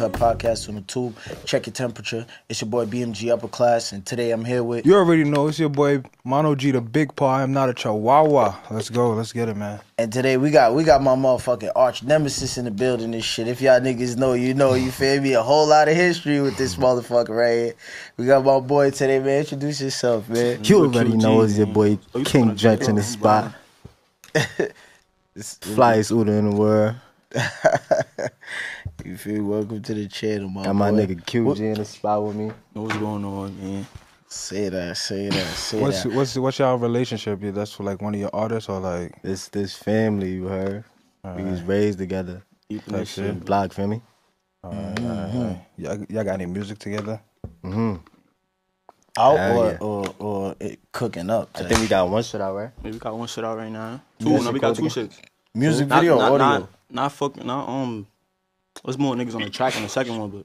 Uncut Podcast on the tube. Check your temperature. It's your boy BMG Upper Class, and today I'm here with. You already know it's your boy Mano G, the big paw. I'm not a chihuahua. Let's go. Let's get it, man. And today we got we got my motherfucking arch nemesis in the building. This shit. If y'all niggas know, you know. You feel me? A whole lot of history with this motherfucker right here. We got my boy today, man. Introduce yourself, man. You already know it's your boy Oh, King fucking Drench in the Joe spot. Flyest Uda in the world. You feel? Welcome to the channel, my Got my boy. nigga QG in the spot with me. Know what's going on, man? Say that. Say that. Say What's that. what's what's y'all relationship? Yeah, that's for like one of your artists or like This this family, you heard. We was raised together. Keeping That that shit. shit. Block, feel me? uh, uh, y'all, y'all got any music together? Mm-hmm. Out Hell or, yeah. or or it cooking up. I think we got one shit out, right? Maybe we got one shit out right now. Two, Yes, no, we got two again? shits. music Not- video, not, audio. Not, not fucking, not um. There's more niggas on the track in the second one, but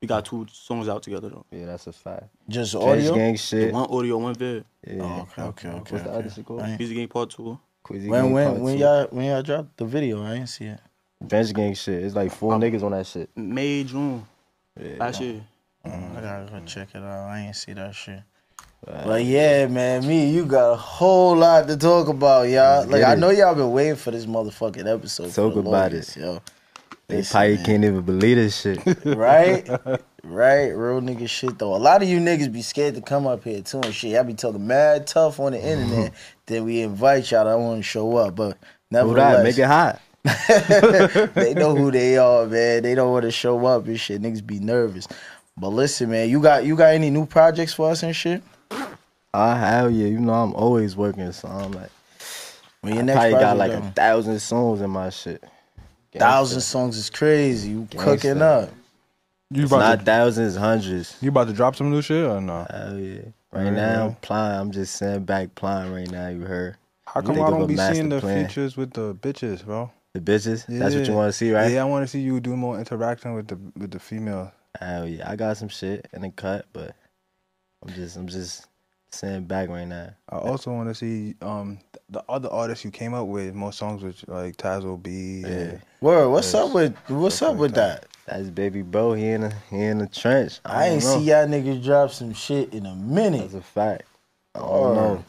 we got two songs out together though. Yeah, that's a fact. Just Drench audio. gang shit. One audio, one vid. Yeah. Oh, okay, okay, okay. What's the okay. other shit called? I ain't- Music Game Part Two. Quizzy When Gang when Part when Two. y'all when y'all dropped the video, I didn't see it. Drench gang shit. It's like four niggas on that shit. May June last year. Mm, I gotta go check it out. I ain't see that shit. But yeah, man, me, you got a whole lot to talk about, y'all. Let's Like I know y'all been waiting for this motherfucking episode. for Talk the about longest, yo. They probably man. can't even believe this shit. right? right, real nigga shit though. A lot of you niggas be scared to come up here too and shit. Y'all be talking mad tough on the internet. then we invite y'all. I want to show up, but Who that? Make it hot. they know who they are, man. They don't want to show up and shit. Niggas be nervous. But listen, man, you got you got any new projects for us and shit? Ah, I have yeah! You know I'm always working, so I'm like, When your I next probably got like a thousand songs in my shit. Thousand songs is crazy. You cooking up. You It's about not to, thousands, hundreds. you about to drop some new shit or no? Hell yeah! Right now, I'm playing. I'm just sitting back playing right now. You heard How come Think I don't be seeing the plan. features with the bitches, bro? the bitches. That's what you want to see, right? Yeah, I want to see you do more interaction with the with the female. Hell yeah! I got some shit in the cut, but I'm just, I'm just sitting back right now. I also want to see um the other artists you came up with more songs with like Tazo B. Yeah. and- Word, what's up with what's up with that? That's baby bro. He in the, he in the trench. I, I, ain't know. see y'all niggas drop some shit in a minute. That's a fact. I don't Word. know.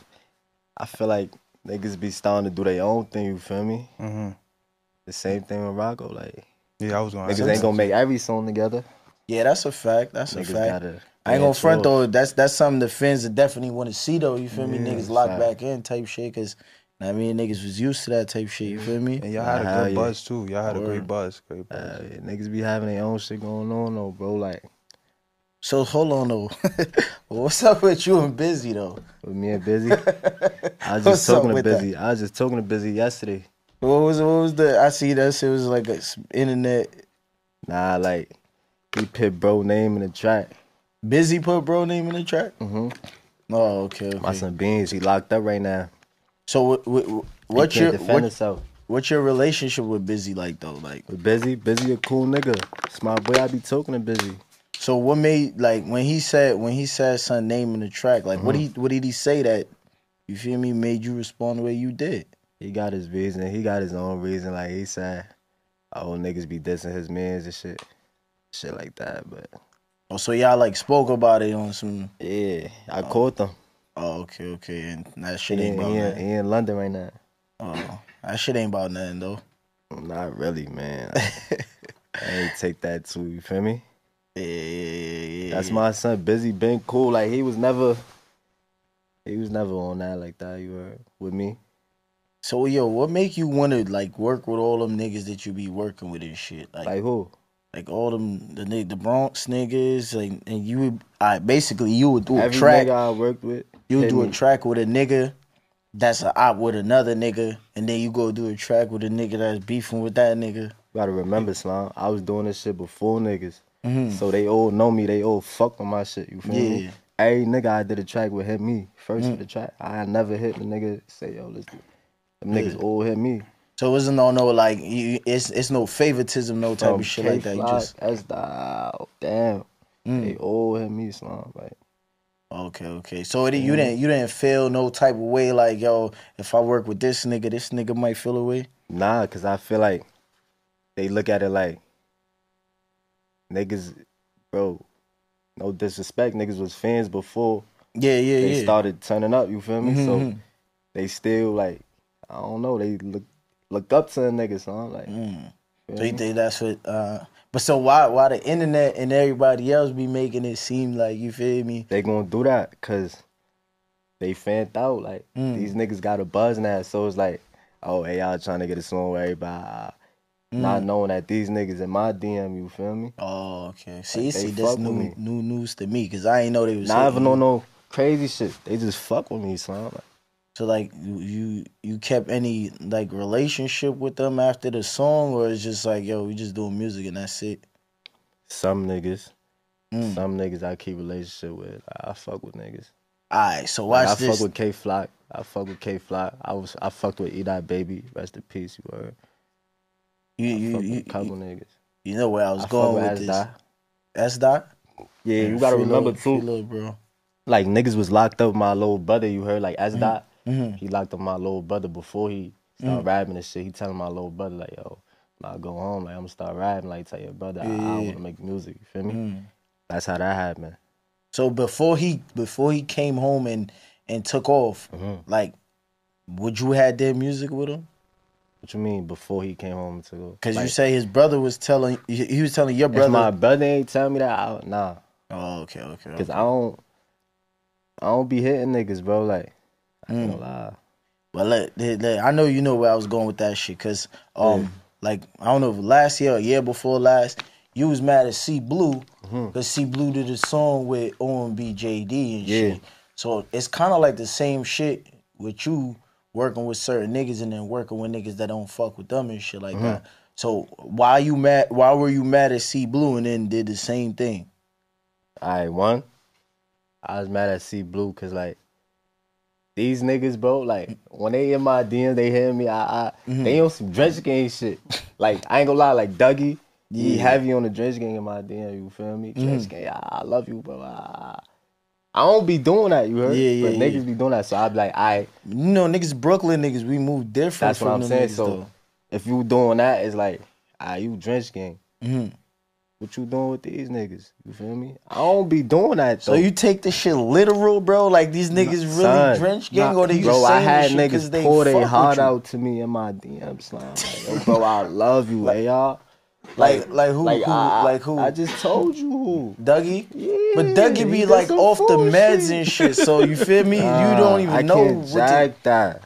I feel like niggas be starting to do their own thing. You feel me? Mm-hmm. The same thing with Rocco. Like Yeah, I was going. niggas ain't gonna make every song together. Yeah, that's a fact. That's a fact. gotta. I ain't gonna front though. That's that's something the fans that definitely want to see though. You feel me? Niggas lock fact. back in type shit. Cause I mean niggas was used to that type shit. You feel me? And y'all had a good yeah. buzz too. Y'all had a great buzz. Great buzz. Uh, yeah, niggas be having their own shit going on though, bro. Like So hold on though. What's up with you and Busy though? with me and Busy. I was just up talking to with that? Busy. I was just talking to Busy yesterday. What was what was the? I see that shit was like a s- internet. Nah, like he put bro name in the track. Busy put bro name in the track. hmm Oh okay. okay. My son Beans, he locked up right now. So what what what's your defend what, himself. what's your relationship with Busy like though? Like Busy, Busy a cool nigga. It's my boy. I be talking to Busy. So what made like when he said when he said son name in the track like what he Mm-hmm. what did he say that you feel me made you respond the way you did? He got his reason. He got his own reason. Like he said, oh niggas be dissing his mans and shit, shit like that. But Oh, so y'all like spoke about it on some. yeah, I caught them. Oh, oh, okay, okay, and that shit ain't about he in- nothing. he in London right now. Oh, that shit ain't about nothing though. Not really, man. I ain't take that too. You feel me? Yeah, yeah, yeah, yeah. That's my son. Busy been cool. Like he was never, he was never on that like that. You were with me. So yo, what make you want to like work with all them niggas that you be working with and shit? Like, Like who? Like all them the the Bronx niggas, like, and you would, I basically you would do a Every track. nigga I worked with. You do a track with a nigga that's a op with another nigga, and then you go do a track with a nigga that's beefing with that nigga. You gotta remember, Slime. I was doing this shit before niggas. Mhm. So they all know me. They all fuck with my shit. You feel Yeah. me? Every nigga I did a track with hit me first Mm. with the track. I never hit the nigga say yo, let's do. Them niggas all hit me. So it's no no like you, it's it's no favoritism, no type From of shit like that. You Kay Flock, just that's the damn. Mm. They all hit me, Slime. Like okay, okay. So it, you didn't you didn't feel no type of way like yo, if I work with this nigga, this nigga might feel away. nah, cause I feel like they look at it like niggas, bro. No disrespect, niggas was fans before Yeah, yeah, they yeah. started turning up. You feel me? Mhm. So they still like, I don't know. They look look up to the niggas, son. Like, Mm. So you think that's what? uh But so why why the internet and everybody else be making it seem like you feel me? they gonna do that because they fanned out. Like Mm. these niggas got a buzz now, so it's like, oh, hey, y'all trying to get a song with everybody, uh, Mm. not knowing that these niggas in my DM. You feel me? Oh, okay. See, Like, see, with new me. new news to me because I ain't know they was. Not even on no crazy shit. They just fuck with me, son. Like, So like you, you kept any like relationship with them after the song, or it's just like yo, we just doing music and that's it. some niggas, Mm. some niggas I keep relationship with. I, I fuck with niggas. All right, so Like, watch I this. fuck with Kay Flock. I fuck with Kay Flock. I was I fucked with E Dot Baby. Rest in peace. You heard. you I you you, couple you, niggas. you know where I was I going with with this. Dot. S dot. Yeah, you gotta remember too. little bro. Like niggas was locked up. with My little brother. You heard like S Dot. Mhm. He locked up my little brother before he started rapping and shit. He telling my little brother like, yo, when I go home, like I'm gonna start rapping. Like tell your brother, I, I Yeah, yeah. want to make music. You feel me? Mm. That's how that happened. So before he before he came home and and took off, Mhm. like, would you had their music with him? What you mean before he came home to go? Because you say his brother was telling he he was telling your if brother. my brother ain't telling me that, I, nah. oh, okay, okay. Cause I don't, I don't be hitting niggas, bro. Like, I Mm. gonna lie. Let, let- let- I know you know where I was going with that shit. Cause um, like I don't know if last year or year before last, you was mad at C Blue because C Blue did a song with OMB JD and Mm-hmm. Yeah. shit. So it's kind of like the same shit with you working with certain niggas and then working with niggas that don't fuck with them and shit like Mm-hmm. that. So why you mad? Why were you mad at C Blue and then did the same thing? I one, I was mad at C Blue because like these niggas, bro. Like when they in my DM, they hear me. I, I Mm-hmm. they on some drench gang shit. Like I ain't gonna lie, like Dougie, he Yeah. heavy on the drench gang in my DM. You feel me? Mm-hmm. Drench gang, I, I love you, bro. I, I don't be doing that. You heard? Yeah, yeah, But niggas yeah. be doing that, so I be like, I. You know, niggas Brooklyn niggas, we move different. That's from what I'm saying. niggas, So though. if you doing that, it's like, ah, you drench gang. Mhm. What you doing with these niggas? You feel me? I don't be doing that. So you take the shit literal, bro? Like these niggas really Son, drench gang, or they you bro, I had niggas they pour their heart out to me in my DMs. Like, like, yo, bro, I love you, hey y'all. Like, like who? Like, who I, like who? I just told you who. Dougie. Yeah, But Dougie be like off the meds shit. and shit. So you feel me? you don't even I know. can't what the- jack that.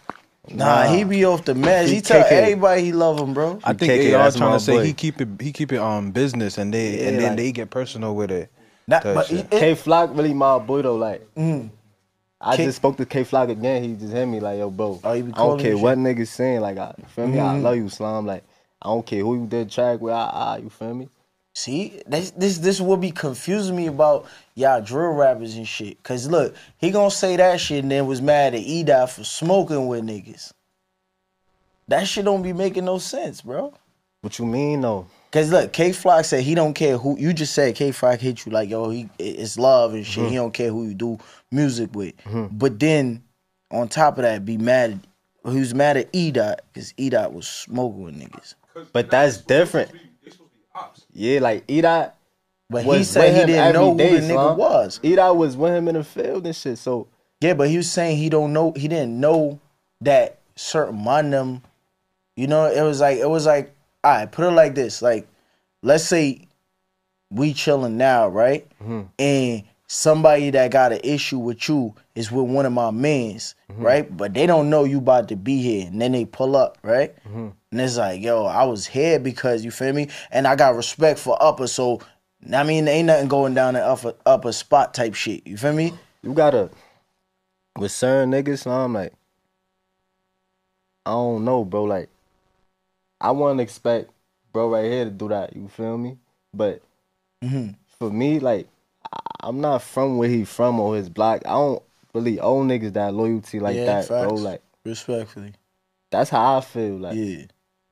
Nah, he be off the meds. He, He tell KK. everybody he love him, bro. I think KK, they are that's trying to say boy. he keep it he keep it um business and they Yeah, and then like- they get personal with it. Not, but it- Kay Flock really my boy though. Like, Mm. I K- just spoke to Kay Flock again. He just hit me like, yo, bro. Oh, I don't care him what niggas saying. Like, I, you feel me? I Mhm. love you, Slum. Like, I don't care who you did track with. I, I, you feel me? See, this this this will be confusing me about y'all drill rappers and shit. Cause look, he gonna say that shit and then was mad at E Dot for smoking with niggas. That shit don't be making no sense, bro. What you mean though? Cause look, Kay Flock said he don't care who you just said Kay Flock hit you like yo, he it's love and shit. He mm-hmm. don't care who you do music with. Mm-hmm. But then on top of that, be mad at he was mad at E Dot because E Dot was smoking with niggas. But that's different. Yeah, like E Dot But he said he didn't know who the nigga was. E Dot was with him in the field and shit. So Yeah, but he was saying he don't know. He didn't know that certain man them. You know, it was like it was like. All right, put it like this: like, let's say we chilling now, right? Mm-hmm. And somebody that got an issue with you is with one of my mans, mm-hmm. right? But they don't know you about to be here, and then they pull up, right? Mm-hmm. And it's like, yo, I was here because you feel me, and I got respect for upper, so. I mean, ain't nothing going down the upper upper spot type shit. You feel me? you gotta with certain niggas, so I'm like, I don't know, bro. Like, I wouldn't expect bro right here to do that. You feel me? But Mhm. for me, like, I'm not from where he from or his block. I don't really owe niggas that loyalty like Yeah, that, bro. Like, Respectfully. that's how I feel. Like, Yeah.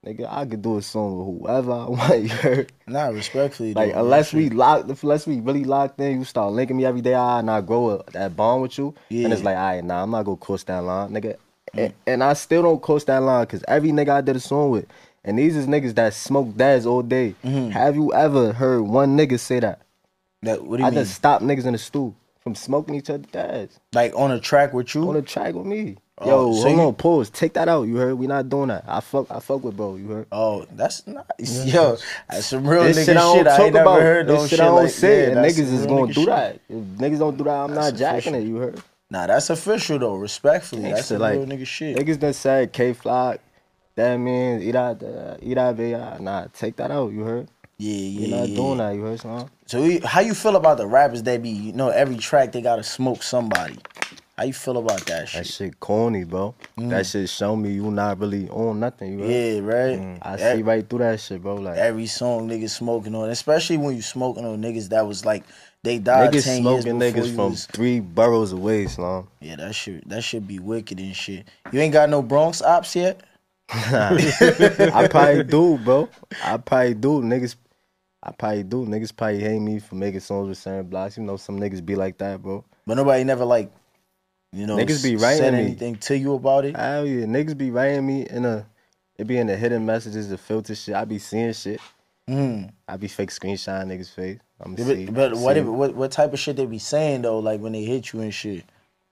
Nigga, I could do a song with whoever I want. You heard? Nah, respectfully. Like unless we lock, unless we really locked in, you start linking me every day, I and I grow a, that bond with you, and it's like, all right, nah, I'm not gonna cross that line, nigga. Mm. And, and I still don't cross that line because every nigga I did a song with, And these is niggas that smoke dads all day. Mm-hmm. Have you ever heard one nigga say that? That what do you I mean? just stop niggas in the stool from smoking each other dads like on a track with you? on a track with me. Oh, Yo, so hold you- on, pause. Take that out. You heard? We not doing that. I fuck. I fuck with bro. You heard? Oh, that's nice. Yo, that's some real This nigga shit I don't shit. I ain't never heard this shit shit I don't like say. yeah, niggas is gonna nigga do shit. that. If niggas don't do that, I'm That's not jacking official. it. You heard? Nah, that's official though. Respectfully, that's Gangsta, some like, real nigga shit. Niggas done said Kay Flock. That means eat out, uh, eat out, be out. Nah, take that out. You heard? yeah, You're yeah, not yeah. doing that. You heard, son? So we, how you feel about the rappers that be, you know, every track they gotta smoke somebody? How you feel about that shit? That shit corny, bro. That mm. shit show me you not really on nothing. You? Yeah, right. Mm. I Ev- see right through that shit, bro. Like Every song niggas smoking on, especially when you smoking on niggas that was like they died niggas ten years smoking before niggas from was- three boroughs away, Slum. Yeah, that shit that should be wicked and shit. You ain't got no Bronx ops yet. I probably do, bro. I probably do. Niggas, I probably do. Niggas probably hate me for making songs with certain blocks. You know, some niggas be like that, bro. But nobody never like, you know, Niggas be writing said me. anything to you about it. Hell yeah, niggas be writing me in a, it be in the hidden messages, the filter shit. I be seeing shit. Mm. I be fake screenshot niggas face. I'm see, But, but what, if, what what type of shit they be saying though? Like when they hit you and shit.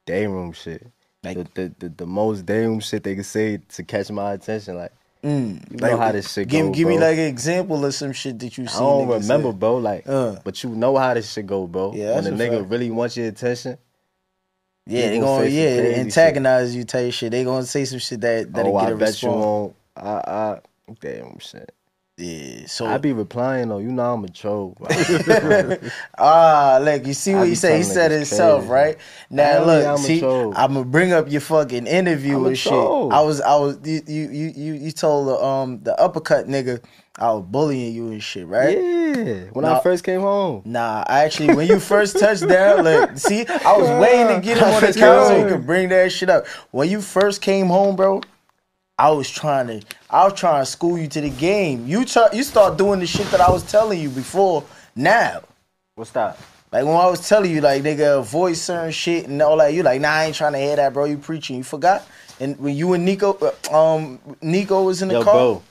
day room shit. Like- the, the, the the most day room shit they can say to catch my attention. Like Mm. you know how this shit give, go, Give me like an example of some shit that you I see. don't remember, say. bro. Like, Uh. but you know how this shit go, bro. Yeah, when a nigga fact. really wants your attention, Yeah, they gonna yeah antagonize you, tell you shit. They gonna say some shit that that oh, get I a bet response. you won't. I, I, damn shit. Yeah, so I be replying though. You know I'm a troll. ah, look, you see what he said. He said himself, crazy. right? Now look, I'm see. I'm gonna bring up your fucking interview I'm and shit. troll. I was, I was, you, you, you, you, told the um the uppercut nigga I was bullying you and shit, right? yeah, when Nah. I first came home. Nah, I actually, when you first touched down, look, see, I was waiting to get him on the couch so you could bring that shit up. When you first came home, bro, I was trying to, I was trying to school you to the game. You try, you start doing the shit that I was telling you before. Now, What's that? like when I was telling you, like nigga, avoid certain shit and all that, you like, nah, I ain't trying to hear that, bro. You preaching, you forgot. And when you and Nico, uh, um, Nico was in the Yo, car. bro.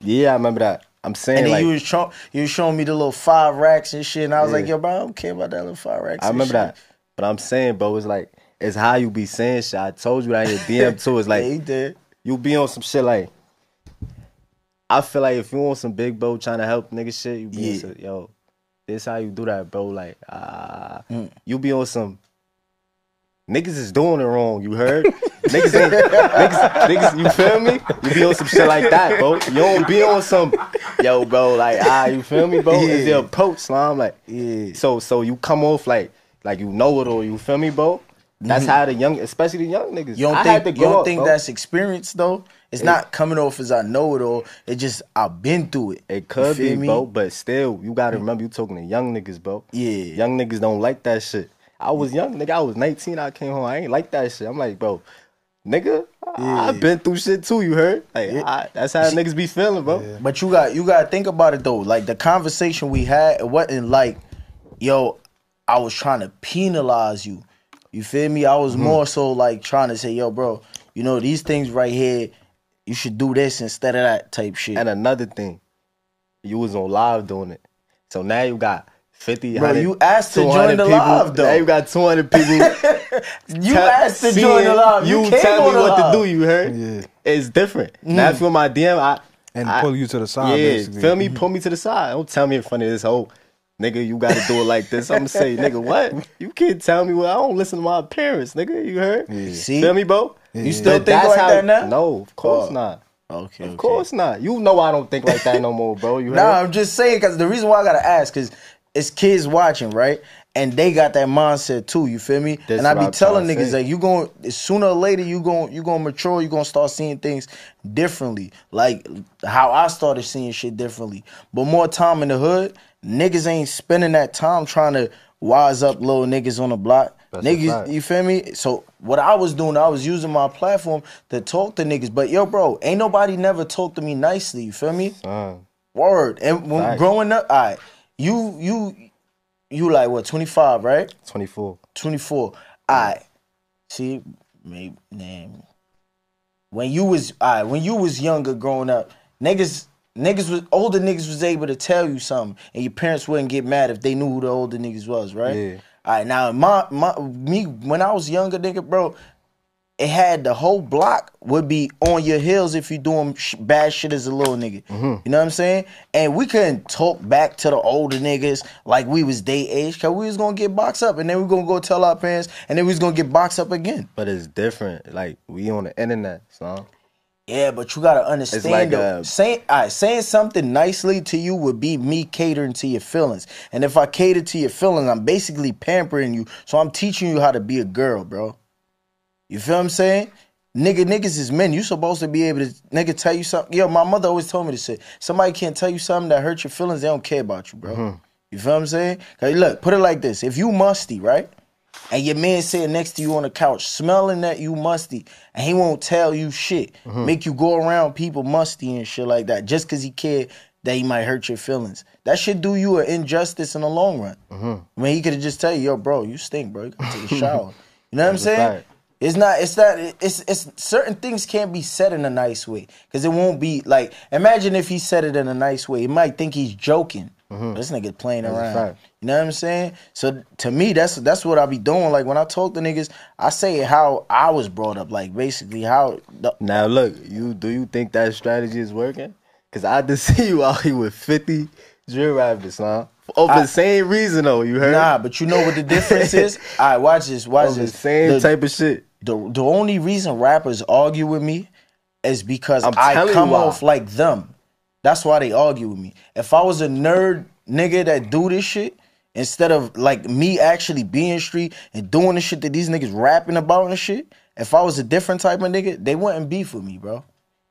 Yeah, I remember that. I'm saying And then like you was show, you was showing me the little five racks and shit, and I was like, "Yo, bro, I don't care about that little five racks." I remember that. But I'm saying, bro, it's like it's how you be saying shit. I told you that in your DM too. It's like yeah, he did. you be on some shit like I feel like if you want some big bro trying to help nigga shit, you be Yeah. on some, yo, this how you do that, bro. Like, ah, Mm. you be on some niggas is doing it wrong. You heard? niggas ain't niggas, niggas. You feel me? You be on some shit like that, bro. You don't be on some, yo, bro. Like, ah, you feel me, bro? Yeah. your approach, slime. Like, Yeah. so so you come off like like you know it or you feel me, bro? That's how the young, especially the young niggas. Mm-hmm. You don't I had think to you don't up, think bro. that's experience though? It's not coming off as I know it all. It just I've been through it. It could be, me? bro, but still, you gotta remember you talking to young niggas, bro. Yeah. Young niggas don't like that shit. I was young, nigga. I was 19. I came home. I ain't like that shit. I'm like, bro, nigga, I- I've been through shit too. You heard? Like, I, that's how niggas be feeling, bro. But you got you got to think about it though. Like the conversation we had, it wasn't like, yo, I was trying to penalize you. You feel me? I was Mm-hmm. more so like trying to say, yo, bro, you know these things right here. You should do this instead of that type shit. And another thing, you was on live doing it, so now you got 50. Bro, you asked to 200 join the people. live, though. Now you got 200 people. you tell- asked to join the live. You, You, came tell on me the what live. to do. You heard? Yeah. It's different. Now if you on my DM, I And I- pull you to the side, Yeah, basically. feel me? Pull me to the side. Don't tell me in front of this whole nigga. You got to do it like this. I'm gonna say, nigga, what? You can't tell me what. I don't listen to my parents, nigga. You heard? Yeah. See? Feel me, bro? You still But think that's like how- that now? No, of course Oh. not. Okay, Of course not. You know I don't think like that no more, bro. You heard? Nah, I'm just saying because the reason why I gotta ask because it's kids watching, right? And they got that mindset too. You feel me? That's and I be telling niggas say. like you going sooner or later you going you going to mature. You gonna start seeing things differently, like how I started seeing shit differently. But more time in the hood, niggas ain't spending that time trying to wise up little niggas on the block. That's niggas, you feel me? So what I was doing, I was using my platform to talk to niggas. But yo, bro, ain't nobody never talked to me nicely. You feel me? Son, Word. And when Facts. growing up, all right, you you you like what, 25, right? 24. 24. All right. See, maybe name. When you was all right, when you was younger growing up, niggas niggas was older niggas was able to tell you something, and your parents wouldn't get mad if they knew who the older niggas was, right? Yeah. All right, now my my me when I was younger, nigga, bro, it had the whole block would be on your heels if you doing sh- bad shit as a little nigga. Mm-hmm. You know what I'm saying? And we couldn't talk back to the older niggas like we was day age, cause we was gonna get boxed up, and then we gonna go tell our parents, and then we was gonna get boxed up again. But it's different. Like we on the internet, son. Yeah, but you gotta understand like though. a- saying right, saying something nicely to you would be me catering to your feelings. And if I cater to your feelings, I'm basically pampering you. So I'm teaching you how to be a girl, bro. You feel what I'm saying? Nigga, niggas is men. You supposed to be able to nigga tell you something. Yo, my mother always told me to say, somebody can't tell you something that hurt your feelings, they don't care about you, bro. Mm-hmm. You feel what I'm saying? 'Cause look, put it like this. If you musty, right? And your man sitting next to you on the couch, smelling that you musty, and he won't tell you shit, Mm-hmm. make you go around people musty and shit like that, just cause he cared that he might hurt your feelings. That should do you an injustice in the long run. Mm-hmm. I mean, he could have just tell you, yo, bro, you stink, bro. You gotta take a shower. You know what I'm saying? It's not. It's that. It's it's certain things can't be said in a nice way because it won't be like. Imagine if he said it in a nice way. He might think he's joking. This nigga playing Mm-hmm. That's around. You know what I'm saying? So to me, that's that's what I be doing. Like when I talk to niggas, I say how I was brought up. Like basically how. The, Now look, you do you think that strategy is working? Cause I just see you out here with fifty drill rappers, son. Over I- the same reason though, you heard? nah, but you know what the difference is. All right, watch this. Watch Over the this. same The- type of shit. The the only reason rappers argue with me is because I'm I come off like them. That's why they argue with me. If I was a nerd nigga that do this shit, instead of like me actually being street and doing the shit that these niggas rapping about and shit, if I was a different type of nigga, they wouldn't beef with me, bro.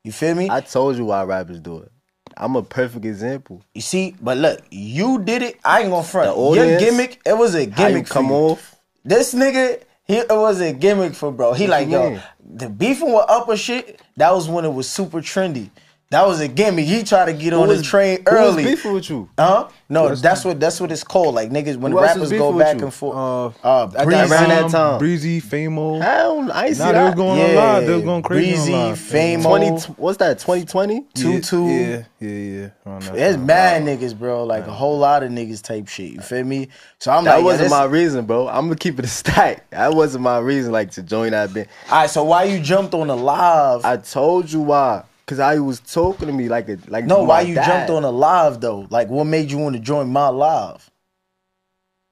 You feel me? I told you why rappers do it. I'm a perfect example. you see, but look, you did it. I ain't gonna front. The Your gimmick, it was a How you gimmick. come you. off? This nigga, he it was a gimmick for bro. He like, yo, mean? the beefing with upper shit, that was when it was super trendy. That was a gimmick. He tried to get on the train Who was early. beefing with you? Huh? No, that's what that's what it's called. Like niggas when rappers go back you? and forth. Uh, Uh, that Breezy, Around that time, time. Breezy, Famo. Hell, I ain't see Nah, they was that. going Yeah, on live. They was going crazy Breezy, on live. Famo. Twenty. What's that? Twenty twenty. Tutu. Yeah, yeah, yeah. around that There's time. mad niggas, bro. Like a whole lot of niggas type shit. You feel me? So I'm That like, wasn't yeah, my reason, bro. I'm gonna keep it a stack. That wasn't my reason, like to join that band. All right, so why you jumped on the live? I told you why. Cause I was talking to me like a like no, why you dad. jumped on a live though? Like, what made you want to join my live?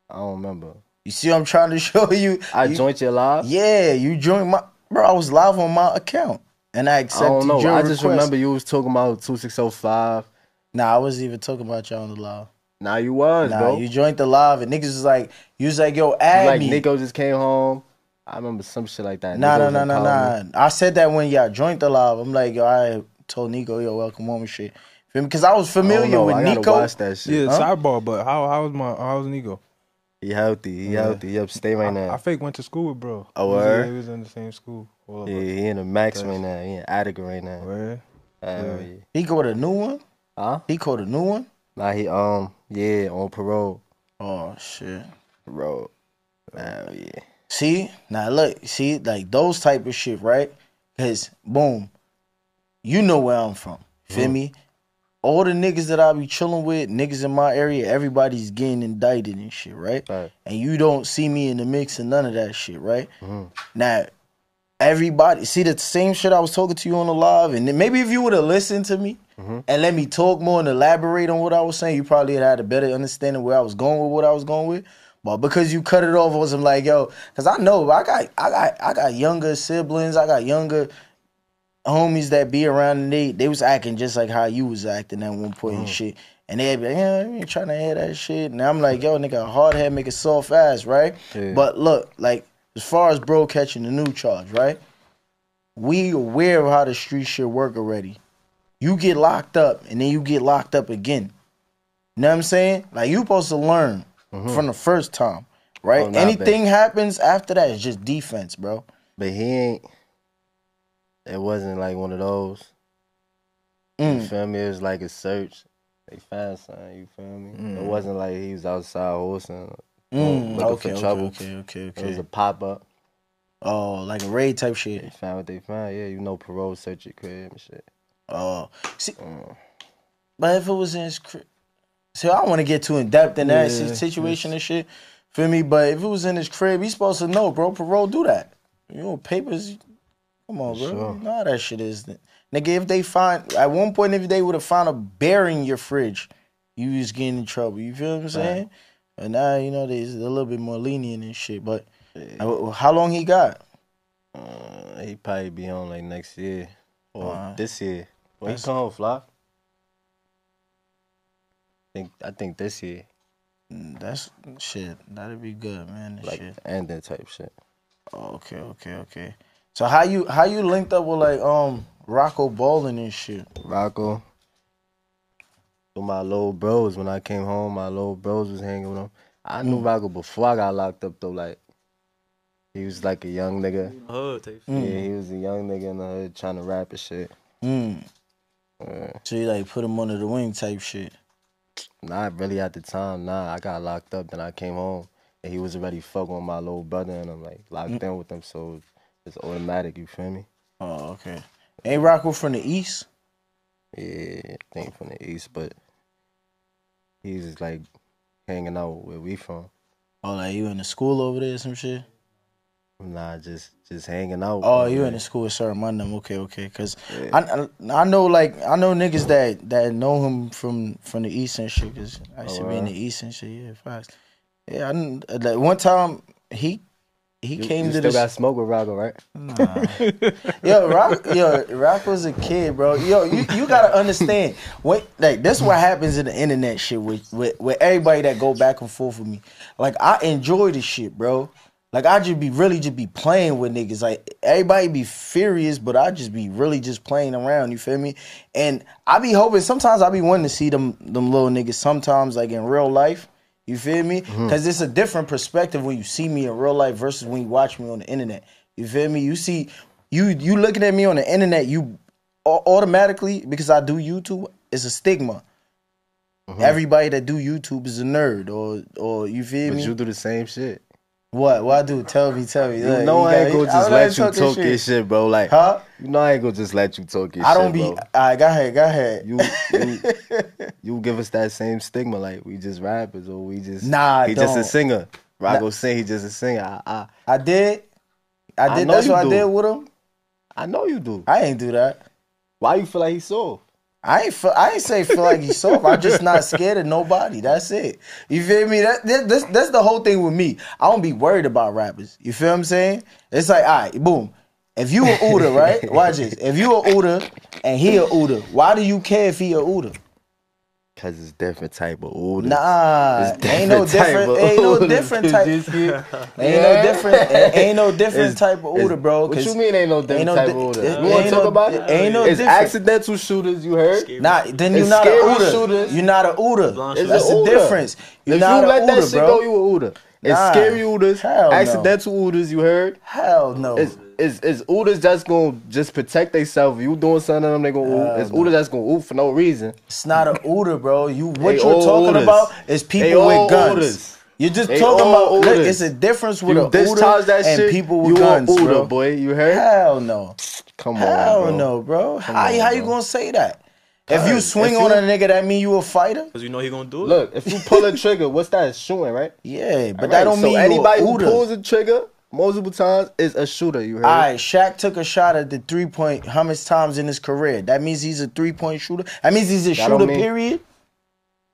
I don't remember. You see, what I'm trying to show you. I You- joined your live. Yeah, you joined my bro. I was live on my account, and I I accepted don't know. I just request. remember you was talking about two six oh five. Nah, I wasn't even talking about y'all on the live. Now you was, Nah, bro. you joined the live, and niggas was like, you was like, yo, add like me. Nico just came home. I remember some shit like that. Nah, Nico nah, was nah, nah, calling me. nah. I said that when y'all joined the live. I'm like, yo, I told Nico, yo, welcome home and shit. Because I was I familiar know. with I gotta Nico. watch that shit. Yeah, Huh? sidebar. But how how was my how was Nico? He healthy. He Yeah. healthy. He upstate right I, now. I fake went to school with bro. Oh, He was- word? He was in the same school. All yeah, he in the max right now. He in Attica right now. Word. Hell Yeah. yeah. He caught a new one. Huh? He caught a new one. Nah, he um yeah on parole. Oh shit. Parole. Hell yeah. See, now look, see, like those type of shit, right? Cause boom, you know where I'm from. Feel mm. me? All the niggas that I be chilling with, niggas in my area, everybody's getting indicted and shit, right? Right. And you don't see me in the mix and none of that shit, right? Mm-hmm. Now, everybody see the same shit I was talking to you on the live, and then maybe if you would have listened to me mm-hmm. and let me talk more and elaborate on what I was saying, you probably had had a better understanding where I was going with what I was going with. But because you cut it off, I was like, yo, because I know I got I got I got younger siblings, I got younger homies that be around and they they was acting just like how you was acting at one point and mm. shit. And they be like, yeah, I ain't trying to hear that shit. And I'm like, yo, nigga, hard head make a soft ass, right? Yeah. But look, like, as far as bro catching the new charge, right? We aware of how the street shit work already. You get locked up and then you get locked up again. You know what I'm saying? Like you supposed to learn from the first time, right? Oh, nah, Anything happens after that is just defense, bro. But he ain't. It wasn't like one of those. You Mm. feel me? It was like a search. They found something. You feel me? It Mm. wasn't like he was outside horsing. Mm. looking Okay, for trouble. okay, okay, okay. It was a pop up. Oh, like a raid type shit. They found what they found. Yeah, you know, parole search your crib and shit. Oh, see, but if it was in his crib, see, I don't want to get too in depth in that Yeah, si- situation and shit. Feel me? But if it was in his crib, he's supposed to know, bro. Parole do that. You know, papers. Come on, bro. Sure. How that shit is. Nigga, if they find at one point, if they would have found a bear in your fridge, you was getting in trouble. You feel what I'm saying? And now you know there's a little bit more lenient and shit. But uh, how long he got? Uh, he probably be on like next year or Wow. this year. When he come Fly? Think I think this year, Mm, That's shit. That'd be good, man. and like shit. ending type shit. Oh, okay, okay, okay. So how you how you linked up with like um Rocco Bowling and shit? Rocco. With my little bros, when I came home, my little bros was hanging with him. I knew Rocco before I got locked up though. Like he was like a young nigga. Hood type. Yeah, he was a young nigga in the hood trying to rap and shit. Mm. Uh, So you like put him under the wing type shit. Not really at the time. Nah, I got locked up. Then I came home and he was already fucking with my little brother and I'm like locked mm. in with them. So it's automatic. You feel me? Oh, okay. Ain't Rocco from the east? Yeah, I think from the east, but he's just like hanging out where we from. Oh, like you in the school over there or some shit? Nah, just just hanging out. Oh, you in the school with Sir Mundum. Okay, okay. Cause Yeah. I, I know like I know niggas that that know him from from the east and shit. Cause I used Oh, to be in the east and shit. Yeah, fast. Yeah, I like one time he he You, came you to still the got smoke with Rocco, right? Nah. yo, Rock, yo, Rock was a kid, bro. Yo, you, you gotta understand. What like this is what happens in the internet shit with, with with everybody that go back and forth with me. Like I enjoy this shit, bro. Like I just be really just be playing with niggas. Like everybody be furious, but I just be really just playing around. You feel me? And I be hoping sometimes I be wanting to see them them little niggas. Sometimes like in real life. You feel me? Mm-hmm. Because it's a different perspective when you see me in real life versus when you watch me on the internet. You feel me? You see, you you looking at me on the internet, you automatically because I do YouTube, it's a stigma. Mm-hmm. Everybody that do YouTube is a nerd, or or you feel But me? you do the same shit. What? What I do? Tell me, tell me. You Look, know I ain't gonna just let you talk your shit, bro. Like, Huh? you know I ain't gonna just let you talk your I shit, don't be. bro. All right, go ahead, go ahead. You, you, you give us that same stigma, like we just rappers or we just Nah, I he just a don't. singer. Rocco sing, he just a singer. I, I, I did. I I did. know That's you what I did with him. I know you do. I ain't do that. Why you feel like he soft? I ain't feel, I ain't say feel like he's soft. I'm just not scared of nobody. That's it. You feel me? That, that that's, that's the whole thing with me. I don't be worried about rappers. You feel what I'm saying? It's like, all right, boom. If you a Uda, right? Watch this. If you a Uda and he a Uda, why do you care if he a Uda? Cause it's different type of order. Nah, ain't no different type different. of Ain't no different type. Just Ain't get- no different. Ain't no different type of it's- Uda, bro. What 'cause you mean ain't no different ain't type di- of order? it- You wanna talk about it it? ain't no it's different. accidental shooters. You heard? Nah, then you're not a scary Uda. You're not a Uda. Blonde It's That's a the difference. You're if you let that shit go, you a Uda. It's Nah. scary Udas, Hell no. accidental Udas. You heard? Hell no. It's it's it's Udas that's gonna just protect themselves. You doing something to them, they gonna Hell ooh. It's no. Udas that's gonna ooh for no reason. It's not a Uda, bro. You what They you're talking Udas. about is people They with guns. Udas. You're just They talking all about. Look, it's a difference with You a discharge Uda that and shit. people with you guns, a Uda, bro. boy. You heard? Hell no. Come on, Hell bro. no, bro. How, on, how you gonna say that? If you swing if on a nigga, that mean you a fighter? Cause you know he gonna do it. Look, if you pull a trigger, what's that? It's shooting, right? Yeah, but Right, that don't so mean anybody you a who Uda. pulls a trigger multiple times is a shooter. You heard? All right, Shaq took a shot at the three point how many times in his career? That means he's a three point shooter. That means he's a That shooter. mean- period.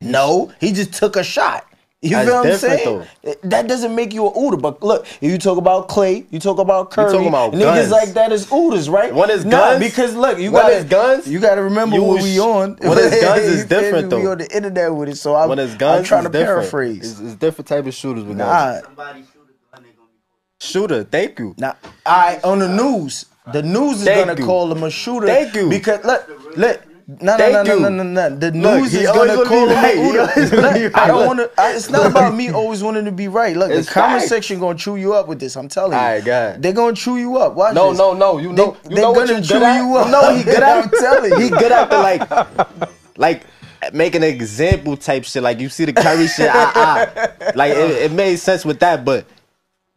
No, he just took a shot. You That's feel what I'm saying? That doesn't make you a Uda. But look, you talk about Clay, you talk about Curry, talking about niggas guns. like that is Udas, right? When it's Nah, guns- because look, you got guns, You got to remember you what we on. when it's guns, is different, though. We though. on the internet with it, so I'm, when it's guns, I'm trying to different. paraphrase. It's, it's different type of shooters with guns. Nah, Somebody shoot a gun, they gonna be Shooter, thank you. Now, I on the news, the news is Thank gonna you. call him a shooter. Thank you. Because look, look. No, no, no, no, no, no, no. The Look, news is gonna gonna call him right. Uda. always gonna be Look, I don't want to. It's not about me always wanting to be right. Look, It's the comment facts. section gonna chew you up with this. I'm telling you. Alright, go ahead. They're gonna chew you up. Watch No, this. no, no. You know, They, you they know gonna you chew you up. Know he good at. I'm telling you. He good the like, like making an example type shit. Like you see the Curry shit, ah, ah. like it, it made sense with that. But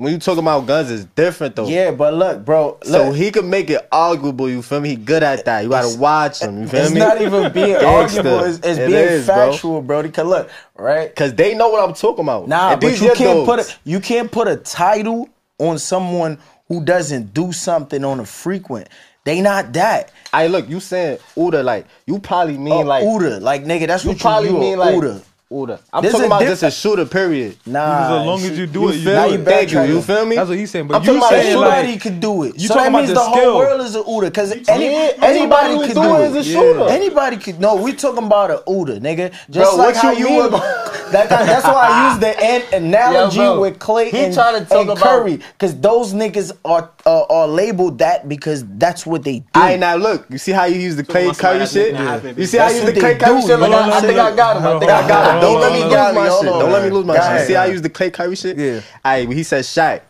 when you talk about guns, it's different though. Yeah, but look, bro. Look, So he could make it arguable. You feel me? He good at that. You gotta watch him. You feel it's me? not even being arguable. It's, it's It being is, factual, bro. Because look, right? Cause they know what I'm talking about. Nah, And but you can't put a you can't put a title on someone who doesn't do something on a frequent. They not that. I look. You saying Uda like you probably mean Oh, like Uda, like nigga, that's you what probably you, you mean like Uda. Uda. I'm There's talking a about diff- just a shooter. Period. Nah, Because as long as you do You it, you feel now me? you it. Thank you. backtracking. You feel me? That's what he's saying. But I'm you talking about saying shooter. like, Anybody could do it. You so talking that about means the the, whole world is a Uda. Because any, Yeah, anybody who could do do it it. is a shooter. Anybody could. No, we talking about a Uda, nigga. Just Bro, like what how you you mean would. That, that's why I use the an, analogy Yo, bro, with Clay he and, tryna talk and about- Curry, because those niggas are uh, are labeled that because that's what they do. Alright, now look. You see how you use the Clay Curry shit? making happen, You see how you use the Clay Curry shit? Look, No, I I think I got him. I think I got him. Don't let me hold lose my shit. Don't let me lose my shit. ahead. See how you use the Clay Curry shit? Yeah. Alright, he said Shaq.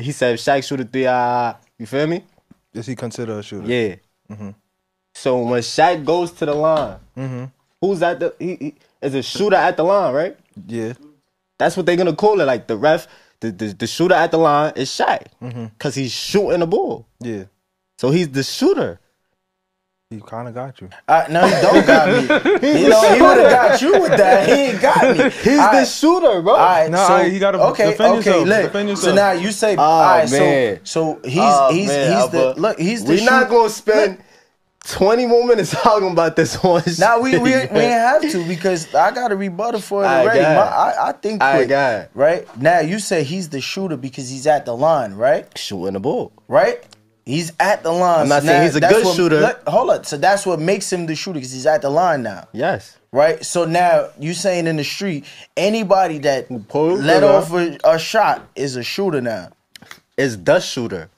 He said Shaq shoot a three. Uh, you feel me? Is he considered a shooter? Yeah. So when Shaq goes to the line, who's at the? He, he is a shooter at the line, right? Yeah. That's what they're gonna call it. Like the ref, the the, the shooter at the line is Shaq, mm-hmm. cause he's shooting the ball. Yeah. So he's the shooter. He kind of got you. Uh, no, he don't got me. You know, he would have got you with that. He ain't got me. He's the shooter, bro. All right, Nah, so alright, you gotta okay, defend okay. yourself, Look, defend so now you say, Oh, all right, man. so so he's Oh, he's man, he's the look he's the We're not gonna spend twenty more minutes talking about this one. Now we we, we ain't have to because I got a rebuttal for it Alright, already. My. I I think Alright, quick, go ahead. right now you say he's the shooter because he's at the line, right? shooting the ball. Right. He's at the line. I'm not So saying now he's a good what- shooter. look, hold up. So that's what makes him the shooter because he's at the line now. Yes. right? So now you saying in the street, anybody that let off a, a shot is a shooter now. It's the shooter.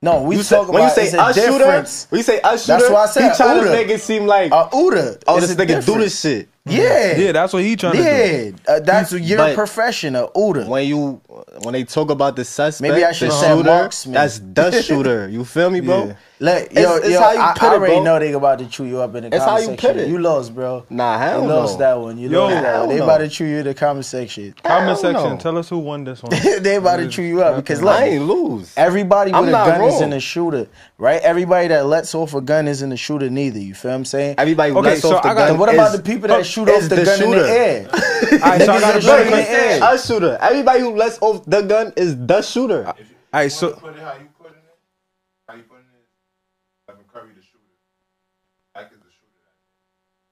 No, we You say, talking when you about say a a shooter, difference. when you say a shooter, That's why I said he trying Uda. to make it seem like A Uda. oh, this nigga do this shit. Yeah, Yeah, that's what he trying to do. yeah. Uh, that's your profession, a Uda. When you when they talk about the suspect, Maybe I should the say shooter, marksman. that's the shooter. You feel me, bro? Yeah. Look, It's- yo, it's yo, how you I, put I it, already bro. know they about to chew you up in the It's comment how you section. put it. You lost, bro. Nah, hell you no. lost that one. You Yo, lost that one. They no. about to chew you in the comment section. Comment Hell section. no. Tell us who won this one. they about to chew you up because look, I ain't lose. Everybody I'm with a not gun is in a shooter, right? Everybody that lets off a gun isn't a shooter neither. You feel what I'm saying? Everybody Okay, lets so off the gun. And what about the people that uh, shoot off the, the gun in the air? All right, so I Niggas got that a shoot in the air. said a shooter. Everybody who lets off the gun is the shooter. All right, so put it how you put it, how you put it, Stephen Curry the shooter. Like is the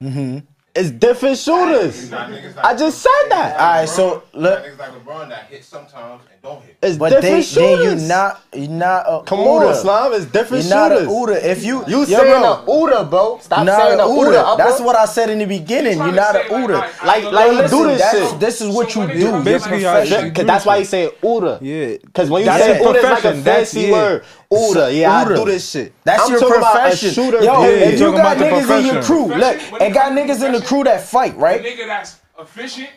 shooter. It's different shooters. I just said that. All right, so look, niggas like LeBron that hit sometimes and don't hit. It's but they, different then shooters. you not you not a Come Uda. on, Slime. It's different You're not a shooters. Uda. If you You yo, saying bro, a Uda, bro? Stop not saying a a Uda. Uda. Uh, that's what I said in the beginning. You're not a Uda. Like- Yo, like you listen, do this that's- shit. This is what So you do. comes Your to, like, Basically, how profession. you- Cause that's why he saying Uda. yeah, Cause when you That's say your Uda, it's like a profession. That's- fancy yeah. word. Uda, yeah, Uda. I do this shit. That's I'm your talking profession. About a shooter. Yo, Yeah, if you you got niggas in your crew, look, and got niggas in the crew that fight, right? nigga that's efficient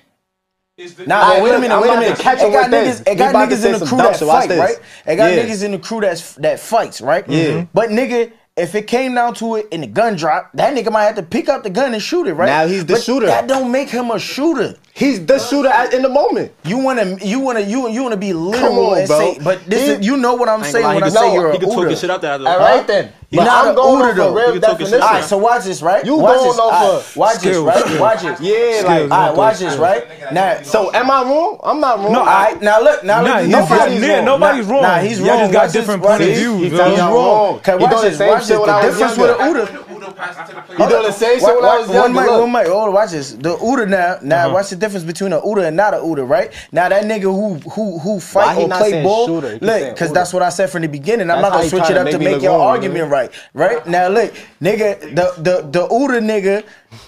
is the Nah, Alright, but wait a minute, I'm wait a minute. catch It him got niggas, this. it got niggas in the crew that shit. Watch fight, right? It got Yeah. niggas in the crew that's that fights, right? Yeah. Mm-hmm. But nigga, if it came down to it and the gun drop, that nigga might have to pick up the gun and shoot it, right? Now he's the But shooter. That don't make him a shooter. He's the shooter at, in the moment. You wanna, you wanna, you you wanna be literal on, and bro. say, but this He- is, you know what I'm saying gonna when I he say can- you're a can talk his shit out there. All right then. You're But not I'm going Uda, off though. a real You can talk his shit definition. All right, so watch this, right? You watch going this. off a- right, watch this, right? skills. Watch this. Yeah, Skills, like All right, watch those this, right? Now, so. Am I wrong? I'm not wrong. No, all right, now look, now look. he's nobody's nobody's yeah, wrong. nobody's Nah, wrong. Nah, he's Y'all just got different watch point of this. views. He bro. He's wrong. wrong. Okay, watch this. Watch this. when The I was difference younger. with a Uda. Udo passed it to the player. He doing the same shit when I Watch- was one younger. mic, one mic. Hold on, watch this. The Uda now, now Uh-huh. watch the difference between a Uda and not a Uda, right? Now that nigga who who who fight he or not play saying ball, shooter? Look, because that's what I said from the beginning. I'm not gonna switch it up make to make your wrong, argument nigga. right, right? Now look, nigga, the the the Uda nigga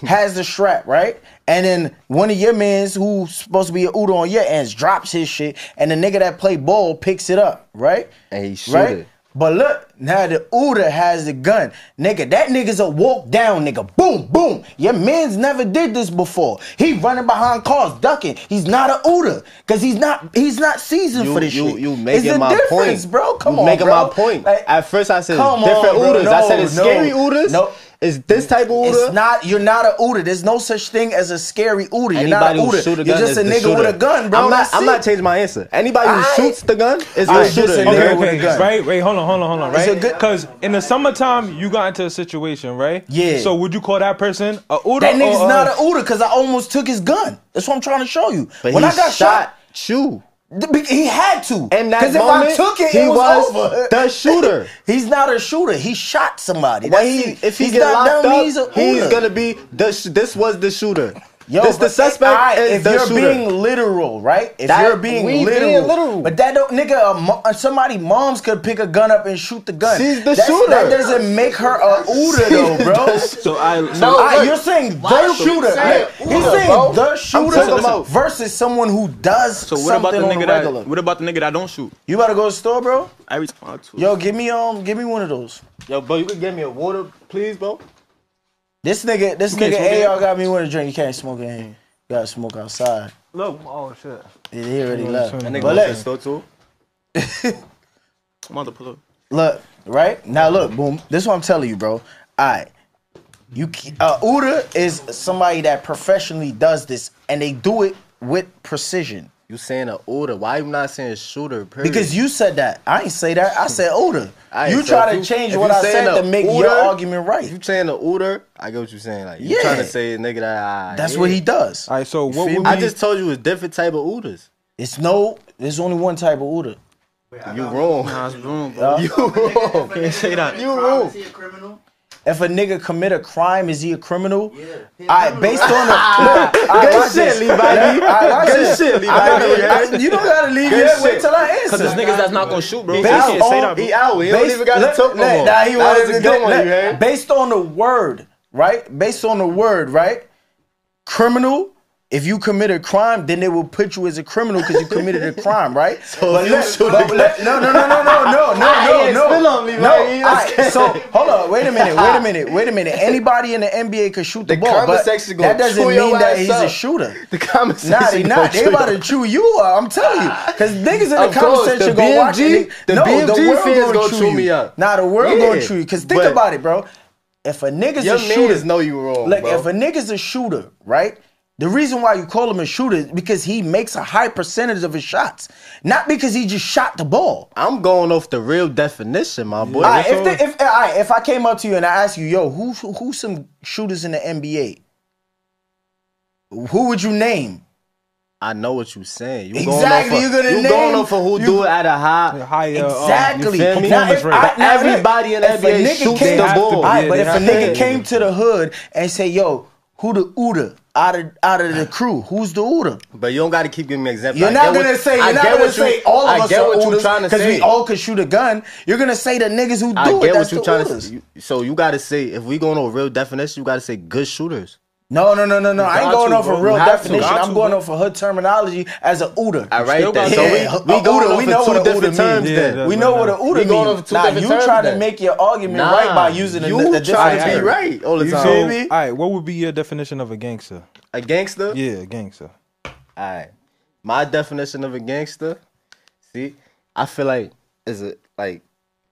has the strap, right? And then one of your mans who's supposed to be a Uda on your ends drops his shit, and the nigga that play ball picks it up, right? And he shoot right? it. But look, now the Uda has the gun. Nigga, that nigga's a walk down nigga. Boom, boom. Your man's never did this before. He running behind cars, ducking. He's not a Uda. Cause he's not he's not seasoned You, for this you, shit. you It's making the my point, bro. Come you on, making bro. my point. Like, At first, I said different on. Udas. I said it's no, scary Udas no. Is this type of It's Uda. not. You're not a Uda. There's no such thing as a scary Uda. You're not a who Uda. shoot a You're just a nigga shooter. with a gun, bro. I'm not. I'm not changing my answer. Anybody who Aight. shoots the gun is Aight, a just shooter. a nigga. nigga Okay, with a okay. gun. Right, wait, hold on, hold on, hold on, right? Because in the summertime, you got into a situation, right? Yeah. So would you call that person a Uda? That nigga's or, uh, not a Uda because I almost took his gun. That's what I'm trying to show you. But when he I got shot, shot you. He had to. In that Because if moment, I took it, he it was, was over. the shooter. he's not a shooter. He shot somebody. When That's he, it. if he He's get not locked up, he's, he's gonna be the. sh- This was the shooter. Yo, this the suspect alright, is if the you're shooter. being literal, right? If That- you're being literal, being literal. but that don't nigga, a mo- somebody moms could pick a gun up and shoot the gun. She's the That's- shooter. That doesn't make her a Uda though, bro. So I so No, Alright, look, you're saying why the you keep shooter. saying Look, He's saying bro? the I'm shooter talking about- versus someone who does so what about the something nigga on that? What about the nigga that don't shoot? You about to go to the store, bro? Every time I too. Yo, give me um, give me one of those. Yo, bro, you could get me a water, please, bro. This nigga, this nigga, smoke in AR here? got me one to drink. You can't smoke in here. You gotta smoke outside. Look, oh shit. Yeah, he already left. That Nigga But goes to look, store too. I'm about to pull up. look, right now, look, boom. This is what I'm telling you, bro. All right, you uh, Uda is somebody that professionally does this, and they do it with precision. You saying a order? Why you not saying shooter? Period. Because you said that. I ain't say that. I said Uda. Aight, You so try to you- change what I said to make your order, argument If right. you saying the order, I get what you're saying. Like you Yeah. trying to say nigga that ah, That's yeah. what he does. All right, so what feel would? I just told you it's different type of orders. It's no. There's only one type of Uda. You wrong. Nah, it's wrong, bro. You wrong. Can't say that. You wrong. Is he a criminal? If a nigga commit a crime, is he a criminal? Yeah. He a All right, criminal, based on the ah, look, all right, Good shit. Levi. All right, watch Good this. shit, Levi. I I- you don't gotta leave Good yet. Wait shit. till I answer. Cause there's niggas that's not gonna shoot, bro. He Based can't out. say on- that, bro. He out. He don't even got to let- talk no more. Nah, he That wanted was to a good get- one, let- Based on the word, right? Based on the word, right? Criminal. If you commit a crime, then they will put you as a criminal because you committed a crime, right? So but let, but let- no, no, no, no, no, no, no, no, no, spill on me, no. man. You so hold on, wait a minute, wait a minute, wait a minute. Anybody in the NBA could shoot the, The ball, but that doesn't mean that he's a shooter. The comment Nah, they section not. They about to chew you up. I'm telling you, because niggas in the Of comment section gonna watch it. the no, BMG the world fans gonna chew me up. Nah, the world gonna chew you. Because think about it, bro. If a nigga's a shooter, know you wrong, Like if a nigga's a shooter, right? The reason why you call him a shooter is because he makes a high percentage of his shots, not because he just shot the ball. I'm going off the real definition, my boy. All right, if, so- the, if, all right, if I came up to you and I asked you, yo, who who's some shooters in the NBA? Who would you name? I know what you're saying. You Exactly, Going you off of, gonna you name- going off of who you- do it at a high. higher, um, Exactly. you feel me? Now, if I- now, everybody in the if NBA shoots the ball. be. All right, Yeah, but if a nigga came to the hood and say, "Yo, who the Uda out of out of the crew? Who's the Uda?" But you don't got to keep giving me examples. You're I not gonna say I you're not get gonna what you- say all of I us get what you Udas trying to because we all could shoot a gun. You're gonna say the niggas who do I it. That's what you the trying Udas. to. you- So you got to say if we going on a real definition, you got to say good shooters. No, no, no, no, no. I ain't going to, off a real You to. definition. I'm to, going bro. off of hood terminology as a Uda. All right, Still then. got So to. we, we a going Uda, off we know what a different Uda terms means. then. Yeah, we know what a We Uda going means. over Nah, you try to then. make your argument Nah, right by using a, you a try different to be term. right all the You time. so, me? all right, what would be your definition of a gangster? A gangster. Yeah, a gangster. Alright. My definition of a gangster, see, I feel like is it like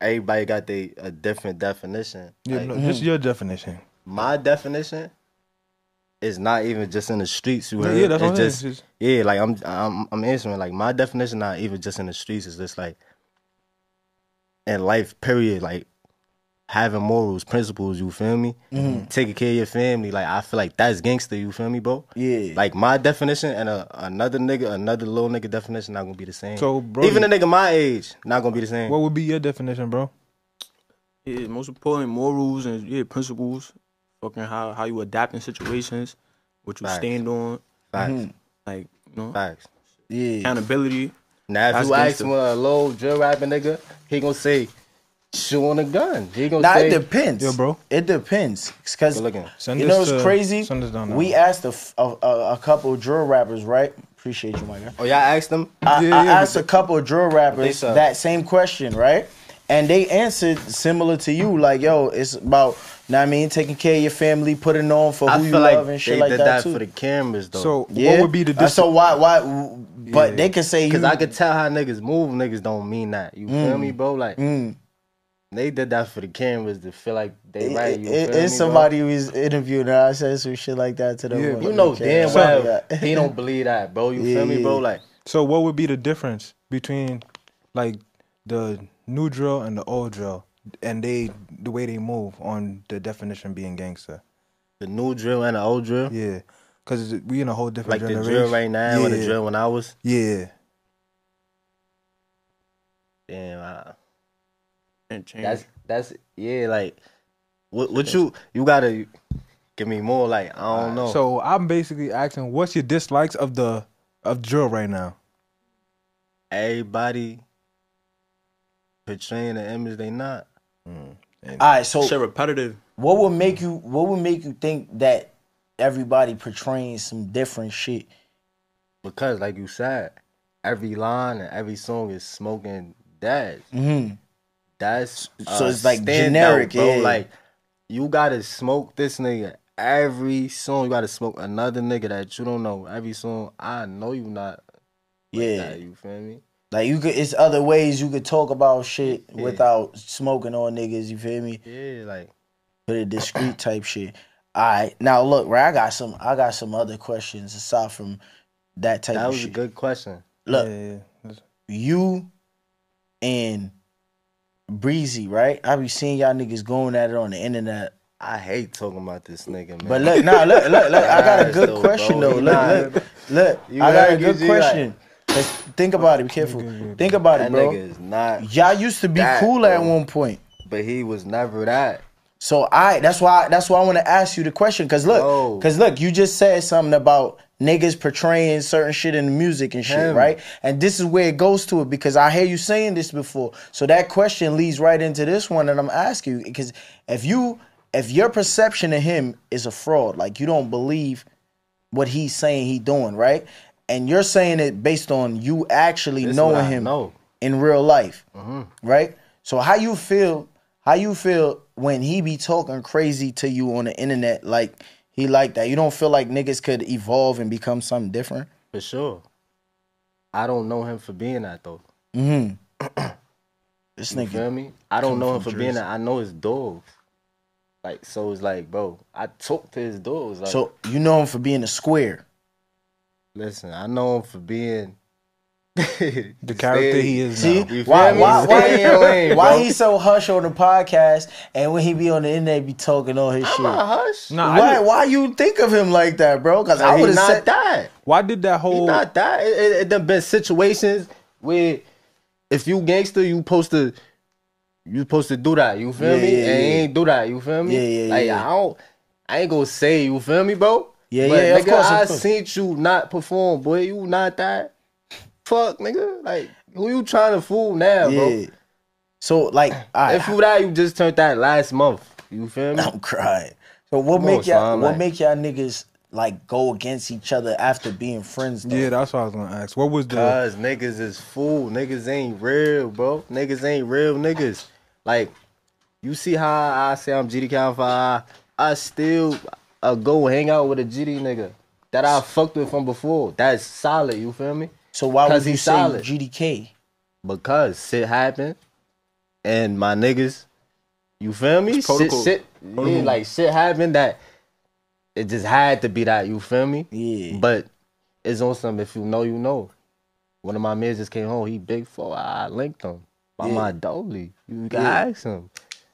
everybody got they a different definition. Yeah, Like, no, just mm-hmm. your definition. my definition is not even just in the streets. You Yeah, heard? yeah, that's what it's I'm just yeah, like I'm I'm I'm answering like my definition not even just in the streets. It's just like in life, period. Like having morals, principles. You feel me? Mm-hmm. Taking care of your family. Like I feel like that's gangster. You feel me, bro? Yeah. Like my definition and a, another nigga, another little nigga definition not gonna be the same. So, bro, even a nigga my age not gonna be the same. What would be your definition, bro? Yeah, most important morals and yeah, principles. Fucking how how you adapt in situations, what you Facts. stand on, Facts, mm-hmm. like you know, facts. Yeah. accountability. Now if That's you ask gangster. him a low drill rapping nigga, he gonna say shoot on a gun. He gonna Now say it depends. Yo, bro. It depends. Cause Good looking. Send you this know what's to- crazy? Send this down now. We asked a, f- a, a- a couple of drill rappers, right? Appreciate you, my guy. Oh y'all asked him. I, Yeah, I yeah, asked a couple of drill rappers said? that same question, right? And they answered similar to you, like, yo, it's about, know what I mean, taking care of your family, putting on for I who you feel love like and shit they like did that, that too. for the cameras though. so yeah. what would be the Uh, dis- so why why? But Yeah. they could say you. Cause I could tell how niggas move. Niggas don't mean that. You feel Mm. me, bro? Like Mm. They did that for the cameras to feel like they It- right. You it- feel me, it's bro? somebody who was interviewed and I said some shit like that to them. Yeah, You know camera. damn So, well yeah. he don't believe that, bro. You feel me, bro? Like So what would be the difference between like the new drill and the old drill, and they the way they move on the definition being gangster? the new drill and the old drill. Yeah, because we in a whole different Like the drill right now and the drill when I was. Yeah, Damn, I, that's that's yeah. Like what what you you gotta give me more. Like I don't know. So I'm basically asking, what's your dislikes of the of drill right now? everybody portraying the image they not. All right, so shit repetitive. what would make you what would make you think that everybody portraying some different shit? Because like you said, every line and every song is smoking that. Mm-hmm. That's So it's, like, standout, generic, bro. yeah. Like you gotta smoke this nigga every song. You gotta smoke another nigga that you don't know. Every song, I know you not. Like Yeah. that, you feel me? Like you could, it's other ways you could talk about shit without smoking on niggas. You feel me? Yeah, like But a discreet type shit. All right, now look, right? I got some, I got some other questions aside from that type that of was a good question. Look, Yeah, yeah. you and Breezy, right? I be seeing y'all niggas going at it on the internet. I hate talking about this nigga, man. But look, nah, look, look, look. I got a good though, question bro. though. Look, look, look. You I got a good question. Let's think about it. Be careful. Think about that it, bro. nigga is not. Y'all used to be that, cool at bro. one point. But he was never that. So I that's why that's why I want to ask you the question cuz look No. cuz look you just said something about niggas portraying certain shit in the music and shit, Him. right? And this is where it goes to it because I hear you saying this before. So that question leads right into this one and I'm asking you because if you if your perception of him is a fraud, like you don't believe what he's saying he doing, right? And you're saying it based on you actually This knowing him know. in real life, Mm-hmm. right? So how you feel? How you feel when he be talking crazy to you on the internet? Like he like that? You don't feel like niggas could evolve and become something different? For sure. I don't know him for being that though. Mm-hmm. this You nigga. feel me? I don't know him for being that. I know his dogs. Like so, it's like, bro, I talk to his dogs. Like, So you know him for being a square. Listen, I know him for being The character he is See now. You why why why, Stay lane, why he so hush on the podcast and when he be on the internet be talking all his I'm shit? not hush. Nah, Why did- why you think of him like that, bro? Because I he would have not said that. Why did that He whole not that. It, it, it done been situations where if you gangster, you supposed to you supposed to do that. You feel Yeah, me? yeah, and he yeah. ain't do that. You feel me? Yeah, yeah, like yeah. I don't. I ain't gonna say you feel me, bro. Yeah, but, yeah, of nigga, course, of I course. seen you not perform, boy. You not that. Fuck, nigga. Like who you trying to fool now, bro? So like, I, If you that, you just turned that last month. You feel me? I'm crying. So what Come make on, y'all son, what like- make y'all niggas like go against each other after being friends though? Yeah, that's what I was gonna ask. What was the Cause niggas is fool. Niggas ain't real, bro. Niggas ain't real niggas. Like, you see how I say I'm GD Count Five. I still uh, go hang out with a GD nigga that I fucked with from before. That's solid. You feel me? So why would 'Cause you he's say solid. GDK? Because shit happened, and my niggas, you feel me? Shit, protocol. shit, yeah, like shit happened that it just had to be that. You feel me? Yeah. But it's on some. If you know, you know. One of my men just came home. He big four. I linked him by Yeah. my dolly. You can Yeah. ask him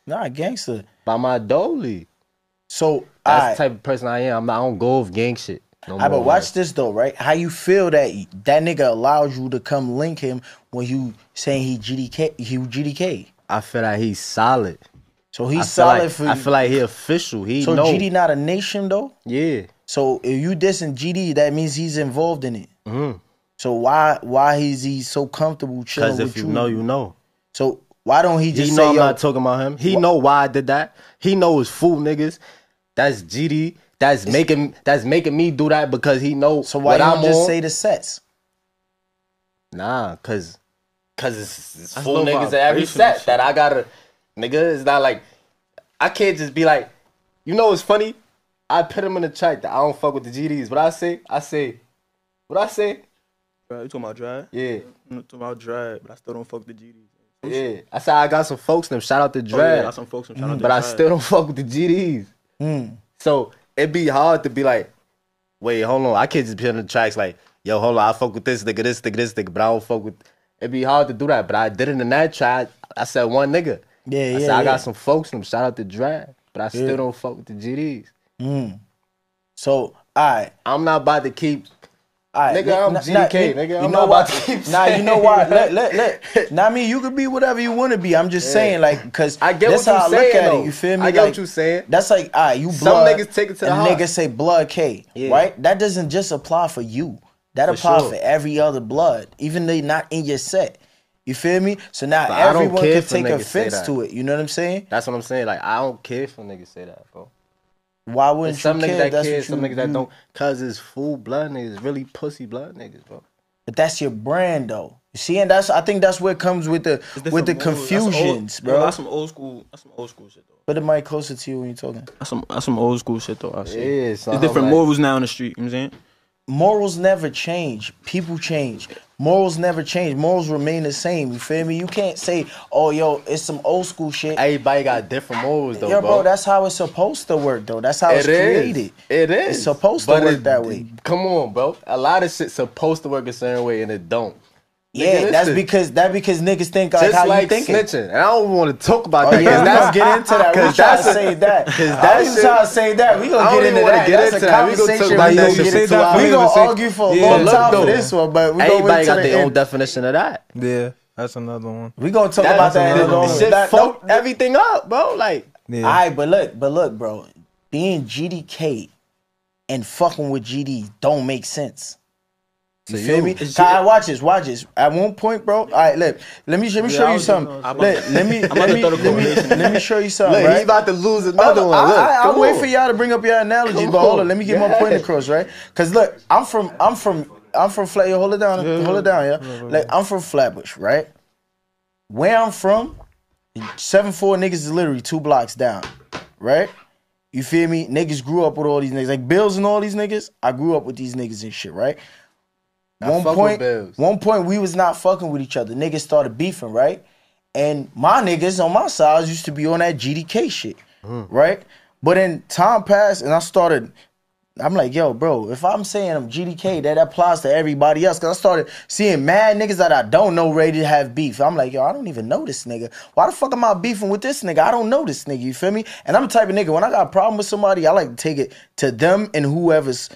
Nah, gangster. by my dolly. So That's I the type of person I am. I'm not, I don't go with gang shit. No I but watch this though, right? How you feel that that nigga allows you to come link him when you saying he GDK he GDK. I feel like he's solid. So he's solid like, for I feel like he official. He So know. GD not a nation though? yeah. So if you dissing GD, that means he's involved in it. Mhm. So why why is he so comfortable chilling Because if you know, you know. So why don't he He just know say I'm not talking about him. He know why I did that. He know it's fool niggas. That's GD. That's making that's making me do that because he know so why what don't I'm you just on. say the sets? Nah, cause cause it's, it's full low niggas at every set and that I gotta nigga. It's not like I can't just be like, you know, it's funny. I put him in the chat that I don't fuck with the GDs. What I say, I say, what I say, Bro, you talking about drag? yeah. I'm talking about drag, but I still don't fuck the GDs. Yeah, I said I got some folks. Them shout out to Oh, yeah, Drag, got some folks. I'm trying to but I still don't fuck with the GDs. Mm. So it'd be hard to be like, wait, hold on, I can't just be on the tracks like, yo, hold on, I fuck with this nigga, this nigga, this nigga, but I don't fuck with. It'd be hard to do that, but I did it in that track. I said one nigga. Yeah, I yeah, said I yeah. got some folks. Them shout out to Drag, but I still Yeah. don't fuck with the GDs. Mm. So, alright. I'm not about to keep. Alright, Nigga, I'm nah, GDK, nah, nigga, You I'm know about to keep Nah, you know saying that. Let, let, let. Now, I mean, you could be whatever you want to be. I'm just saying, like, because I get that's what you how I saying. look at though. it. You feel me? I get like, what you saying. That's like, ah, you blood. Some niggas take it to the and heart. niggas say blood K, Yeah. right? That doesn't just apply for you. That For apply sure. for every other blood, even though not in your set. You feel me? So now But everyone can take offense to it. You know what I'm saying? That's what I'm saying. Like I don't care if a nigga say that, bro. Why wouldn't some you niggas care? that That's care, some niggas that don't. Cause it's full blood niggas, really pussy blood niggas, bro. But that's your brand, though. You see, and that's I think that's where it comes with the with the different moves. That's old- confusions, yeah, bro. That's some old school. That's some old school shit though. Put the mic closer to you when you're talking. That's some that's some old school shit though. I see. Yeah, It's son, different like- morals now in the street. You know what I'm saying? morals never change. People change. Morals never change. Morals remain the same. You feel me? You can't say, "Oh, yo, it's some old school shit." Everybody got different morals though, Yo, bro. bro, that's how it's supposed to work, though. That's how it's It is. created. It is. It's supposed to work it- that way. Come on, bro. A lot of shit's supposed to work a certain way and it don't. Yeah, that's because that because niggas think like Just how like you thinking. snitching. And I don't want to talk about Oh that. yeah, 'cause we that's gonna get into that. We 'cause try to that's a- say that. Cause that's was shit- trying to say that. We I gonna don't get into wanna that. get That's into a that. We gonna conversation we that gonna shit get into. two hours. We gonna Conversation. argue for a Yeah. long But look, time for this one, but we gonna Everybody got the their own definition of that. Yeah, that's another one. We gonna talk That- about that in another one. Shit That- fucked that- everything up, bro. Like, Yeah. All right, but look, but look, bro, being GDK and fucking with GD don't make sense. You To feel me? It's Kai, G- watch this, watch this. At one point, bro. All right, look, let me let me Yeah, show I you was something. just gonna- Let, let me I'm let me let me, let me show you something. look, right? he's about to lose another Hold one. on, Look, I, I, come I'll wait for y'all to bring up your analogy, Come but hold on, on. let me get my point across, right? Cause look, I'm from I'm from I'm from Flat. Yo, hold it down, hold it down, yeah. Like I'm from Flatbush, right? Where I'm from, seven four niggas is literally two blocks down, right? You feel me? Niggas grew up with all these niggas, like Bills and all these niggas. I grew up with these niggas and shit, right? I one point, one point, we was not fucking with each other. Niggas started beefing, right? And my niggas on my side used to be on that GDK shit, right? But then time passed, and I started. I'm like, yo, bro, if I'm saying I'm GDK, that applies to everybody else. Cause I started seeing mad niggas that I don't know ready to have beef. I'm like, yo, I don't even know this nigga. Why the fuck am I beefing with this nigga? I don't know this nigga. You feel me? And I'm the type of nigga when I got a problem with somebody, I like to take it to them and whoever's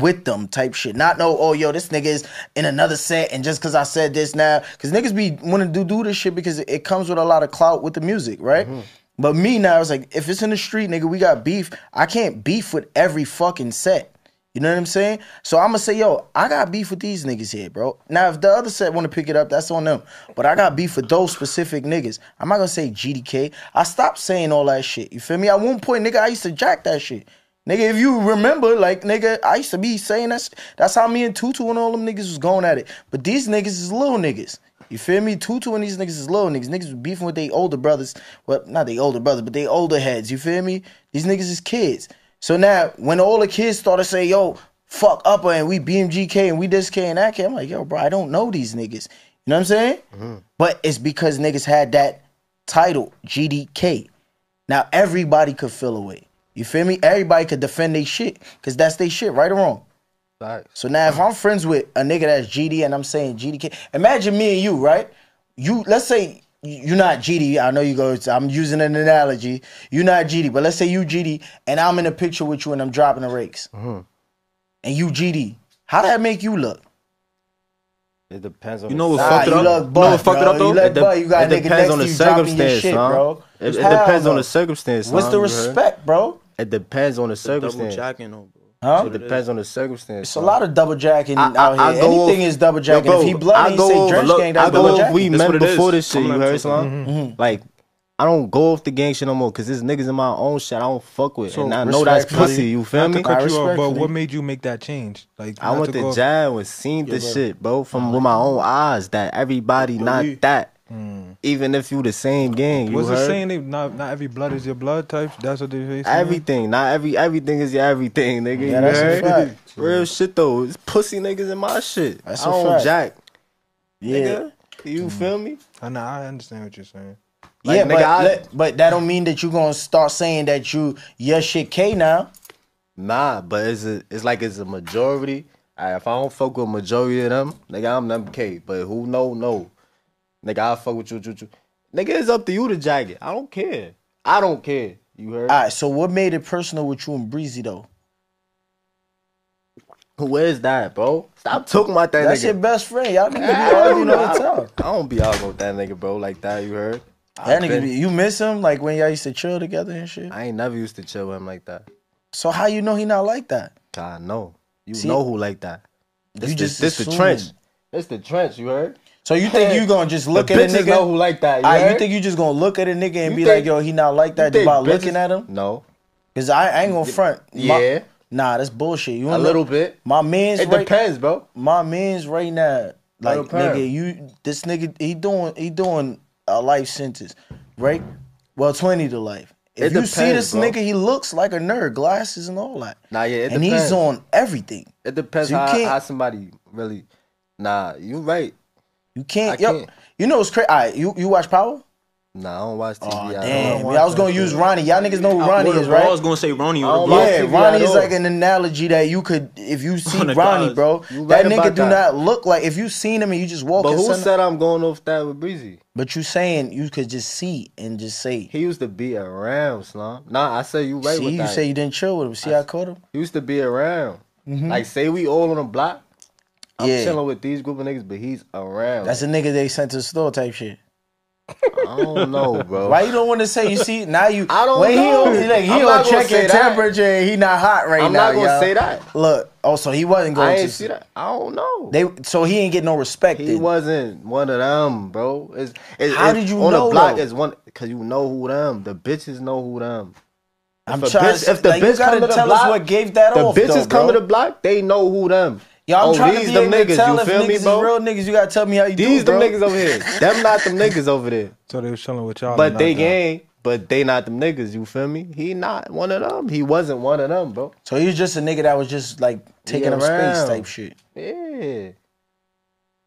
with them type shit. Not know, oh yo, this nigga is in another set, and just cause I said this now, cause niggas be wanting to do, do this shit because it, comes with a lot of clout with the music, right? Mm-hmm. But me now, it's like if it's in the street, nigga, we got beef. I can't beef with every fucking set. You know what I'm saying? So I'm gonna say, yo, I got beef with these niggas here, bro. Now, if the other set want to pick it up, that's on them. But I got beef with those specific niggas. I'm not gonna say GDK. I stopped saying all that shit. You feel me? At one point, nigga, I used to jack that shit. Nigga, if you remember, like, nigga, I used to be saying that's that's how me and Tutu and all them niggas was going at it. But these niggas is little niggas. You feel me? Tutu and these niggas is little niggas. Niggas was beefing with their older brothers. Well, not they older brothers, but they older heads. You feel me? These niggas is kids. So now, when all the kids started saying, yo, fuck upper and we BMGK and we this K and that K, I'm like, yo, bro, I don't know these niggas. You know what I'm saying? Mm-hmm. But it's because niggas had that title, GDK. Now everybody could feel away. You feel me? Everybody could defend their shit because that's their shit, right or wrong. Facts. So now if I'm friends with a nigga that's GD and I'm saying GDK, imagine me and you, right? You let's say you're not GD. I know you go. I'm using an analogy. You're not GD, but let's say you GD and I'm in a picture with you and I'm dropping the rakes, mm-hmm. and you GD. How that make you look? It depends on You the know what Nah, fucked it up? look You know what fucked it up though? You It de- butt. You got it a nigga depends next on the you dropping your circumstance, shit, son. bro. It, it depends on the circumstance. What's son, the respect, bro? It depends on the Double circumstance. jacking though, bro. Huh? It depends on the circumstance. It's a lot of double jacking I- I- out I here. go Anything off- is double Yo, jacking. bro, if he bloody, I he say off- drench look, gang, that's I go off jacking. we That's met what it is. before this shit. Coming You heard to Islam? Mm-hmm. Like, I don't go off the gang shit no more because there's niggas in my own shit I don't fuck with, So, and I know that's pussy. You feel me? to cut you off, but what made you make that change? Like I went to to go- jab and seen this shit, bro, from with my own eyes that everybody not we- that. Even if you the same gang, you Was it heard? saying they not not every blood is your blood type? That's what they say. Everything, not every everything is your everything, nigga. Yeah, you that's a fact. Real shit though. It's pussy niggas in my shit. That's I a don't fact. jack. Yeah. Nigga. You mm. feel me? I know. I understand what you're saying. Like, yeah, nigga, but I- let- but that don't mean that you gonna start saying that you your shit K now. Nah, but it's a, it's like it's a majority. Alright, if I don't fuck with majority of them, nigga, I'm them K. But who know, no. Nigga, I fuck with you, you, you. Nigga, it's up to you to jag it. I don't care. I don't care. You heard? All right, so what made it personal with you and Breezy though? Where's that, bro? Stop talking about that That's nigga. your best friend. Y'all niggas be I arguing all the I, time. I don't be arguing with that nigga, bro, like that. You heard? That nigga, be, you miss him like when y'all used to chill together and shit. I ain't never used to chill with him like that. So how you know he not like that? I know. You See? know who like that. This, You this, just this the trench. This the trench, you heard? So you think you gonna just look at a nigga? know who like that. You, Alright, heard? you think you just gonna look at a nigga and You be think- like, yo, he not like that think just by bitches- looking at him? No. Cause I, I ain't gonna front. My- Yeah. nah, that's bullshit. You A little look- bit. My man's It right, depends, bro. my man's right now, like nigga, you this nigga he doing he doing a life sentence, right? Well, twenty to life. If It you see this bro. nigga, he looks like a nerd, glasses and all that. Nah, yeah, it and depends. he's on everything. It depends So you how, can't- how somebody really. Nah, you right. You can't. I yo, can't. you know what's crazy? All right, you you watch Power? Nah, I don't watch TV. Oh I don't damn! watch I was gonna shit. use Ronnie. Y'all niggas know who Ronnie is, if- I was gonna say Ronnie I or the Yeah, TV Ronnie is like an analogy that you could, if you see Ronnie, bro, You that nigga do that. not look like. If you seen him and you just walk, But who center- said I'm going off that with Breezy? But you saying you could just see and just say. He used to be around, Slum. Nah, I say you right see, with you that. say you didn't chill with him. See, I caught him. he used to be around. Mm-hmm. Like, say we all on the block. I'm Yeah. chilling with these group of niggas, but he's around. That's a nigga they sent to the store type shit. I don't know, bro. Why you don't want to say? You see, now you. I don't when know. He, on- like, he I'm on not check your temperature and he not hot right now. I'm not gonna y'all. say that. Look, oh, so he wasn't going I to ain't see that. I don't know. They so he ain't get no respect. He then. wasn't one of them, bro. It's, it's, How it's- did you on know, the block though? is one because you know who them. The bitches know who them. I'm If trying. bitch- to, if the like, bitch come to the block, what gave that The off. bitches though, come to the block, they know who them. Yo, I'm oh, trying these to be them niggas. tell You feel niggas me, bro? real niggas. You gotta tell me how you These do, them bro. niggas over here. them not them niggas over there. So they was chilling with y'all. But they not gang. But they not them niggas. You feel me? He not one of them. He wasn't one of them, bro. So he was just a nigga that was just like taking up space type shit. Yeah.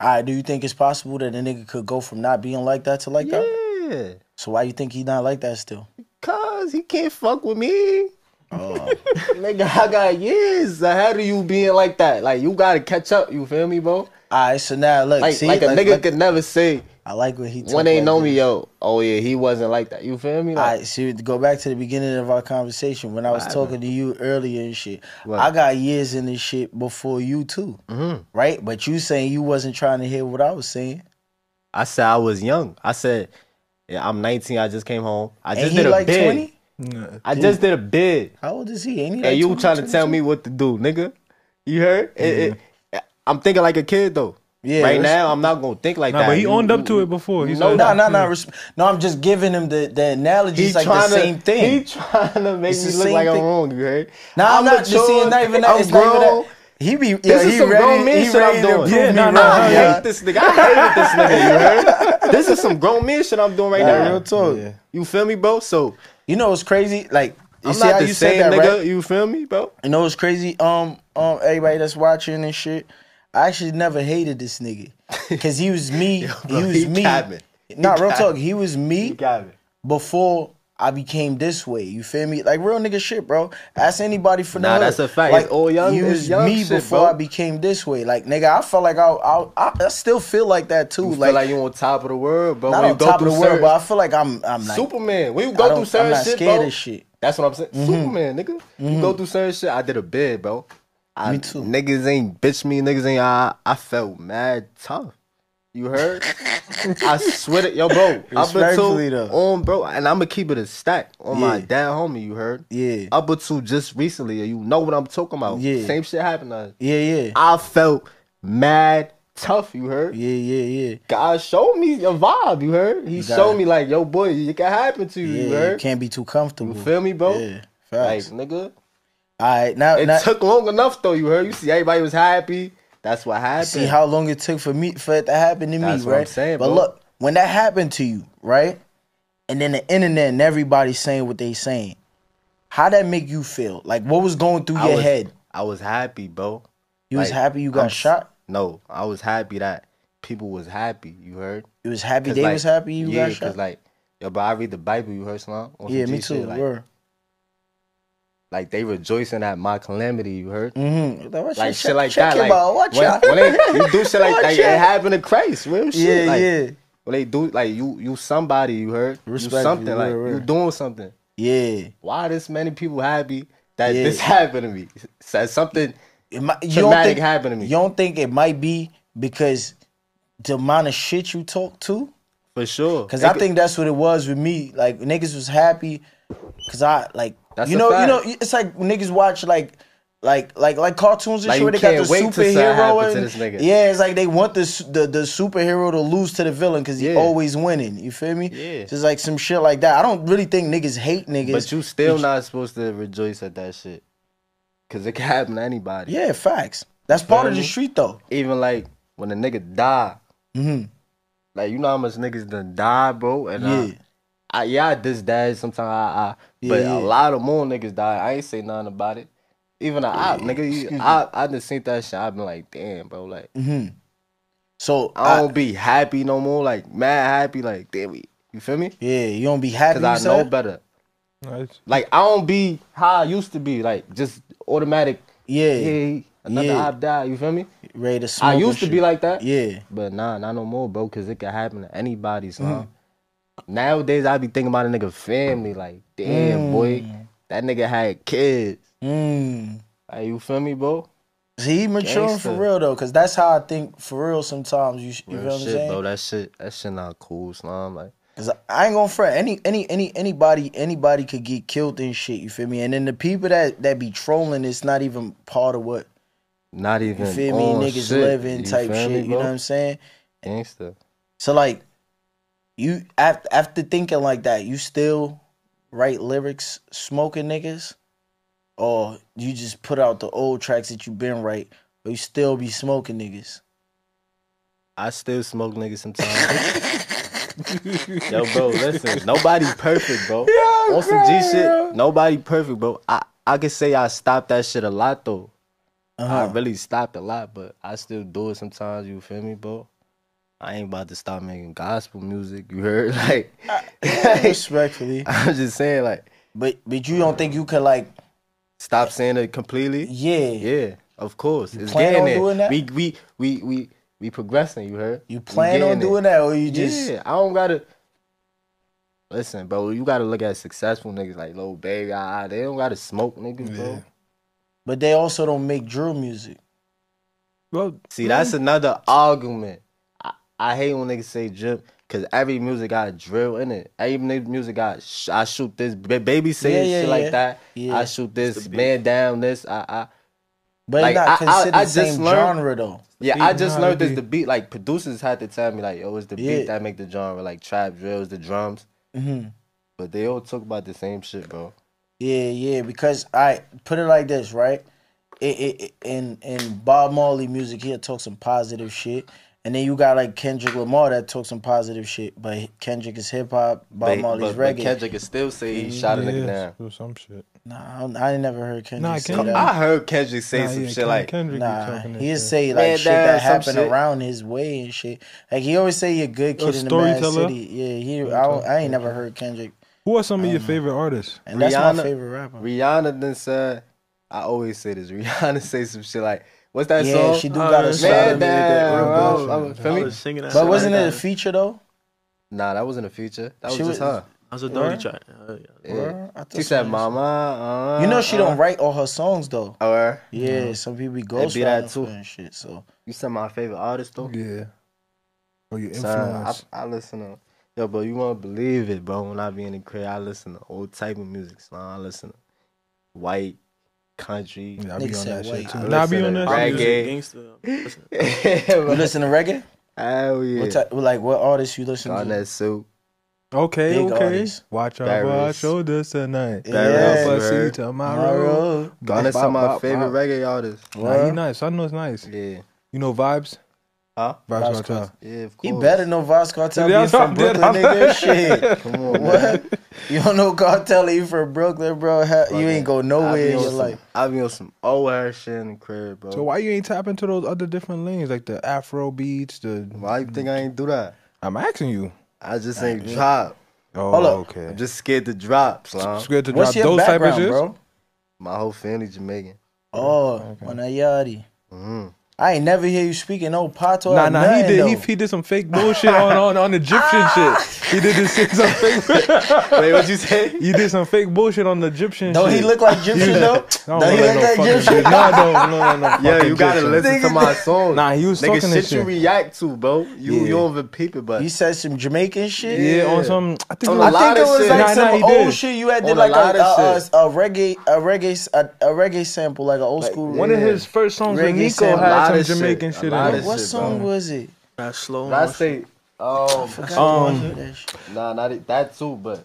All right, do you think it's possible that a nigga could go from not being like that to like that? Yeah. So why you think he not like that still? Cause he can't fuck with me. Oh, Nigga, I got years ahead of you being like that. Like you gotta catch up. You feel me, bro? all right. So now look, Like, see, like a like- nigga like- could never say I like what he. when they know me, yo. Oh yeah, he wasn't like that. You feel me? All Like, right, see, to go back to the beginning of our conversation when I was talking to you earlier and shit. I got years in this shit before you too, Mhm. right? But you saying you wasn't trying to hear what I was saying, I said I was young. I said, yeah, I'm 19. I just came home. I just did a like bid. twenty. Nah. I just did a bid. How old is he? Ain't he? And you 20, trying to tell me what to do, nigga? You heard? It- it- I'm thinking like a kid though. Yeah, right now, I'm not gonna think like Nah, that. but he You- owned up to it before. He you said know No, no, no. No, I'm just giving him the the analogy. He It's like the to, same thing. He trying to make It's me look same like I'm wrong. You heard? Nah, I'm, not just mature, seeing not even that. I'm It's not even grown. that. He be yeah, This is he some ready. grown man shit I'm doing. Yeah, me nah, wrong. nah, I yeah. hate this nigga. I hate this nigga. You heard? This is some grown man shit I'm doing right Nah, now. real talk. Yeah. You feel me, bro? So You know what's crazy? Like you I'm see not how the you same said that, nigga. right? You feel me, bro? You know what's crazy? Um, um, everybody that's watching and shit. I actually never hated this nigga because he was me. bro, he was he me. Not real talk. He was me before I became this way. You feel me? Like real nigga shit, bro. Ask anybody for Nah, the that's hood. a fact. Like It's all young- it's was young me shit, before bro. I became this way. Like nigga, I felt like I, I, I, still feel like that too. You like, feel like you on top of the world, bro. not when you on go top of the world, but I feel like I'm, I'm like Superman. When you go through certain I'm not shit, scared bro. of shit. That's what I'm saying. Mm-hmm. Superman, nigga. You go mm-hmm. through certain shit. I did a bid, bro. I, Me too. Niggas ain't bitch me. Niggas ain't. I, I felt mad tough. You heard? I swear to yo, bro. Up until though. on, bro, and I'm gonna keep it a stack on my Yeah. dad, homie. You heard? Yeah. Up until just recently, you know what I'm talking about. Yeah. Same shit happened. To us. Yeah, yeah, I felt mad tough. You heard? yeah, yeah, yeah. God showed me a vibe. You heard? He showed it. me like, yo, boy, it can happen to you. Yeah, you you heard? can't be too comfortable. You feel me, bro? Yeah, Like, facts. nigga, All right, now, it now took long enough though. You heard? You see, everybody was happy. That's what happened. see how long it took for me for it to happen to That's me, what I'm right? saying, but bro. look, when that happened to you, right? And then the internet and everybody saying what they saying, how that make you feel? Like what was going through I your was, head? I was happy, bro. You was happy you got I'm- shot? No, I was happy that people was happy. You heard? It was happy They like, was happy. You yeah, got shot. Cause like yo, but I read the Bible. You heard? Some yeah, me too. Like. Like they rejoicing at my calamity. You heard? Mm-hmm. Like, Like shit like that. Like out. Watch when, out. when they you do shit like that, it happened to Christ. Real shit. Yeah, like, yeah, When they do like you, you somebody. You heard? You Respectfully, something like word, you doing something. yeah. Why this many people happy that Yeah. this happened to me? Said something It might, you don't think happened to me. you don't think it might be because the amount of shit you talk to? for sure. Because I think that's what it was with me. Like niggas was happy because I like That's you know fact. you know it's like niggas watch like. Like like like cartoons and Like, shit, where they got the can't wait to see what superhero. to and- this nigga. Yeah, it's like they want the the, the superhero to lose to the villain because he Yeah. always winning. You feel me? Yeah. just like some shit like that. I don't really think niggas hate niggas. But you still not supposed to rejoice at that shit. Cause it can happen to anybody. yeah, facts. That's part of the street though. Even like when a nigga die. hmm Like you know how much niggas done die, bro. And Yeah. I, I yeah, I diss dad sometimes. I, I but Yeah, a lot of more niggas die. I ain't say nothing about it. Even a op, nigga. You, I I just seen that shit. I've been like, damn, bro. Like Mm-hmm. So I I, don't be happy no more. Like mad happy. Like damn, we- you feel me? yeah, you don't be happy. Cause I know said? better. Nice. Like I don't be how I used to be. Like just automatic. Yeah, Yeah, another Yeah. op die. You feel me? ready to smoke. I used to shit. be like that. yeah. But nah, not no more, bro, because it can happen to anybody, son. Mm-hmm. Nowadays, I be thinking about a nigga family, like, damn, boy, that nigga had kids. Mm. Like, you feel me, bro? See, he maturing for real though, cause that's how I think for real. Sometimes you, you Real feel what I'm saying? bro. That shit, that shit not cool, son. Like, Cause I ain't gonna front. Any any any anybody anybody could get killed and shit. You feel me? And then the people that that be trolling, it's not even part of what not even you feel me. Niggas shit. living You type shit. me, you know what I'm saying? Gangsta. So like, you after after thinking like that, you still write lyrics smoking niggas, or you just put out the old tracks that you been write, but you still be smoking niggas. I still smoke niggas sometimes. Yo, bro, listen, nobody's perfect, bro. On some G shit, nobody perfect, bro. I, I can say I stopped that shit a lot, though. I Uh-huh. really stopped a lot, but I still do it sometimes. You feel me, bro? I ain't about to stop making gospel music. You heard? Like, Respectfully, I'm just saying, like, but but you don't think you could like stop saying it completely. yeah Yeah, of course. It's plan getting on there. doing that? We we we we we progressing. You heard? you plan on doing there. that or you just yeah, I don't gotta. Listen, bro, you gotta look at successful niggas like Lil Baby. Ah, they don't gotta smoke niggas, bro. Yeah. but they also don't make drill music. Well, See, that's another argument. I, I hate when niggas say drip because every music got drill in it. Every mu- music got sh- I shoot this. Ba- baby say Yeah, shit yeah, yeah. like that. Yeah. I shoot this man down. This I, I But Like, it's not I- I- I the same just learned- genre though. yeah. beat, I just learned it this. The beat like producers had to tell me like, yo, it's the Yeah. beat that make the genre like trap drills, the drums. hmm But they all talk about the same shit, bro. Yeah, yeah. Because I put it like this, right? It, it, it- in in Bob Marley music, he'll talk some positive shit, and then you got like Kendrick Lamar that talk some positive shit. But Kendrick is hip hop, Bob But, Marley's but, but reggae. Kendrick can still say he shot a nigga yeah, down. or some shit. nah, I, I never heard Kendrick Nah, say Kendrick- that. I heard Kendrick say Nah, some yeah, shit Ken- like, Kendrick Nah, he'll shit. say like Man shit that happened shit. around his way and shit. Like he always say, "You're a good kid A in the mad city." Yeah, he. I, I ain't never heard Kendrick, Who are some of your um, favorite artists? and that's Rihanna- my favorite rapper. Rihanna then said, I always say this. Rihanna say some shit like, what's that yeah, song? she do Uh, got a man song. Man Shout down, out bro. Real I'm- I feel me? was. But shit wasn't it a feature though? Nah, that wasn't a feature. That was She just was- her. That was a dirty Word? track. Uh, yeah. Yeah. I thought She said, "Mama." Uh, You know she uh. don't write all her songs though. Oh, her? Yeah, some people be It ghost be that too. and shit. So You said my favorite artist though. Yeah. Or your Son, I. I listen to yo, bro. You won't believe it, bro. When I be in the crib, I listen to all type of music. Son. I listen to white, country. Yeah, I be on that shit too. I Nah, be on that Pop reggae. shit. music, gangsta. You listen to reggae? yeah. What type, like what artists you listen Garnet to? soup. Okay, Big okay. artists. Watch out for our shoulders tonight. Yeah. Barris, Help see heard? tomorrow. Tomorrow. Garnet's some of my bop, favorite bop. reggae artists. Nah, he nice. I know it's nice. Yeah. You know vibes. Huh? Vibes Vybz Kartel. Yeah, of course. He better know Vybz Kartel Yeah, be from Brooklyn, nigga. Shit. Come on. What? You don't know Kartel? You from Brooklyn, bro? Ha- You ain't go I nowhere be in on your life. I be on some old ass shit in the crib, bro. So why you ain't tap into those other different lanes like the Afro beats? The why you think I ain't do that? I'm asking you. I just ain't drop. Oh, Hold up. okay. I'm just scared to drop, Slum. scared to What's drop your those type of shit. bro? My whole family Jamaican. Oh, Wanayari. hmm I ain't never hear you speaking no pato. Nah, or nah, he did. He, he did some fake bullshit on, on on Egyptian ah! shit. He did this shit, some fake. Wait, what you say? He did some fake bullshit on the Egyptian. Shit. Don't shit. he look like Egyptian though? I don't Don't he look look like fucking Egyptian? Egyptian. Nah, no, no, no, no. Yeah, you gotta Egyptian. listen to my song. Nah, he was Nigga, talking shit this you shit. react to, bro. You Yeah. you don't even peep it, but You said some Jamaican shit. Yeah, on some. I think On it was, lot I think of it was shit. like Nah, some nah, old shit you had did like a, a, a, shit. a reggae a reggae a, a reggae sample like an old school. one of his first songs with Nico had Lot some of. Jamaican A shit, in it. what shit, song bro. was it? That slow. I say, oh, Um, to hear that shit. nah, not it- that too, but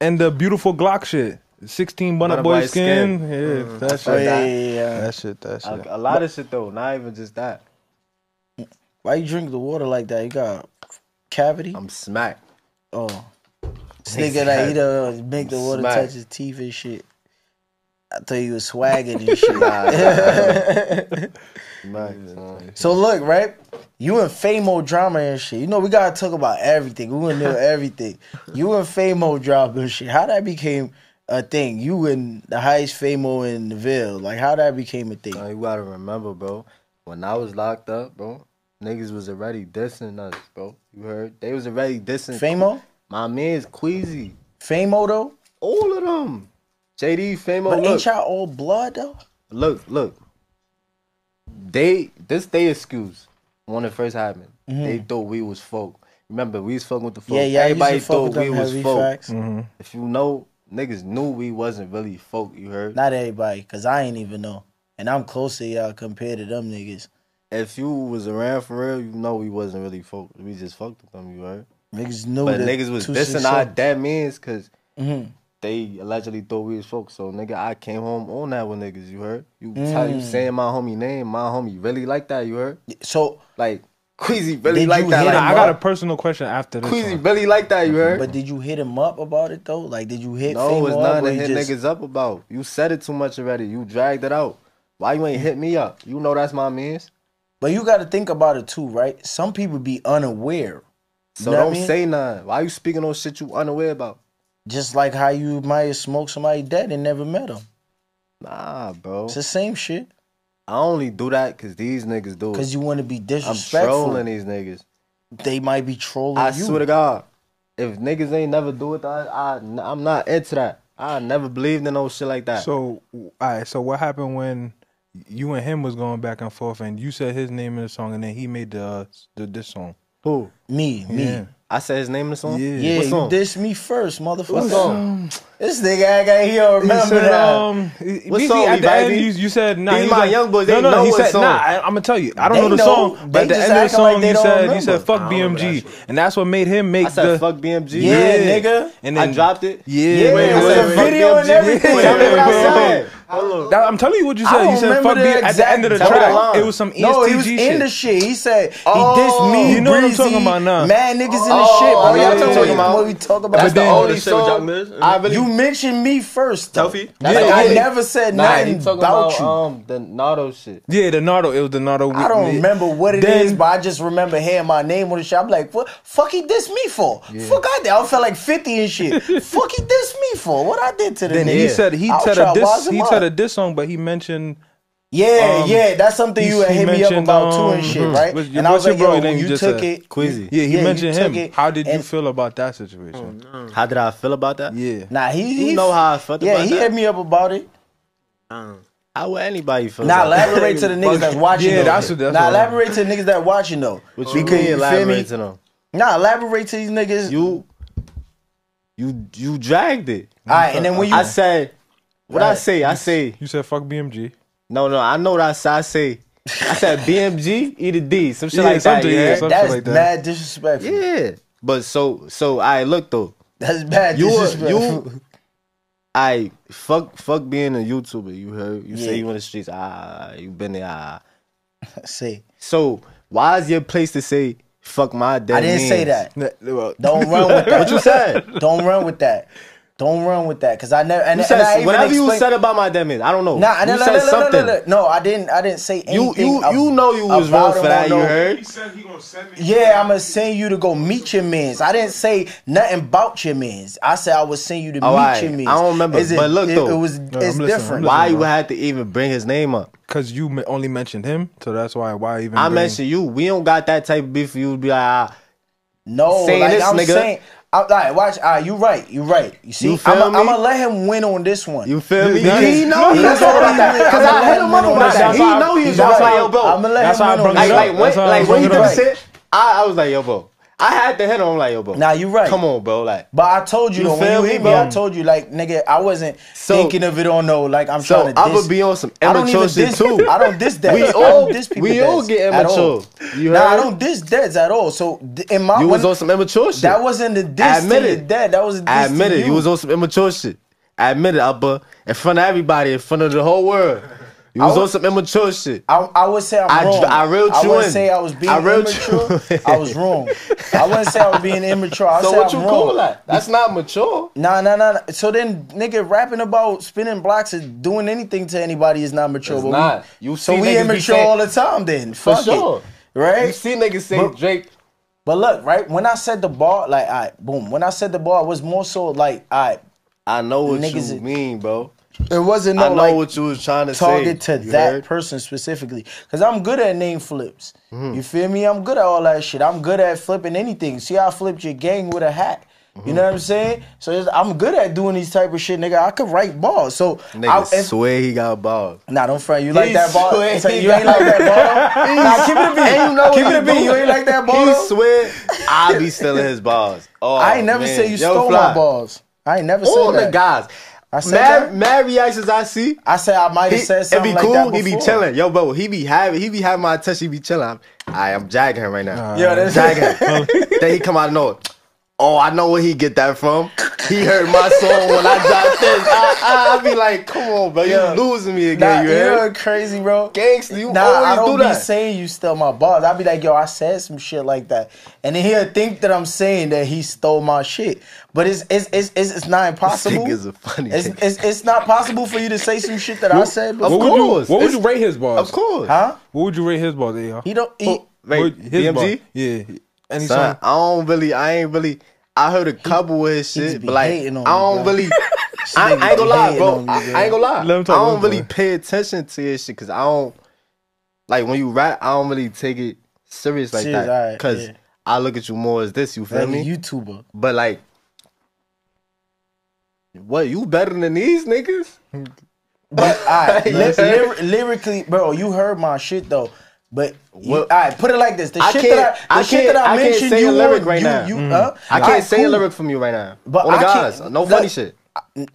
And the beautiful Glock shit. 16 Bunna Bunna Boy Boy skin. Skin. Yeah, that Oh shit. yeah, yeah, yeah. That shit, that shit. a, a lot of shit though. Not even just that. Why you drink the water like that? You got cavity? I'm smacked. Oh, this nigga that he don't make the water Smack. touch his teeth and shit. I thought you was swagging and shit. Smacked. So look, right? You and Famo drama and shit. You know we gotta talk about everything. We gonna know everything. You and Famo drama and shit. How that became a thing? You and the highest Famo in the Ville. Like how that became a thing? Now, you gotta remember, bro. When I was locked up, bro, niggas was already dissing us, bro. You heard? They was already dissing. Famo, My man's Queasy. Famo though. All of them. JD, Famo, But look. ain't y'all all blood though? Look, look. They this they excuse when it first happened. They thought we was folk. Remember, we was fucking with the folk. Mm-hmm. Yeah, yeah. Everybody I used to fuck thought we was heavy folk. Mm-hmm. If you know, niggas knew we wasn't really folk. You heard? Not everybody, cause I ain't even know, and I'm close to y'all compared to them niggas. If you was around for real, you know we wasn't really folk. We just fucked with them. You heard? Niggas knew But niggas was two dissing six our seven- dead means because Mhm. They allegedly thought we was folk. So nigga, I came home on that with niggas. You heard? You tell Mm. you saying my homie name, my homie really like that. You heard? So, Like Queasy really like that. Like, I got a personal question after this. Queasy one. really like that. You heard? but did you hit him up about it though? Like, did you hit? no, it's nothing to hit just- niggas up about. You said it too much already. You dragged it out. Why you ain't hit me up? You know that's my means. But you got to think about it too, right? Some people be unaware. So what I don't mean? say nothing. Why you speaking on shit you unaware about? Just like how you might have smoked somebody dead and never met them. Nah, bro. It's the same shit. I only do that because these niggas do it. Cause you want to be disrespectful. I'm disrespectful. trolling these niggas. They might be trolling I you. swear to God, if niggas ain't never do it, I, I I'm not into that. I never believed in no shit like that. So, all right. So, what happened when you and him was going back and forth, and you said his name in the song, and then he made the uh, the this song? Who? me, me. Yeah. I said his name in the song. Yeah. Yeah, What you dissed me first, What motherfucker. song? Um, This nigga act like he don't remember said, that. um, What BZ, song, at we the end, you, you said, nah, These my like, young boys, no, they no, know he what said, song. nah, I, I'm gonna tell you, I don't They know the know. song, but at the end of the acting like song, you don't said, you said, fuck I that BMG, and that's what made him make I said the, fuck BMG. Yeah, nigga. and I then dropped it. Yeah, Yeah, wait, I said wait, fuck video and everything. Tell me what I Wait, wait, said. wait. That- I'm telling you what you said. You said fuck the B at the end of the Tell me the track. It was some ESTG No, he was shit. in the shit. He said he Oh. dissed me. You know what I'm talking about now. Mad niggas in the Oh, shit, bro. oh, Y'all yeah, talking yeah, about yeah. what we talk about. That's the then- only Shit with Jack song Miz? I really. you mentioned me first. Though. Selfie? Like, Yeah, I yeah. never said nah, nothing he talking about, about you. um the Nardo shit. Yeah, the Nardo. It was the Nardo. I don't remember what it is, Then- but I just remember hearing my name on the shit. I'm like, what? Fuck he dissed me for? Fuck I did. I felt like 50 and shit. Fuck he dissed me for? What I did to the Then nigga? he said he I was said trying a to wise diss. him He up. said a diss song, but he mentioned Yeah, Um, yeah, that's something you had hit me up mentioned, about too and um, shit, mhm. right? What's- and I was like, yo, bro when you you just took it, Queasy. Yeah, he Yeah, you mentioned him. it, How did you feel about that situation? How did I feel about that? Yeah. nah, he, he You know how I felt yeah, about he that. hit me up about it. How would anybody feel? Now about elaborate to the niggas that's watching. Yeah, though. that's what- that's now what- elaborate to the niggas that watching though. What you Because, mean you feel elaborate me? to them? Nah, elaborate to these niggas. You, you, you dragged it. All right, and then when you I said, what I say? I say, You said fuck BMG. No, no. I know what I said. I say, I said BMG, eat a D, some shit Yeah, like that. something, yeah, Yeah, something. that's like that. mad disrespectful. yeah. But so, so I look though. That's bad You, disrespectful. you, I fuck, fuck being a YouTuber. You heard? You Yeah. say you in the streets. Ah, you been there. Ah. say So Why is your place to say fuck my dad? I didn't say that. Don't run with that. What you said? Don't run with that. Don't run with that. Cause I never and, You and I said even whatever you said about my dead mans. I don't know. Nah, no, you no, said no, no, no, something. no, no, no. I didn't. I didn't say You anything. you you know you was about wrong for that. You heard? He said he gonna send me. Yeah, I'm gonna send you to go meet your mans. I didn't say nothing about your mans. I said I would send you to All meet right, your mans. I don't remember, Is it- but look it, though. it was I'm it's listening, different. Why listening, you had to even bring his name up? Cause you only mentioned him, so that's why. Why even? I bring- mentioned you. We don't got that type of beef you to be like, ah, No, Saying like this, I'm nigga. saying. I, all right, watch. All right, you right. You right. You see, You I'm gonna let him win on this one. you feel me? Because- he know he That's was all about that. Cause I'ma let hit him him up win about on that. that. He know he was He's wrong. right. Like, yo, bro. I'ma let That's him why I win on brought this it Like, up. like when, That's why I like when brought he it did up. the shit, I, I was like, yo, bro. I had to hit him. I'm like, yo, bro. Nah, you right. Come on, bro. Like, But I told you, You though, when you me, hit me, bro? I told you, like, nigga, I wasn't So- thinking of it on no, like, I'm so trying to I'ma be on some I don't immature even shit too. I don't diss that. We I all- diss people we all get immature. You nah, I don't diss deads at all. So in my You was on some immature shit. that wasn't the diss Admit it. dad. That was I admit it. You was on some immature shit. I admit it, Upper. In front of everybody, in front of the whole world. You was I on some immature shit. I, I would say I'm I wrong. dr- I reeled I wouldn't in. say I was being I immature. I was wrong. I wouldn't say I was being immature. I So say what I'm you wrong. call that? That's not mature. Nah, nah, nah. nah. So then, nigga, rapping about spinning blocks and doing anything to anybody is not mature. It's but we- not. You so we immature all the time. Then For fuck sure. it, right? You see niggas say But- Drake. But look, right when I said the bar, like, I right, boom. When I said the bar, it was more so like, I. I know what Niggas you mean, bro. It wasn't no, I know like what you was trying to target say. to You that heard? person specifically. Cause I'm good at name flips. Mm-hmm. You feel me? I'm good at all that shit. I'm good at flipping anything. See how I flipped your gang with a hat. Mm-hmm. You know what I'm saying? So I'm good at doing these type of shit, nigga. I could write balls. So I, Nigga if- swear he got balls. Nah, don't front. You like He that ball? So you ain't like that ball? nah, keep it a beat. You know keep it a beat. You ain't like that ball? He swear I be stealing his balls. Oh, I ain't never man. said you Yo, stole Fly. my balls. I ain't never All said the guys. I said mad, that? mad reactions I see. I said I might have said something. it something be like cool. that he be before. chilling. Yo, bro, he be having he be having my attention. He be chilling. I'm, I, I'm jagging him right now. Yo, that's jagging. then he come out of nowhere. Oh, I know where he get that from. He heard my song when I dropped this. I, I, I be like, come on, bro, you Yeah. losing me again. you you heard? know crazy, bro. Gangster, you Nah, always I don't do be that. saying you stole my balls. I be like, yo, I said some shit like that, and then he'll think that I'm saying that he stole my shit. But it's it's it's it's, it's not impossible. nigga's a funny It's, nigga. it's it's not possible for you to say some shit that I said Of before. What would you? course. What would you rate his balls? Of course. Huh? What would you rate his balls? Yeah. He don't. He, oh, Wait, What- his DMG? ball- Yeah. Any Son, song? I don't really, I ain't really. I heard a couple of his shit, but like, I hating on don't me, really. I, I ain't gonna lie, bro. me, I. I ain't gonna lie. Let him talk, I don't really talk. pay attention to his shit because I don't like when you rap. I don't really take it serious like Serious, that alright, because yeah. I look at you more as this. You feel like a me? YouTuber. but like, what you better than these niggas? But alright, You ly- lyrically, bro, you heard my shit though. But you, all right, put it like this: the I shit can't- that I, the I shit that I, I can't mentioned, say you a lyric right you, now. You, Mm. huh? I can't Alright, say a lyric from you right now. But On the I guys, can't- no funny shit.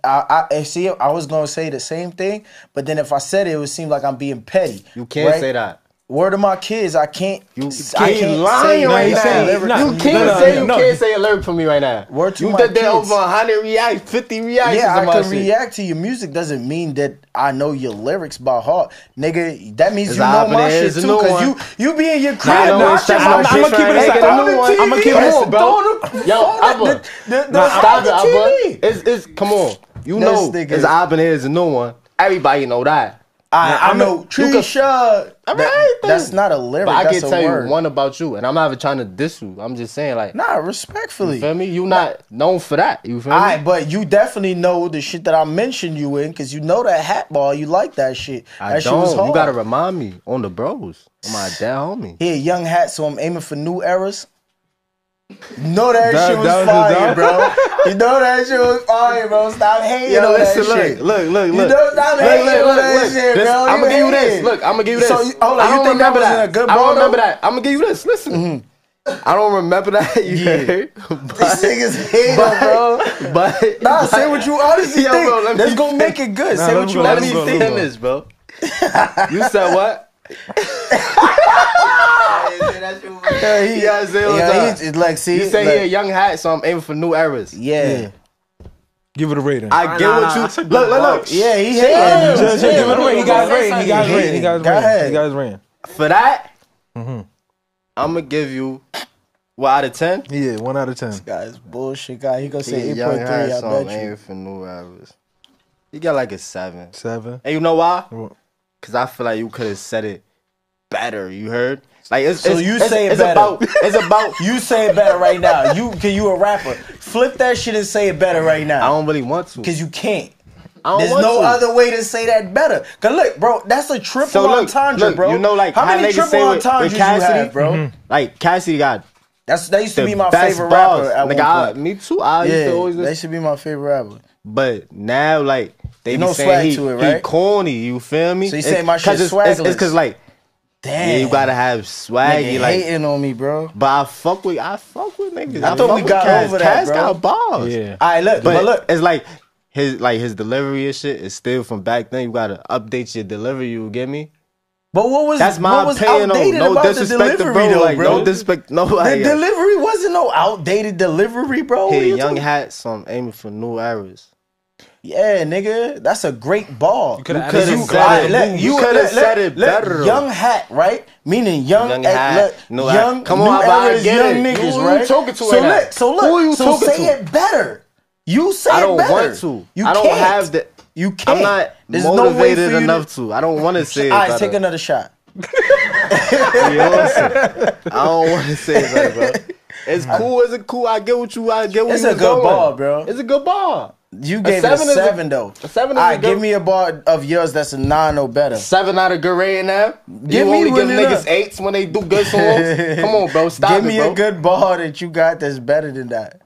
I, I see. I was gonna say the same thing, but then if I said it, it would seem like I'm being petty. You can't right? say that. Word to my kids, I can't. You I can't lying say right now. nah, You can't no, say you no. can't say a lyric for me right now. Word to you my did that over 100 reacts, 50 reactions Yeah, I can react to your music. Doesn't mean that I know your lyrics by heart, nigga. That means It's you know my shit too, cause one. you you be in your Nah, crib. I know nah, it's shit, just I'm I'm gonna keep it trying a to stack. get a On new the one. TV, I'ma keep it on, bro. Yo, Abba. stop it, Abba. It's, it's, come on. You know, it's here is a new one. Everybody know that. I, I know Trisha. I mean, That- that's not a lyric. But I can tell word. you one about you, and I'm not even trying to diss you. I'm just saying, like, Nah, respectfully. you feel me? You not known for that. You feel me? But you definitely know the shit that I mentioned you in, cause you know that hat ball. You like that shit. I that shit was don't. hard. You gotta remind me on the bros. On my dad homie. He a young hat, so I'm aiming for new eras. Know that, That- shit was that was fire, bro. You know that shit was fire, bro. Stop hating Yo, on listen, that look, shit. look, look, look. You don't stop hating on that shit, bro. I'm gonna give you this. Look, I'm gonna give you this. So you- hold on, I you don't think that remember wasn't that. a good I don't remember though? that. I'm gonna give you this. Listen. Mm-hmm. I don't remember that. You heard? These But, niggas hating, bro. but Nah, but- say what you honestly Yo, think. bro, let That's me gonna make it good. Nah, say what you go, Let let me me go, let me finish, bro. You said what? Yeah, he, Yeah, say what yeah, time. he's like, see, You say like, he a young hat, so I'm aiming for new eras. yeah. Give it a rating. I get nah, what you that's a look, look, bar. look. Yeah, he Shit, hating. Just- just give it a rating. He got his rating. He got his He rating. He got his hating. rating. Ahead. He got his rating. For that, mm-hmm. I'm gonna give you what out of ten? Yeah, one out of ten. This Guys, bullshit guy. He gonna say eight Young point three. had I bet you. aim for new rappers. He got like a seven. Seven. And you know why? Cause I feel like you could have said it better. You heard? Like it's So it's, you it's, say it it's better. about it's about. You say it better right now. You can you a rapper? Flip that shit and say it better right now. I don't really want to. Cause you can't. I don't There's want no to. other way to say that better. Cause look, bro, that's a triple So look, entendre, look, bro. you know, like how how many triple say with- with entendres you Cassidy? have, bro? Mm-hmm. Like Cassidy got That's that used to be my favorite bars. rapper at Nigga, one I- point. me too. I used yeah, to always that should be my favorite rapper. But now, like they There's be no saying swag he, to it, he right? corny. You feel me? So you It's- saying my 'cause shit it's, it's, it's cause like Damn, yeah, you gotta have swag. Nigga You like, hating on me, bro. but I fuck with I fuck with niggas. I thought we got Cass. over that, Cass bro. got bars. Yeah. All right, look, But, but, look, it's like his like his delivery and shit is still from back then. You gotta update your delivery. You get me? but what was That's my what was opinion. though. outdated No disrespect the to bro. though, like bro? no disrespect. No, the like, delivery wasn't no outdated delivery, bro. Hey, you young talking- hat, so I'm um, aiming for new eras. Yeah, nigga, that's a great ball. You You coulda some said it. let- You you coulda let- said it better. Young hat, right? Meaning young, Young hat, let- no, young, come on, I young it. niggas, Who you right? talking to so look, so Who you look, so say to? it better. You say I don't it better. want to. You I don't can't. have the. You can't. I'm not There's no motivated you to- enough to. I don't want to say it. All right, better. take another shot. You know what I'm saying? I don't want to say it, better, bro. It's cool. It's a cool. I get what you. I get what It's you a good ball, bro. It's a good ball. You gave it seven a is a- seven though. a seven All a give me a bar of yours that's a nine or better. Seven out of good rating now. Give you me only give niggas them. eights when they do good songs. Come on, bro. Stop Give it, me bro. a good ball that you got that's better than that.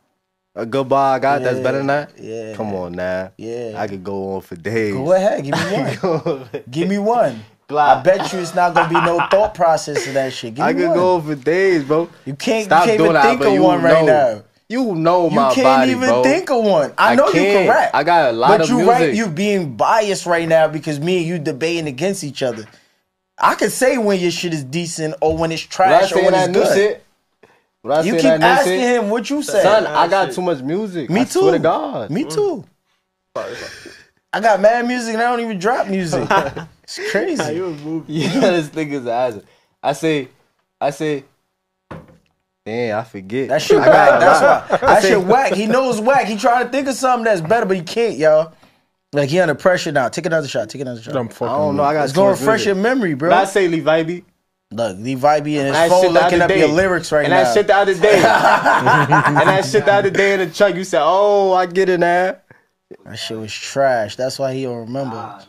A good ball I got that's better than that. yeah. Come on now. Yeah. I could go on for days. Go ahead, give me one. give me one. I bet you it's not gonna be no thought process in that shit. Give I could one. go on for days, bro. You can't. Stop you can't even think of one right know. now. You know my. You can't body, even bro. think of one. I I know you can can't. rap. I got a lot but of you music. right. You being biased right now because me and you debating against each other. I can say when your shit is decent or when it's When I trash or when that it's new good. shit, when I You say keep that asking shit, him what you say. son, I got too much music. Me I too. Swear to God. Me too. I got mad music and I don't even drop music. it's crazy. Yeah, this nigga's ass. I say, I say, damn, I forget. That shit I whack. got That's why. That shit whack. He knows whack. He trying to think of something that's better, but he can't, y'all. Like he under pressure now. Take another shot. Take another shot. I'm fucking. I don't know. I got It's gonna refresh your memory, bro. But I say Levi Vibey. Look, Levi Vibey in his That phone looking other up your lyrics right and now. And that shit the other day. and that shit the other day in the truck. You said, "Oh, I get it now." That shit was trash. That's why he don't remember.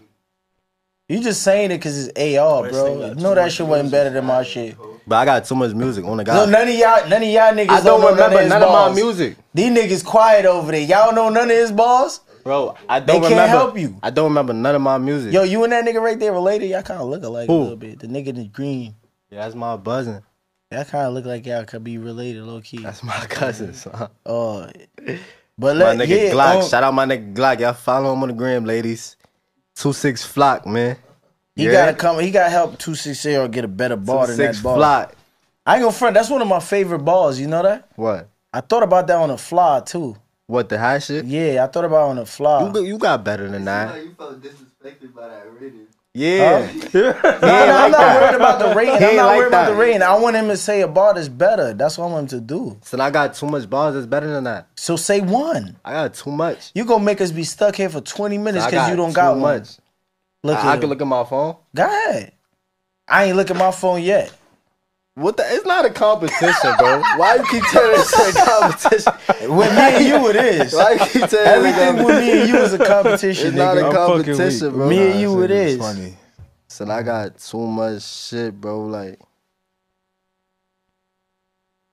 You just saying it because it's AR, bro. You know that shit wasn't better than my shit. But I got too much music on the guy. No, none of y'all, none of y'all niggas I don't know remember none of, none his of my music, These niggas quiet over there. Y'all know none of his balls. bro. I don't They can't remember. help you. I don't remember none of my music. Yo, you and that nigga right there related. Y'all kind of look alike a little bit. The nigga in the green. yeah, that's my buzzing. Y'all kind of look like y'all could be related, low key. That's my cousin. son. Oh, but My let, nigga yeah, Glock. um, Shout out my nigga Glock. Y'all follow him on the gram, ladies. Two six flock, man. he Yeah? gotta come. He gotta help two six zero get a better ball Two than six that ball. flock. I ain't gonna front. That's one of my favorite balls. You know that? What? I thought about that on the fly too. What the high shit? Yeah, I thought about it on the fly. You, got- you got better than that. you felt disrespected by that rating. Yeah. No, no, I'm not worried about the rating. I'm not like worried about the that. rating. I want him to say a bar that's better. That's what I want him to do. So I got too much bars that's better than that. So say one. I got too much. You gonna make us be stuck here for 20 minutes because got you don't too got one. much. Look I, I can look at my phone. Go ahead. I ain't look at my phone yet. What the? It's not a competition, bro. Why you keep telling us it's a competition? With me and you, it is. Why you keep telling Everything with me and you is a competition, It's not nigga. a I'm competition, bro. Me and you, it is. Funny. So I got too much shit, bro. Like,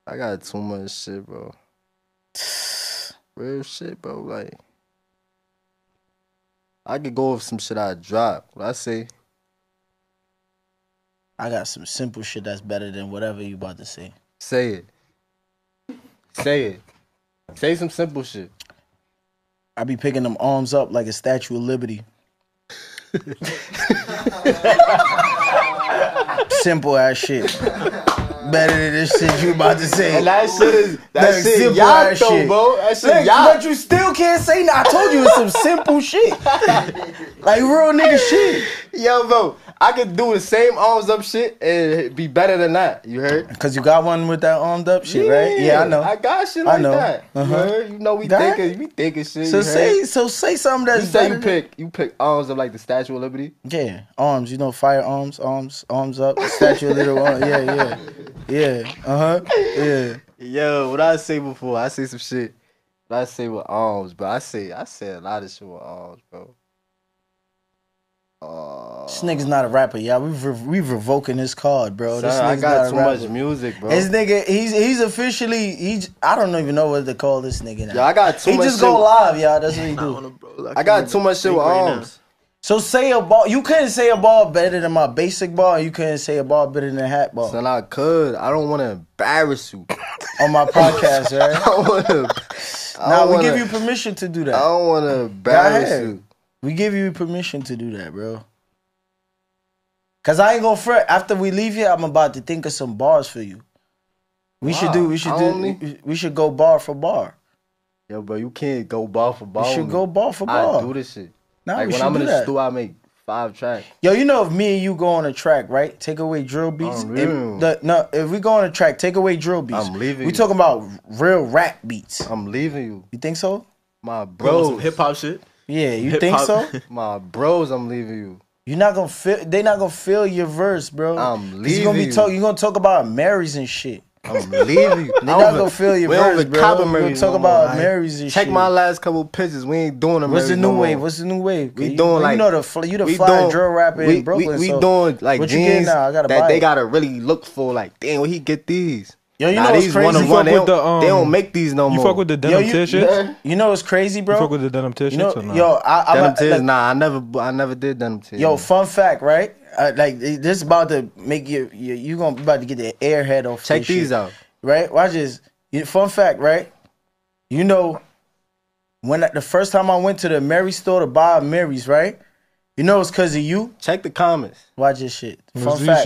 I got too much shit, bro. Real shit, bro. Like, I could go with some shit I drop. What I say, I got some simple shit that's better than whatever you about to say. say it. Say it. Say some simple shit. I be picking them arms up like a Statue of Liberty. Simple ass shit. Better than this shit you about to say. And that shit is that shit simple yacht ass though, shit. bro. That shit but you still can't say. I told you it's some simple shit. Like real nigga shit. Yo, bro, I could do the same arms up shit and be better than that. You heard? Cause you got one with that armed up shit, right? Yeah, I know. I got shit I like know. that. Uh-huh. You? You know we That- thinking, we thinking shit. so say, so say something that's You say you pick, you pick arms of like the Statue of Liberty. yeah, arms. You know, firearms, arms, arms up, statue of Liberty. Yeah, yeah, yeah. Uh huh. Yeah. Yo, what I say before? I say some shit. What I say with arms, but I say I say a lot of shit with arms, bro. Uh, This nigga's not a rapper, y'all. We've re- we've revoking his card, bro. This son, I got not too a rapper. much music, bro. This nigga, he's he's officially he's I don't even know what to call this nigga now. Yo, I got too he much just shit. go live, y'all. That's what he do. don't know, bro. I got too much shit with arms. So say a ball. You couldn't say a ball better than my basic ball. and You couldn't say a ball better than a hat ball Son, I could. I don't want to embarrass you. on my podcast, I right? don't want to. Now we give you permission to do that. I don't want to embarrass you. We give you permission to do that, bro. Cause I ain't gonna fret. After we leave here, I'm about to think of some bars for you. We should do. We should I do. only- We should go bar for bar. Yo, bro, you can't go bar for bar. We should go bar for bar. I bar. do this shit. Nah, like we when should I'm do in the that. I make five tracks. Yo, you know if me and you go on a track, right? Take away drill beats. If, the, no, if we go on a track, take away drill beats. I'm leaving We you. talking about real rap beats. I'm leaving you, You think so? my Bro, hip hop shit. Yeah, you Hip think so? My bros, I'm leaving you. You're not gonna feel. They not gonna feel your verse, bro. I'm 'Cause You gonna be leaving talk. you. You gonna talk about Marys and shit. I'm leaving you. They not gonna feel your we verse, bro. We gonna talk no about more, Marys and Check shit. my last couple pictures. We ain't doing them. What's the new no wave? more. What's the new wave? We you, doing you like know the fl- you the fly doing- drill rapper we, in Brooklyn. We, we so- doing like you jeans now? I gotta that they gotta really look for. Like, damn, where he get these? Yo, you Nah, know what's these crazy? one of You one. They don't, the, they don't um, make these no You more. You fuck with the Yo, denim you, tear shit? you know what's crazy, bro? You fuck with the denim tear You know, or not? yo, I, I'm denim a, tears? like, nah, I never, I never did denim tears. Yo, fun fact, right? Uh, like this about to make you, you you gonna about to get the airhead off. check this these shit, out. right? Watch this. You- Fun fact, right? You know, when I- the first time I went to the Mary store to buy Mary's, right? You know it's cause of you. Check the comments. Watch this shit. Fun fact.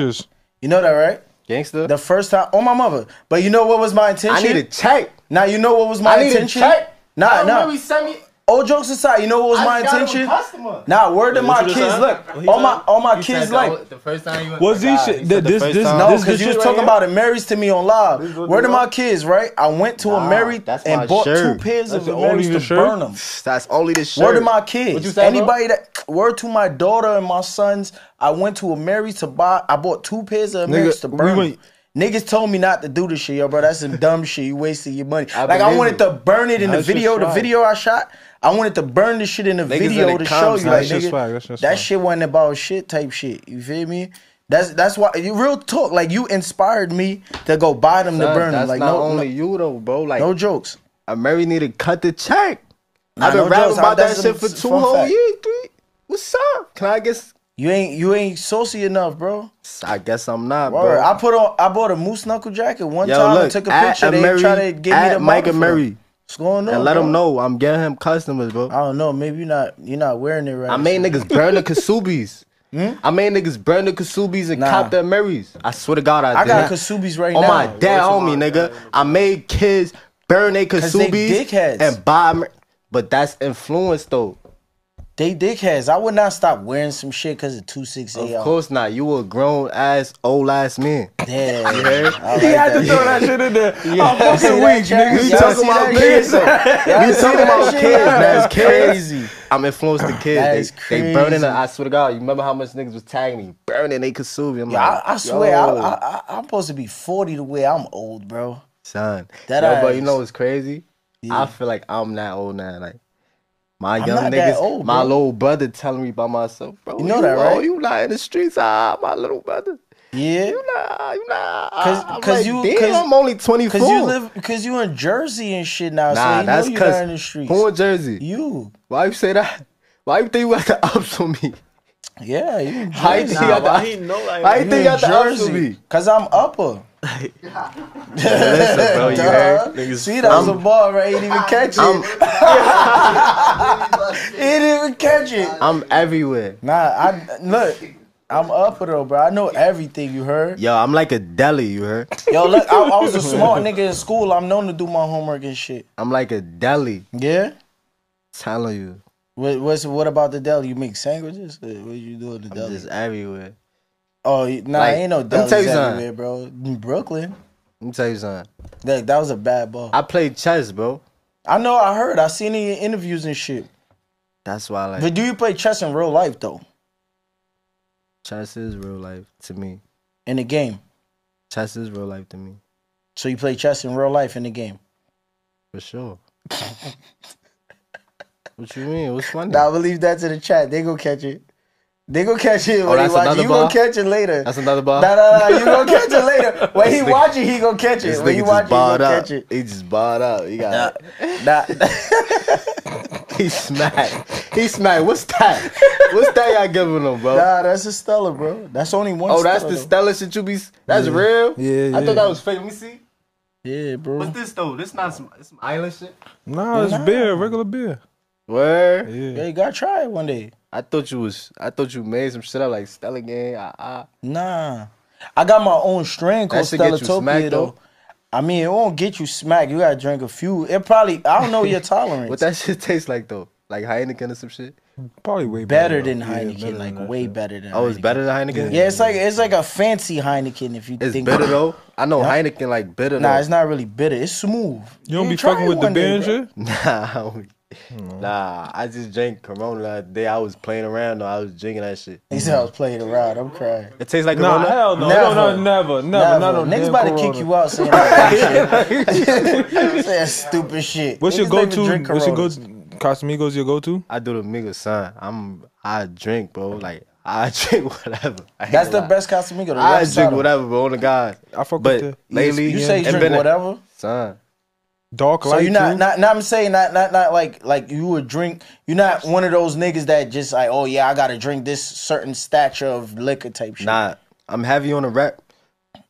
You know that, right? Gangster. The first time, on my mother. But you know what was my intention? I need to check. Now you know what was my I need to intention. check. Nah, Yo, nah. Mary sent me. All jokes aside, you know what was my I got him a intention? Nah, word to my kids. said? Look, all my all my kids like. the, the first time you went. What's these shit? He This- this- No, this because you was shit talking right about it Marys to me on live. Word to my kids, right? I went to a Nah, Mary that's and my bought two pairs That's of the only Marys to shirt? burn them. That's only the shirt. Word to my What kids. you say, bro? Anybody that word to my daughter and my sons, I went to a Mary's to buy. I bought two pairs of Nigga, Marys to burn. went- Niggas told me not to do this shit, yo, bro. That's some dumb shit. You wasting your money. I like I wanted it. to burn it in the That's just video. The video I shot, I wanted to burn the shit in the Niggas video in the to show comments, you, that's like nigga, swag, that's just that swag. shit wasn't about shit type shit. You feel me? That's that's why you real talk. Like you inspired me to go buy them to Son, burn them. That's Like not no, only no, you though, bro. Like no jokes. a Mary need to cut the check. Nah, I've been no rapping jokes. about that that's shit for two fun whole fact. years, three. What's up? Can I guess? You ain't you ain't saucy enough, bro. I guess I'm not, Word. bro. I put on I bought a moose knuckle jacket one Yo, time look, and took a at picture. They Mary, try to give me at the Mike and microphone. Mary What's going on? and let bro? them know I'm getting him customers, bro. I don't know. Maybe you're not you're not wearing it right. I made niggas burn the Ksubis. Hmm? I made niggas burn the Ksubis and Nah. cop their Marys. I swear to God, I, I did. got Ksubis right on now. my dad, homie, nigga. I made kids burn their Ksubis and buy. Mar- But that's influence though. They dickheads. I would not stop wearing some shit because of two six eight. Of course not. You a grown ass old ass man. Damn. heard? Like He had to that. throw that shit in there. I'm fucking that, weak, nigga. You talking about kids? shit? Y'all You see talking about kids? That's That's crazy. crazy. I'm influencing the kids. is They, they burning. crazy. I swear to God, you remember how much niggas was tagging me, burning they Ksubi. I'm Yeah, like, I, I swear, I, yo, I, I, I'm supposed to be 40 the way I'm old, bro. son. That yo, but you know what's crazy? Yeah. I feel like I'm that old now. Like my I'm young niggas, old, my little brother telling me about myself, bro. You know that, oh, right? You not in the streets, ah, my little brother. Yeah. You not, you not. Cause- I'm cause like, you- damn, cause- I'm only 24. Cause you live, cause you in Jersey and shit now, so Nah, you that's know you're cause in the streets. who in Jersey? You, Why you say that? Why you think you got the ups on me? yeah, you in How you Jersey. think you got why the know like Why you You think you got the ups on me? Cause I'm upper. Listen, bro, you heard? See, that was a ball, right? He didn't even catch it. he didn't even catch it. I'm everywhere. Nah, I look. I'm upper though, bro. I know everything. You heard? Yo, I'm like a deli, you heard? Yo, look, I, I was a smart nigga in school. I'm known to do my homework and shit. I'm like a deli. Yeah. Telling you. What, what's what about the deli? You make sandwiches? What you do at the I'm deli? just everywhere. Oh, nah, Like, ain't no let me tell you something. bro. In Brooklyn, Let me tell you something. that that was a bad ball. I played chess, bro. I know. I heard. I seen it in interviews and shit. That's why I like But do you play chess in real life though? chess is real life to me. In the game, Chess is real life to me. so you play chess in real life in the game. For sure. what you mean? What's funny? Now I leave that to the chat. They go catch it. They go catch it when Oh, he that's watch. another You ball? gonna catch it later. That's another ball. Nah, nah, nah. You gonna catch it later. When he watch it, he gonna catch This it. When he watch it, he barred gonna up. catch it. He just barred up. He got Nah, he smacked. He smacked. What's that? What's that y'all giving him, bro? nah, that's a Stella, bro. That's only one. oh, that's the though. Stella shit you be. That's real. Yeah, yeah. I thought that was fake. Let me see. Yeah, bro. What's this though? This not some, this some island shit. Nah, it's Nah. beer, regular beer. Where? Yeah. Yeah, you gotta try it one day. I thought you was. I thought you made some shit up like Stella gang. Ah, ah. Nah, I got my own strain called Stella shit get you Stellatopia smacked, though. though? I mean, it won't get you smacked. You gotta drink a few. It probably. I don't know your tolerance. What that shit tastes like though? Like Heineken or some shit. Probably way better better, than though. Yeah, Heineken, better like than way shit. better than. Oh, it's better than Heineken. Yeah, it's like it's like a fancy Heineken if you It's think bitter though. I know Yeah. Heineken like bitter Nah, though. it's not really bitter. It's smooth. You don't Yeah, be fucking with the one beer and shit? Nah, we- nah. I just drank Corona the other day. I was playing around though. I was drinking that shit. He said I was playing around. I'm crying. It tastes like Nah, Corona. hell no. Never. No, no, never, never. Never. Not no Niggas damn about to kick you out saying that shit. Saying stupid shit. What's your Niggas don't go-to? What's your Coronas. go? Casamigos your go-to? I do the nigga son. I'm. I drink, bro. Like I drink whatever. I That's the lie. best Casamigo. The I drink whatever, bro. On the guys. I fuck But with the lately, You say you drink been whatever. Son, dark So light you not too? not not I'm saying not not not like like you would drink. You're not one of those niggas that just like oh yeah I gotta drink this certain stature of liquor type shit. nah. I'm heavy on the rep.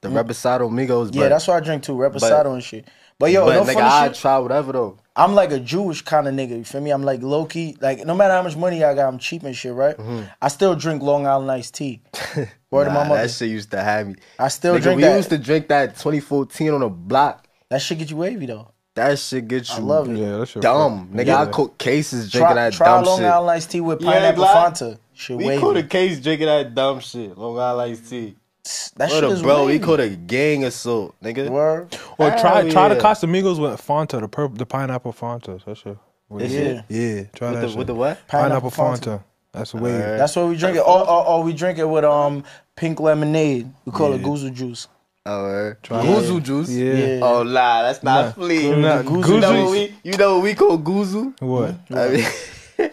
The Reposado Migos. Mm. yeah, but, that's why I drink too Reposado and shit. But yo, But no nigga, funny I shit. try whatever though. I'm like a Jewish kind of nigga. You feel me? I'm like low key. Like no matter how much money I got, I'm cheap and shit, right? I still drink Long Island iced tea. Word of my Nah, mother. that shit used to have me. I still Nigga, drink we that. used to drink that 2014 on the block. that shit get you wavy though. That shit gets you I love it. Yeah, that shit. dumb. fuck. Nigga, Yeah. I cook cases drinking Try, that try dumb Long shit. Island iced tea with Yeah, pineapple Fanta. Shit We wavy. caught a case drinking that dumb shit. Long Island iced tea. that shit What is a bro, we wavy. caught a gang assault, nigga. Word. Or try Hell try the yeah. Casamigos with Fanta, the purple, the pineapple Fanta. That shit. This shit? Yeah, try With that the, shit. with the what? pineapple, Fanta. Fanta. That's way. Alright. That's what we drink it. Or, or, or we drink it with um pink lemonade. We call it goozle juice. Oh, uh, Guzu juice. Yeah. Yeah. Oh, nah, that's not flea. Nah, You Guzu- know what we? You know what we call Guzu? What? I mean,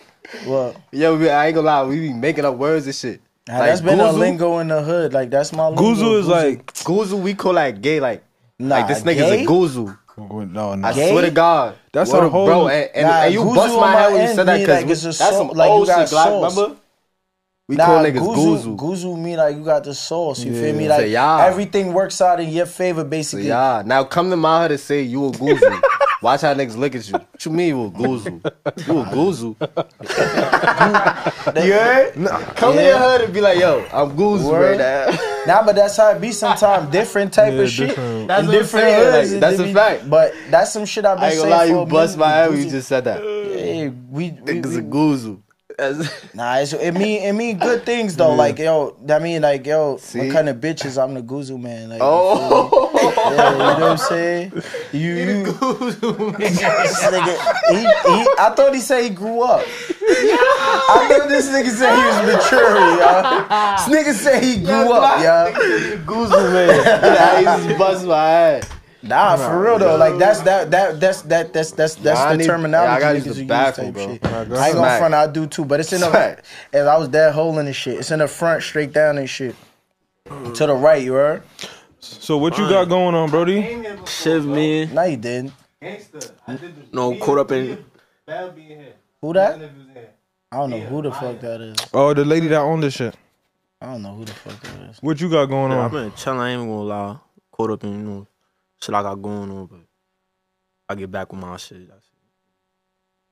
Well, yo, we, I ain't gonna lie, we be making up words and shit. nah, that's been a lingo in the hood. Like that's my lingo. Guzu is like. Guzu, we call like gay, like Nah, like this nigga's gay? a Guzu. No, no. I Gay? swear to God, That's Word a whole- bro. And, and, Nah, and you Guzu bust my my head when you said that because like that's some like you old got shit, Glock. Remember? We Nah, call niggas guzu, Guzu. guzu mean like you got the sauce. You feel me? Like y'all- everything works out in your favor, So basically. yeah, now come to my hood and say you a Guzu. Watch how niggas look at you. What you mean you a Guzu? You a Guzu? you heard? Come to Yeah. your hood and be like, yo, I'm Guzu Word. right now. Nah, but that's how it be sometimes. Different type Yeah, of shit. That's In different hoods, like, that's a be- fact. But that's some shit I've been I ain't saying gonna lie, you bust my head when you just said that. Hey, we, we, Niggas we a Guzu. That's- Nah, it's, it mean it mean good things though. Like yo, I mean like yo, See? what kind of bitches? I'm the Guzu man. Like, Oh, yeah, you know what I'm saying? You, you this nigga, he, he, I thought he said he grew up. I thought this nigga said he was mature, y'all. This nigga said he grew up, y'all. Guzu man. Yeah, he just bust my head. Nah, for real though. Like that's that that that's that that's that's that's Nah, I the need- terminology yeah, I gotta use the bathroom, bro. shit. Nah, I go ain't gonna front, I do too, but it's in the Smack. as I was that hole in the shit. It's in the front, straight down and shit. To the right, you heard? So what you got going on, Brody? Shiv me, No, you didn't. no, caught up in. Who that? I don't know who the fuck that is. Oh, the lady that owned this shit. I don't know who the fuck that is. What you got going on? I've on? been chilling. I ain't gonna lie. Caught up in you know shit I got going on, but I get back with my shit. That's it.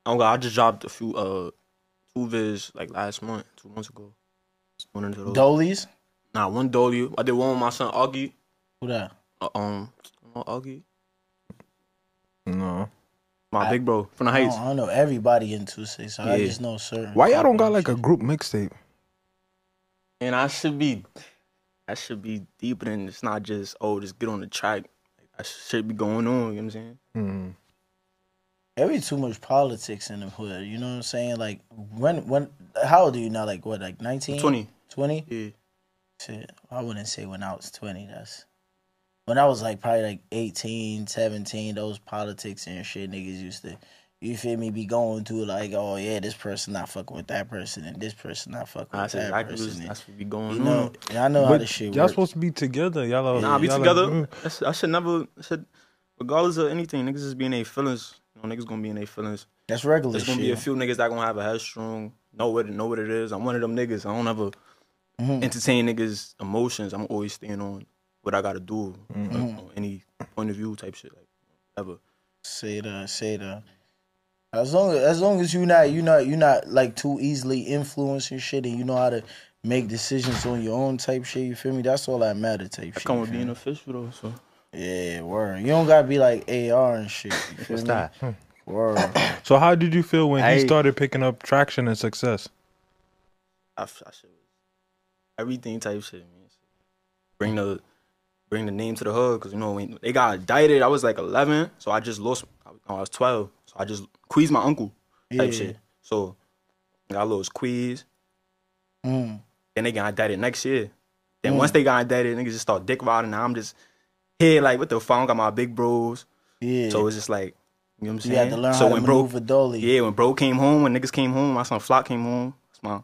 I don't got. I just dropped a few uh two vids like last month, two months ago. One into those. Dolies? Nah, one dolly. I did one with my son Augie. Who that? Uh, um, you know Augie, No. my I- big bro from the heights. I don't know everybody in 2 so I just know certain. Why y'all don't got like a group mixtape? And I should be. I should be deeper than it's not just oh just get on the track. Like, that should be going on. You know what I'm saying? Mm. There be too much politics in the hood. You know what I'm saying? Like when when how old are you now? Like what? Like 19? Twenty. 20? Yeah. Shit, I wouldn't say when I was 20. That's when I was like probably like 18, 17. Those politics and shit niggas used to, you feel me, be going to like, oh yeah, this person not fucking with that person and this person not fucking Nah, with That's that exactly person. what's, and- that's what be going you on. know, and I know how But this shit y'all works. supposed to be together. Y'all are, Nah, be y'all are- together. mm. I should never. I should, regardless of anything, niggas just be in their feelings. You know, niggas gonna be in their feelings. That's regular There's gonna shit. be a few niggas that gonna have a headstrong, know what know what it is. I'm one of them niggas. I don't ever Mhm. entertain niggas' emotions. I'm always staying on what I gotta do, Mm-hmm. like, on any point of view type shit. Like, ever. Say that, say that. As long as as long as you not you not you not like too easily influenced and shit, and you know how to make decisions on your own type shit. You feel me? That's all that matter type I shit. come you with feel being me? official though. So Yeah, word. You don't gotta be like AR and shit. You feel What's me? that? Hmm. Word. So how did you feel when Hey. he started picking up traction and success? I, f- I should everything type shit. Man. Bring the bring the name to the hood because you know when they got indicted, I was like 11, so I just lost. I was 12, so I just queezed my uncle type Yeah. shit. So got lost queeze. Mm. Then they got indicted next year. Then once they got indicted, niggas just start dick riding. Now I'm just here like what the fuck? I got my big bros. Yeah. So it's just like you know what I'm you saying. had to learn so how to when bro, maneuver dolly. yeah, when bro came home, when niggas came home, my son Flock came home. That's my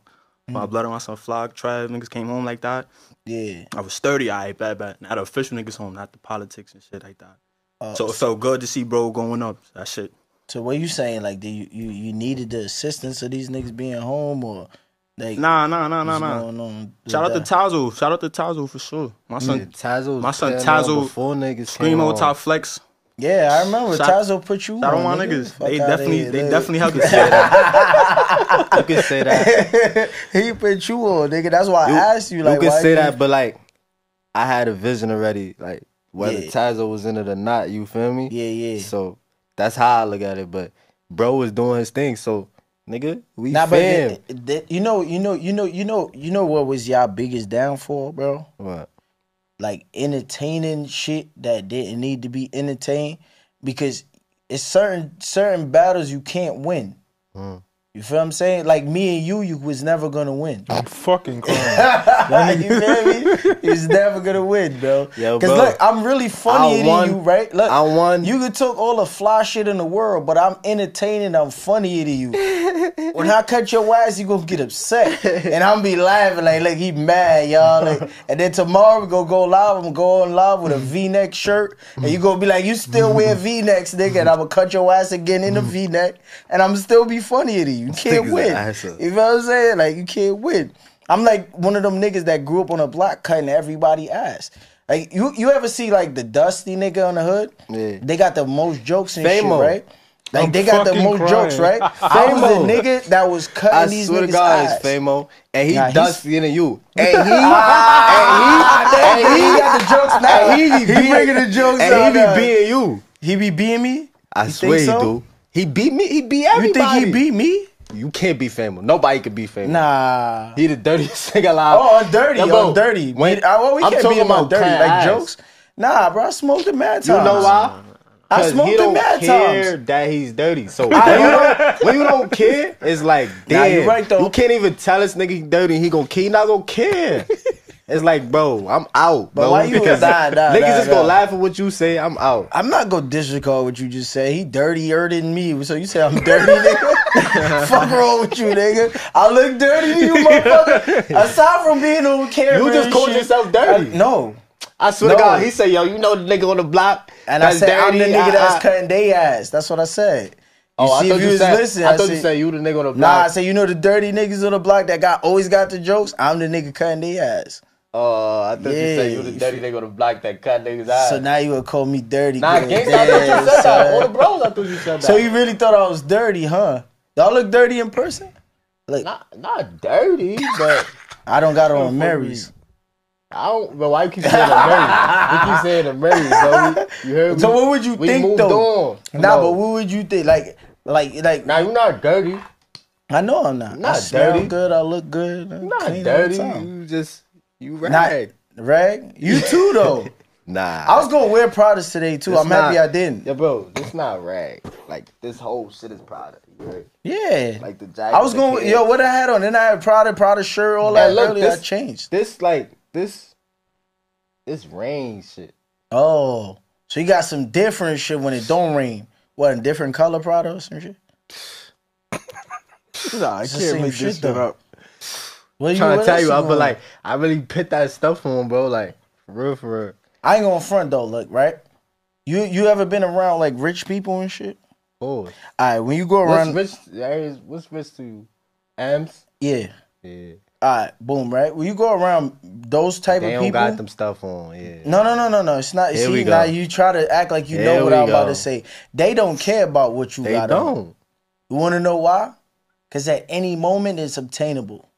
Mm. my blood on my son Flock, Trev, niggas came home like that. Yeah. I was 30, I right, bad, bad. Now the official niggas home, not the politics and shit like that. Uh, So it felt good to see bro going up. That shit. So what you saying? Like, did you, you you needed the assistance of these niggas being home, or like Nah, nah, nah, nah, nah. going on with Shout out to that? Tazo. Shout out to Tazo for sure. My son Yeah, Tazo my son putting on Tazo before niggas came Screamo on. Top Flex. Yeah, I remember Shout- Tazo put you Shout on. out my nigga. niggas. Fuck They definitely here, they nigga. definitely helped us. that. You can say that. he put you on, nigga. That's why You- I asked you. Like, you can why say you- that, but like, I had a vision already. Like whether Yeah. Tazo was in it or not, you feel me? Yeah, yeah. So that's how I look at it. But bro was doing his thing, so nigga, we Nah, but fam. th- th- you know, you know, you know, you know, you know what was y'all biggest downfall, bro? What? Like entertaining shit that didn't need to be entertained because it's certain certain battles you can't win. Mm. You feel what I'm saying? Like me and you, you was never gonna win. I'm fucking crying. you feel me? You was never gonna win, bro. Yo, Cause look, I'm really funnier I than you, right? Look, I won. You could took all the fly shit in the world, but I'm entertaining. I'm funnier than you. when I cut your ass, you gonna get upset, and I'm be laughing like, look, he mad, y'all. Like, and then tomorrow we gonna go live. I'm gonna go on live with a V-neck shirt, and you gonna be like, you still wear V-necks, nigga, and I'm gonna cut your ass again in the V-neck, and I'm still be funnier than you. You can't win. You know what I'm saying? Like, you can't win. I'm like one of them niggas that grew up on a block cutting everybody ass. Like you, you ever see like the dusty nigga on the hood? Yeah. They got the most jokes and Famo. shit, right? Like I'm they got the most crying. jokes, right? I was Famo. the nigga that was cutting I these swear niggas to God, ass. Famo, and he Nah, he's- dustier than you, and he, and he, and he got the jokes now. and he be He beating- bringing the jokes and out he now. be beating you. He be beating me. I You swear think he do. He beat me. He beat everybody. You think he beat me? You can't be Famo. Nobody can be Famo. Nah. He the dirtiest nigga alive. Oh, on dirty, Yo, bro, on dirty. when- uh, well, we I'm can't talking beat about dirty. Like ass. jokes. Nah, bro, I smoked him mad times. You know why? I smoked he don't mad care times. that he's dirty. So when you, don't, when you don't care, it's like damn. Nah, you right, though. You can't even tell this nigga he dirty. He gonna he not gonna care. it's like, bro, I'm out, bro. why you- because nah, nah, niggas nah, just nah. gonna laugh at what you say. I'm out. I'm not gonna disregard what you just said. He dirtier than me. So you say I'm dirty, nigga? Fuck wrong with you, nigga? I look dirty to you, motherfucker. Aside from being on camera, You just called shit, yourself dirty. I- no, I swear No. to God, he said, yo, you know the nigga on the block. and I said I'm the nigga I- that's I- cutting they ass. That's what I said. You Oh, I see, thought if you was said. listening, I thought you said you the nigga on the block. Nah, I said you know the dirty niggas on the block that got always got the jokes. I'm the nigga cutting their ass. Oh, I thought you said Yeah. you the dirty nigga on the block that cut niggas ass. So now you would call me dirty. nah, gangsta, I thought you said that. All the bros, I thought you said that. So you really thought I was dirty, huh? Y'all look dirty in person? Like not not dirty, but I don't got on Mary's. I don't. But why you keep saying the Mary? You keep saying the Mary, bro. You heard me? So what would you we think moved though? on. Nah, No. but what would you think? Like, like, like. Now you're not dirty. I know I'm not. Not I dirty. good. I look good. I'm not clean all the dirty. You just you Not, rag. Rag, you too though. Nah. I was gonna wear Pradas today too. It's I'm happy I didn't. Yeah, bro, this not rag. Like this whole shit is Prada. You heard? Yeah. Like the jacket. I was going, yo, what I had on? Then I had Prada, Prada shirt, all Man, that look, earlier. I changed. This like this. This rain shit. Oh, so you got some different shit when it don't rain. What, a different color products some shit? Nah, I can't make this shit though. up. What trying to tell you, I going? feel like I really put that stuff on, bro. Like for real, for real. I ain't gonna front though. Look, right? You you ever been around like rich people and shit? Oh, All right, when you go what's around, rich? areas- What's rich to you? Amps. yeah. Yeah, All right, boom, right? When you go around those type they of don't got them stuff on. Yeah. No, no, no, no, no. It's not. Here see, we now go. you try to act like you Here know what I'm about to say. They don't care about what you they got on. don't. You want to know why? Because at any moment it's obtainable,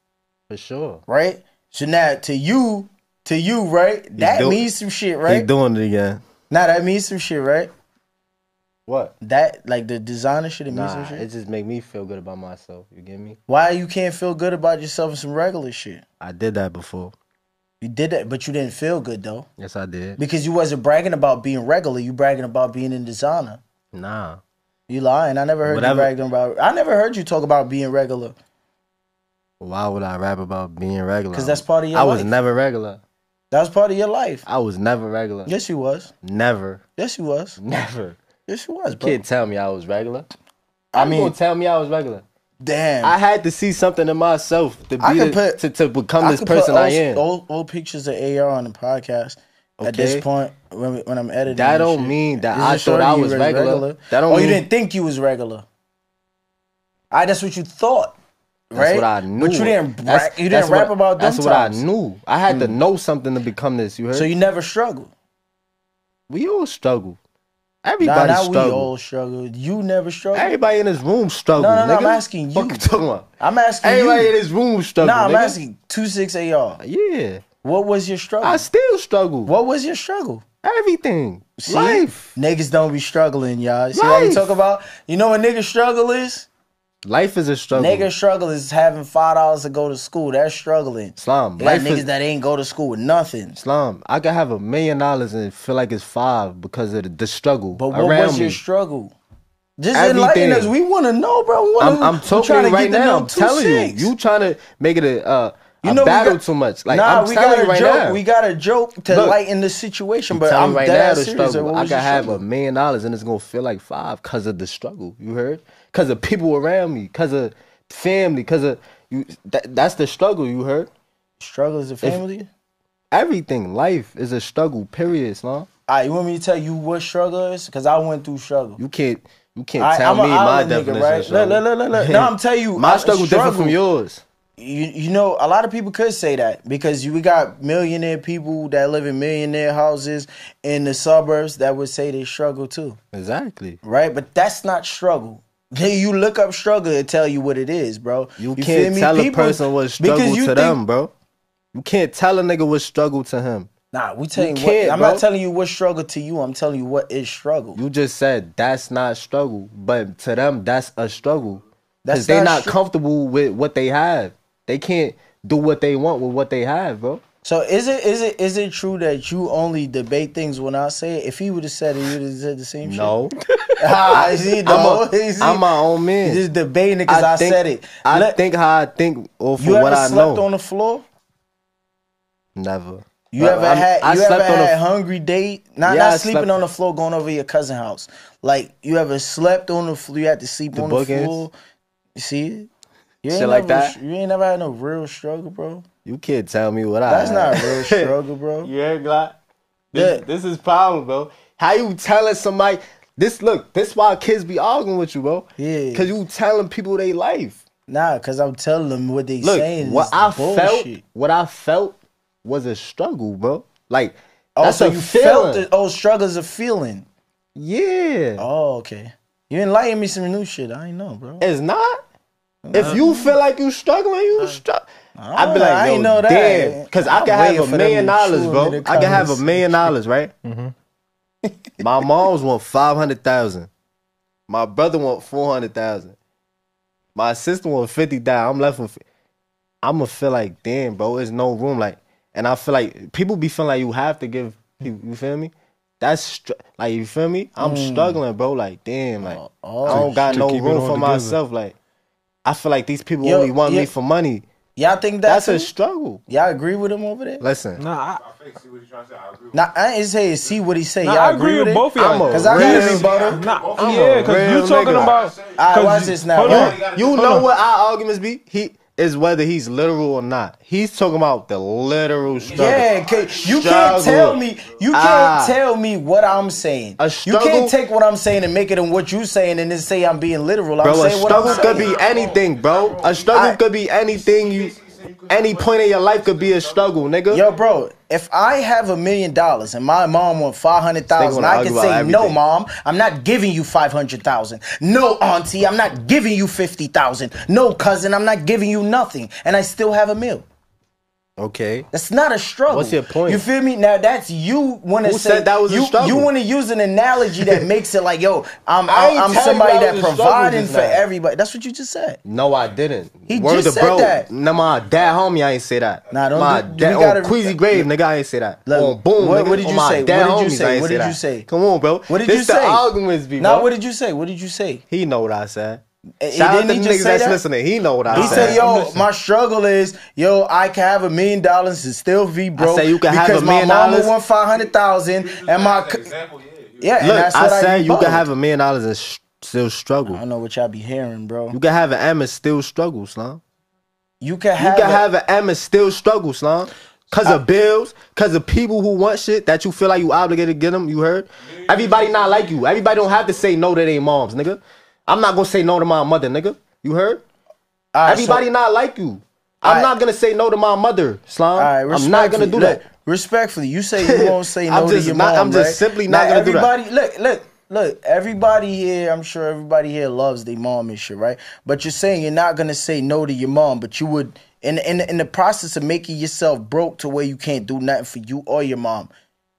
For sure. right? So now to you, to you, right? That do- means some shit, right? right? doing it again. Now that means some shit, right? What? That like the designer shit, it means Nah, some shit. it just make me feel good about myself. You get me? Why you can't feel good about yourself in some regular shit? I did that before. You did that, but you didn't feel good though Yes, I did. because you wasn't bragging about being regular. You bragging about being in designer. Nah. You lying. I never heard Whatever. you bragging about. I never heard you talk about being regular Why would I rap about being regular? because that's part of your I life. was never regular. that was part of your life. I was never regular. Yes, you was. Never. Yes, you was. Never. Yes, you was, bro. Can't tell me I was regular. I I mean, mean, tell me I was regular. damn. I had to see something in myself to be the- put- to, to become this could put person I am. Old, old pictures of AR on the podcast. At this point, when, when I'm editing, That don't shit. mean that I thought I was was regular. That don't oh, you didn't think you was regular. I. That's what you thought, That's right? what I knew. But you didn't. That's- Rap, you didn't rap what- about them That's what I knew. I had to hmm. know something to become this. You heard? So you never struggled. we all struggle. Nah, Everybody now we all struggled. You never struggled. Everybody in this room struggle. No, no, no, nigga. I'm asking you. you talking about? I'm asking Everybody you. in this room struggle. Nah, I'm nigga. asking two six AR. Yeah, What was your struggle? I still struggle. what was your struggle? Everything. See? Life. Niggas don't be struggling, y'all. See how you Life. talk about? You know what nigga struggle is? Life is a struggle. Nigga struggle is having five dollars to go to school. That's struggling. Slum. You got niggas is that ain't go to school with nothing. Slum. I could have a million dollars and feel like it's five because of the, the struggle But what around was me. your struggle? Just Everything. enlighten us. We want to know, bro. We wanna, I'm, I'm talking right get to now. I'm telling you. 2-6. You trying to make it a uh, You know battle got- too much. Like nah, I'm we got you a right joke. now. We got a joke to Look, lighten the situation, but I'm you right now the serious. struggle. I could have struggle? a million dollars and it's gonna feel like five because of the struggle. You heard? Because of people around me. Because of family. Because of you. That, that's the struggle. You heard? struggle is a family. Everything. Life is a struggle. Period. Islam. All right, you want me to tell you what struggle is? Because I went through struggle. You can't. You can't right, tell me my definition. nigga, right? struggle. Look, look, look, look. No, I'm telling you, my I- struggle, different from yours. You, you know, a lot of people could say that because you, we got millionaire people that live in millionaire houses in the suburbs that would say they struggle too, Exactly. right? But that's not struggle. You look up struggle and tell you what it is, bro. You, feel can't me? tell People- a person what struggle to them, bro. You can't tell a nigga what struggle to him. Nah, we telling you. What, I'm bro. not telling you what struggle to you. I'm telling you what is struggle. You just said that's not struggle, but to them that's a struggle. That's they're not not str- comfortable with what they have. They can't do what they want with what they have, bro. So is it is it is it true that you only debate things when I say it? If he would have said it, you would have said the same No, shit. ah, you see, I'm, a, you see? I'm my own man. You just debating it because I, think- said it. I Let- think how I think or for you what ever I slept know. on the floor? Never. You ever I'm- had I you ever slept had hungry date? Not Yeah, I not sleeping slept- on the floor, going over your cousin house. Like you ever slept on the floor? You had to sleep The on the floor. You see, you Shit ain't like never, that? You ain't never had no real struggle, bro. You can't tell me what That's I. That's not real struggle, bro. You heard, Glock? Yeah. This, this is problem, bro. How you telling somebody this? Look, this why kids be arguing with you, bro. Yeah. Cause you telling people they life. Nah, cause I'm telling them what they Look, saying. what is I bullshit. felt, what I felt was a struggle, bro. Like Oh, that's so a you feeling. felt it. Oh, struggle's a feeling. Yeah, Oh, okay. You enlighten me some new shit. I ain't know, bro. it's not. If you feel like you struggling, you struggle. I'd be Uh, I like, ain't know that. damn, because I can have a million dollars, bro. I can have a million dollars, right? My mom's want five hundred thousand. My brother want four hundred thousand. My sister want fifty thousand. I'm left with. I'm gonna feel like, damn, bro. There's no room. Like, and I feel like people be feeling like you have to give. You, you feel me? That's str- like you feel me. I'm struggling, bro. Like damn, like oh, I don't got no room for together. myself. Like I feel like these people Yo, only want yeah. me for money. Y'all think that's, That's a struggle. Y'all agree with him over there? Listen, Nah, I, I think see what he's trying to say. I agree. Nah, I ain't say see what he say. nah, Y'all I agree with it? both of y'all. I'm a Cause I real- gotta be butter. Nah, I'm yeah, because you talking nigga. about. Alright, 'cause watch this now. You- you know what our arguments be? He is whether he's literal or not. He's talking about the literal struggle. Yeah, you Struggle. can't tell me. You can't Ah. tell me what I'm saying. A you can't take what I'm saying and make it in what you're saying and then say I'm being literal. I'm Bro, a saying what I'm struggle saying. could be anything, bro. A struggle I- could be anything you any point in your life could be a struggle, nigga. Yo, bro, if I have a million dollars and my mom want five hundred thousand, I can say no, mom. I'm not giving you five hundred thousand. No, auntie, I'm not giving you fifty thousand. No, cousin, I'm not giving you nothing, and I still have a meal. Okay. That's not a struggle. What's your point? You feel me? Now that's you want to Who say said that was a you, struggle? You want to use an analogy that makes it like, yo, I'm I I'm, I'm somebody that that was a struggle providing for now. everybody. That's what you just said. No, I didn't. He Word just said bro. that. Nah, my dad homie, I ain't say that. Nah, don't my do- dad oh, gotta- on Queasy Grave, nigga, I ain't say that. Look, on boom, what- nigga, what did you oh, my say? Dad What did you homies, say? What did you say? Come on, bro. What did this you the say? arguments be, Now, bro. what did you say? What did you say? he know what I said. Shout out to he the niggas that's that? listening. He know what I He said. said, "Yo, my struggle is, yo, I can have a million dollars and still be broke say you can have because a my million mama dollars. five hundred thousand and my As c- an example, yeah. you- yeah, and Look, that's I what I said you can have a million dollars and sh- still I struggle. don't know what y'all be hearing, bro. You can have an M and still struggle, Slum. You can have You have, can a- have an M and still struggle, Slum. Cause of bills, cause of people who want shit that you feel like you obligated to get them. You heard? Everybody not like you. Everybody don't have to say no to their moms, nigga. I'm not gonna say no to my mother, nigga. You heard? Right, Everybody so- not like you. I'm Alright. not gonna say no to my mother. All right, I'm not gonna do look, that. Respectfully, you say you won't say no to your not- mom, I'm just simply not gonna do that. everybody, Look, look, look. Everybody here, I'm sure everybody here loves their mom and shit, right? But you're saying you're not gonna say no to your mom, but you would, in in in the process of making yourself broke to where you can't do nothing for you or your mom,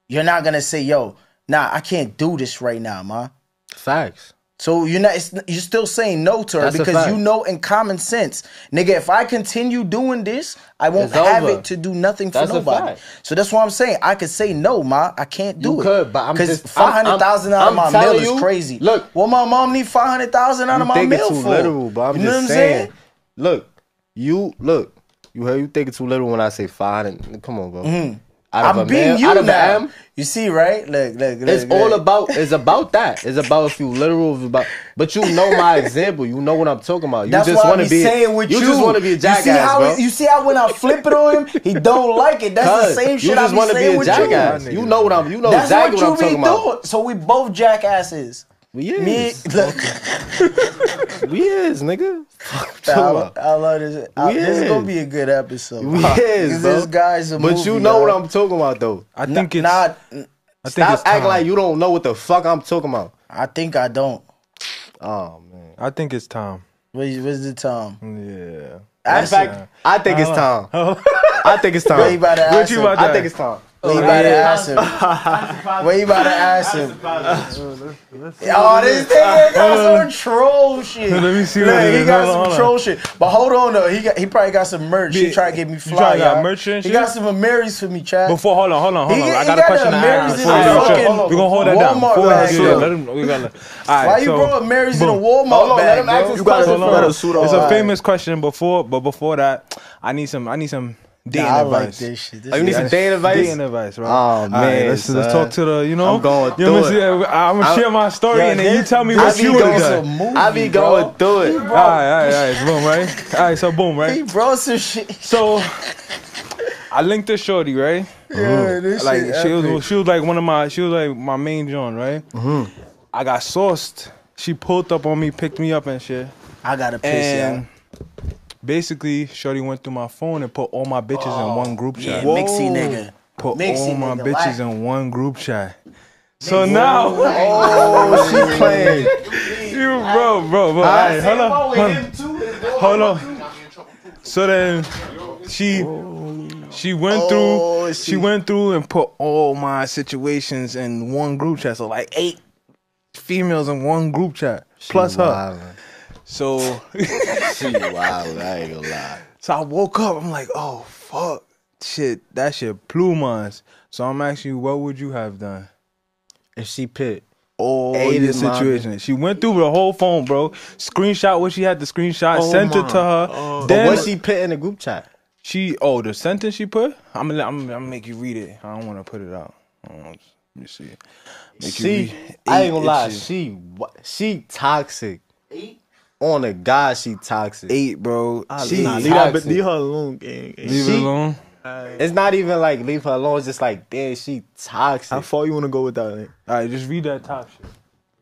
you're not gonna say, "Yo, nah, I can't do this right now, ma." Facts. So you're not. You're still saying no to her That's because you know in common sense, nigga. If I continue doing this, I won't It's have over. it to do nothing for That's nobody. So that's why I'm saying I could say no, ma. I can't do You it. could, but I'm because just- five hundred thousand out of my meal telling is crazy. look. well, my mom need five hundred thousand out of my meal too for. literal, but I'm you know just what I'm saying. saying? Look, you look. You heard you think it too little when I say five. And come on, bro. Mm-hmm. Out of I'm a being male- you out of now. an M, You see, right? Look, look, look. It's look. all about. It's about that. It's about if you literal. It's about. But you know my example. You know what I'm talking about. You That's just why I want be to be. saying with you. you just want to be a jackass, You see jackass, how bro. you see how when I flip it on him, he don't like it. That's the same shit I just want to be saying a with jackass. you. You know what I'm. You know That's exactly what what, I'm be talking about. So we both jackasses. We Me, look, We is, nigga. Fuck I. I love this. I- We this is is. gonna be a good episode. We Because is, bro. this guy's a But movie, you know what. I'm talking about, though. I think it's. Nah, I think Stop it's acting like you don't know what the fuck I'm talking about. I think I don't. Oh man. I think it's time. Where's, where's the time? Yeah. In fact. I think it's uh, time. I think it's time. Where you about to What ask you him? about I think it's time. Where you about to ask him? Where you about to ask him? Oh, oh this nigga got some troll shit. Let me see Look, what he got some troll shit. But hold on though, he got he probably got some merch. He Yeah, try to get me fly. try got y'all. merch and shit. He got some Amiris for me, Chad. Before, hold on, hold on, hold He- on. I got a question to ask before in you the do shit. fucking We're gonna hold that down. Walmart bag, do bro. that, let him. We gotta. All right, Why you so, brought Amiris in a. Walmart Hold on, let bag, him ask bro? his You gotta, question you gotta first. suit It's a famous question before, but before that, I need some. I need some dating Nah, I like advice. this shit. This Oh, you need some dating advice? Dating advice, right? Oh, All right, man, let's, let's talk to the. You know, I'm going you know, through it. I'm gonna share my story, Yeah, and then you tell me what you going would have done. movie, I be bro. going through it. All right, all right, all right, boom, right? All right, so boom, right? He brought some shit. So I linked to Shorty, right? Yeah, this like shit she epic. was she was like one of my she was like my main John, right? hmm I got sourced. She pulled up on me, picked me up and shit. I gotta piss, And y'all. Basically, Shorty went through my phone and put all my bitches in one group chat. Yeah, chat. mixy nigga. Put Mixy all my nigga, bitches like- in one group chat. So now, Oh, she playing. you bro, bro, bro. Alright, hold on, hold on. Hold on. So then she she went Oh, through she went through and put all my situations in one group chat. So like eight females in one group chat plus her. Wildin'. So She wild. I ain't gonna lie. so I woke up. I'm like, oh fuck. shit, that shit plumas. So I'm asking you, what would you have done? If she pit, Oh, Eight your is my- situation. She went through the whole phone, bro. Screenshot what she had to screenshot, Oh sent it to her. oh. but then what she pit in the group chat? she, oh, the sentence she put. I'm gonna, I'm, gonna make you read it. I don't want to put it out. I don't know. Let me see. Make you She, read. I ain't gonna lie. She, she toxic. On the God, she toxic. eight, bro. Ah, she nah, leave, that, toxic. leave her alone, gang. gang. Leave she- it alone. It's not even like leave her alone. It's just like damn, she toxic. How far you wanna go with that? Like? All right, just read that top shit.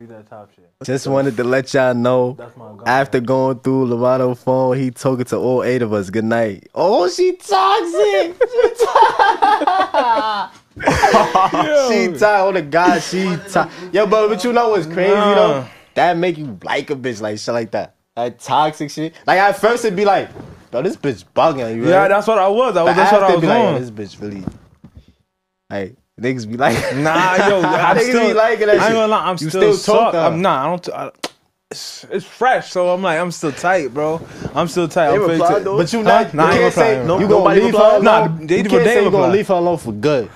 Read that top shit. Just wanted to let y'all know. That's my God. After going through Lovato phone, he talking to all eight of us. Good night. Oh, she toxic. she toxic. She toxic. Oh the God, she toxic. Yo, but but you know what's crazy Nah. though? That make you like a bitch like shit like that. That toxic shit. Like at first it'd be like, yo, this bitch bugging you. Yeah, right? that's what I was. I was But that's what I was be like, yo, this bitch really. Like niggas be like, Nah, yo, I'm Niggas still. be liking that I ain't gonna lie, I'm You still, still talk suck. I'm nah, I don't. I, it's, it's fresh, so I'm like, I'm still tight, bro. I'm still tight. They I'm replied, tight. But you Huh? not, Nah, I you can't say replying. you gonna leave her alone. Nah, you they- can't but they say you gonna leave her alone for good.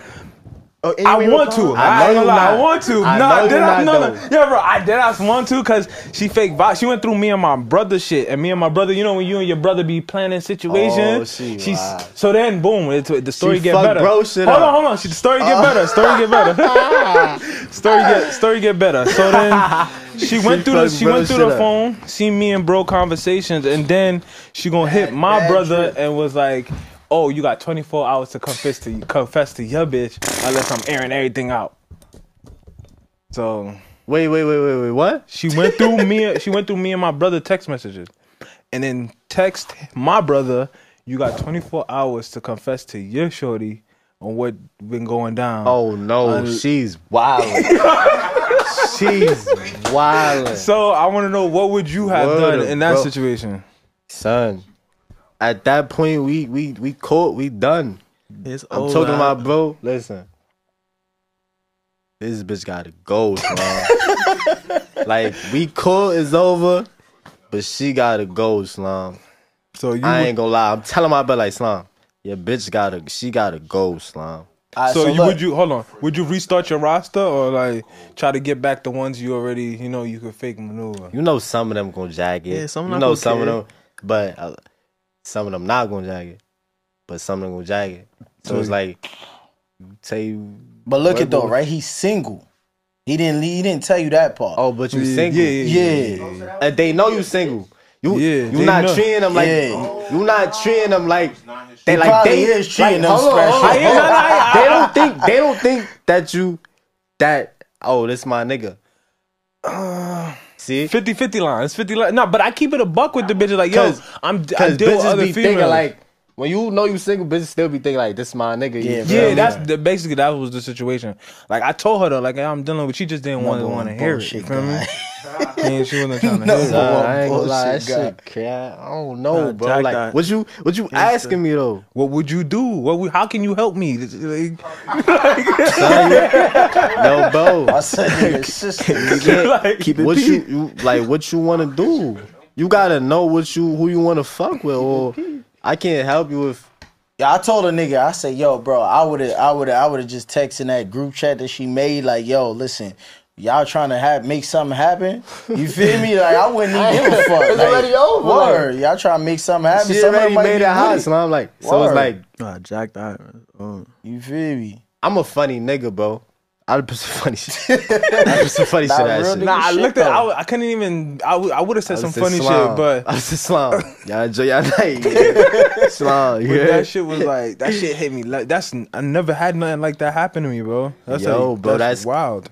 Oh, I want to. I I, know ain't lie. I want to. I nah, know did I, no, no. Yeah, bro. I did. I want to because she fake vibe. She went through me and my brother shit, and me and my brother. You know when you and your brother be planning situations. Oh, she She's wild. so then boom. It, the story She get better. bro shit hold up. on, hold on. She, the story get better. Story get better. story get story get better. So then she went through the she went through shit the up. phone, see me and bro conversations, and then she gonna hit my brother trip. and was like. Oh, you got 24 hours to confess to confess to your bitch unless I'm airing everything out. So Wait, wait, wait, wait, wait. What? she went through me. She went through me and my brother text messages, and then text my brother. You got 24 hours to confess to your shorty on what been going down. Oh no, she's wild. she's wild, So I want to know what would you have Word done in that bro. situation? son. At that point, we we we caught, we done. It's I'm over. talking about, bro. Listen, this bitch gotta go, Slum. like we caught is over, but she gotta go, Slum. So you I would, ain't gonna lie. I'm telling my brother like Slum. Your bitch gotta, she gotta go, Slum. Alright, so, you, would you hold on? Would you restart your roster or like try to get back the ones you already you know you could fake maneuver? You know some of them gonna jag it. Yeah, some of them. you not know some care. of them, but uh, some of them not gonna jag it. But some of them gonna jag it. So So it's like, tell you. But look at though, boy. right? He's single. He didn't. He didn't tell you that part. Oh, but you Yeah, single. yeah, yeah, yeah. And they know you single. You Yeah, you they not know. treating them like Yeah. you not treating them like they He like they is treating them hold on, special. hold on, hold on. I- I- They don't think they don't think that you that oh this my nigga. Uh, See, 50 50 line. It's 50 line. No, but I keep it a buck with the bitches. Like, yo, I'm I deal with other females. thinking like when you know you single, bitches still be thinking like this is my nigga. You Yeah, feel Yeah, that's the, basically that was the situation. Like I told her though, like I'm dealing with. She just didn't want to want to hear it. bullshit You feel me? guy. And she wasn't trying to No. hear it. Nah, One I ain't gonna lie, that bullshit shit, cat. I don't know, Nah, bro. Like, that. what you, what you asking me though? What would you do? What? Would, how can you help me? Like, Son, no, bro. I said nigga sister. like, Keep it what you, you like what you want to do you gotta know what you who you want to fuck with or i can't help you if Yeah, I told a nigga, I said, yo, bro, I would have, I would have, I would have just texted that group chat that she made, like, yo, listen, y'all trying to have make something happen. You feel me? Like, I wouldn't even give a fuck. It's like, already over, Word, y'all trying to make something happen. she somebody already made be it hot so i'm like so it's like Nah, Jack that. Uh, You feel me? i'm a funny nigga bro i'll put some funny shit i'll put some funny shit at shit nah, I looked at. I, though. w- I couldn't even. I, w- I would have said I some funny slime. shit, but I said slime. Y'all enjoy y'all night. Yeah. Slime. But Yeah. that shit was like that shit hit me. Like that's I never had nothing like that happen to me, bro. That's Yo, like, bro, that's, that's- wild,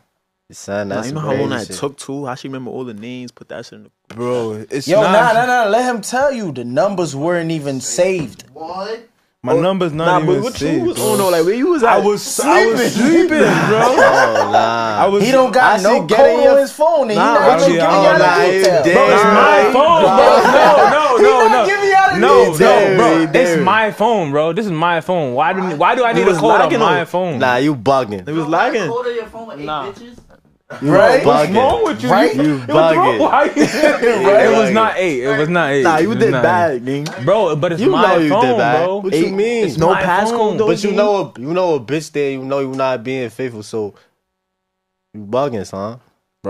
Son, nah, that's you know how long crazy that shit. took too? How she remember all the names? Put that shit in the. bro. It's Yo, not, nah, nah, nah. Let him tell you. The numbers weren't even saved. What? My number's not Nah, even but what saved, you was bro. on though? Like where you was at? I was I was sleeping, bro. Oh, nah. I was. He don't got I no code in your- on his phone, and he not I even see, giving you don't out know, the he Bro, it's my phone, bro. No, no, no, not no. giving you out of No, the no, bro. he It's my phone, bro. This is my phone. Why do why do I need a code on my phone? Oh, It Nah, you bugging. was Hold lagging. on your phone with eight Nah. Bitches. right? What's wrong with you? Right? You What's wrong? bugging. Why you- It was not eight. It was not eight. Nah, you did bad, eight. gang. bro. But it's You my know you phone, did bad. bro. What you mean? It's no passcode phone. though. But you know, a, you know a bitch there. You know you're not being faithful. So you bugging, son.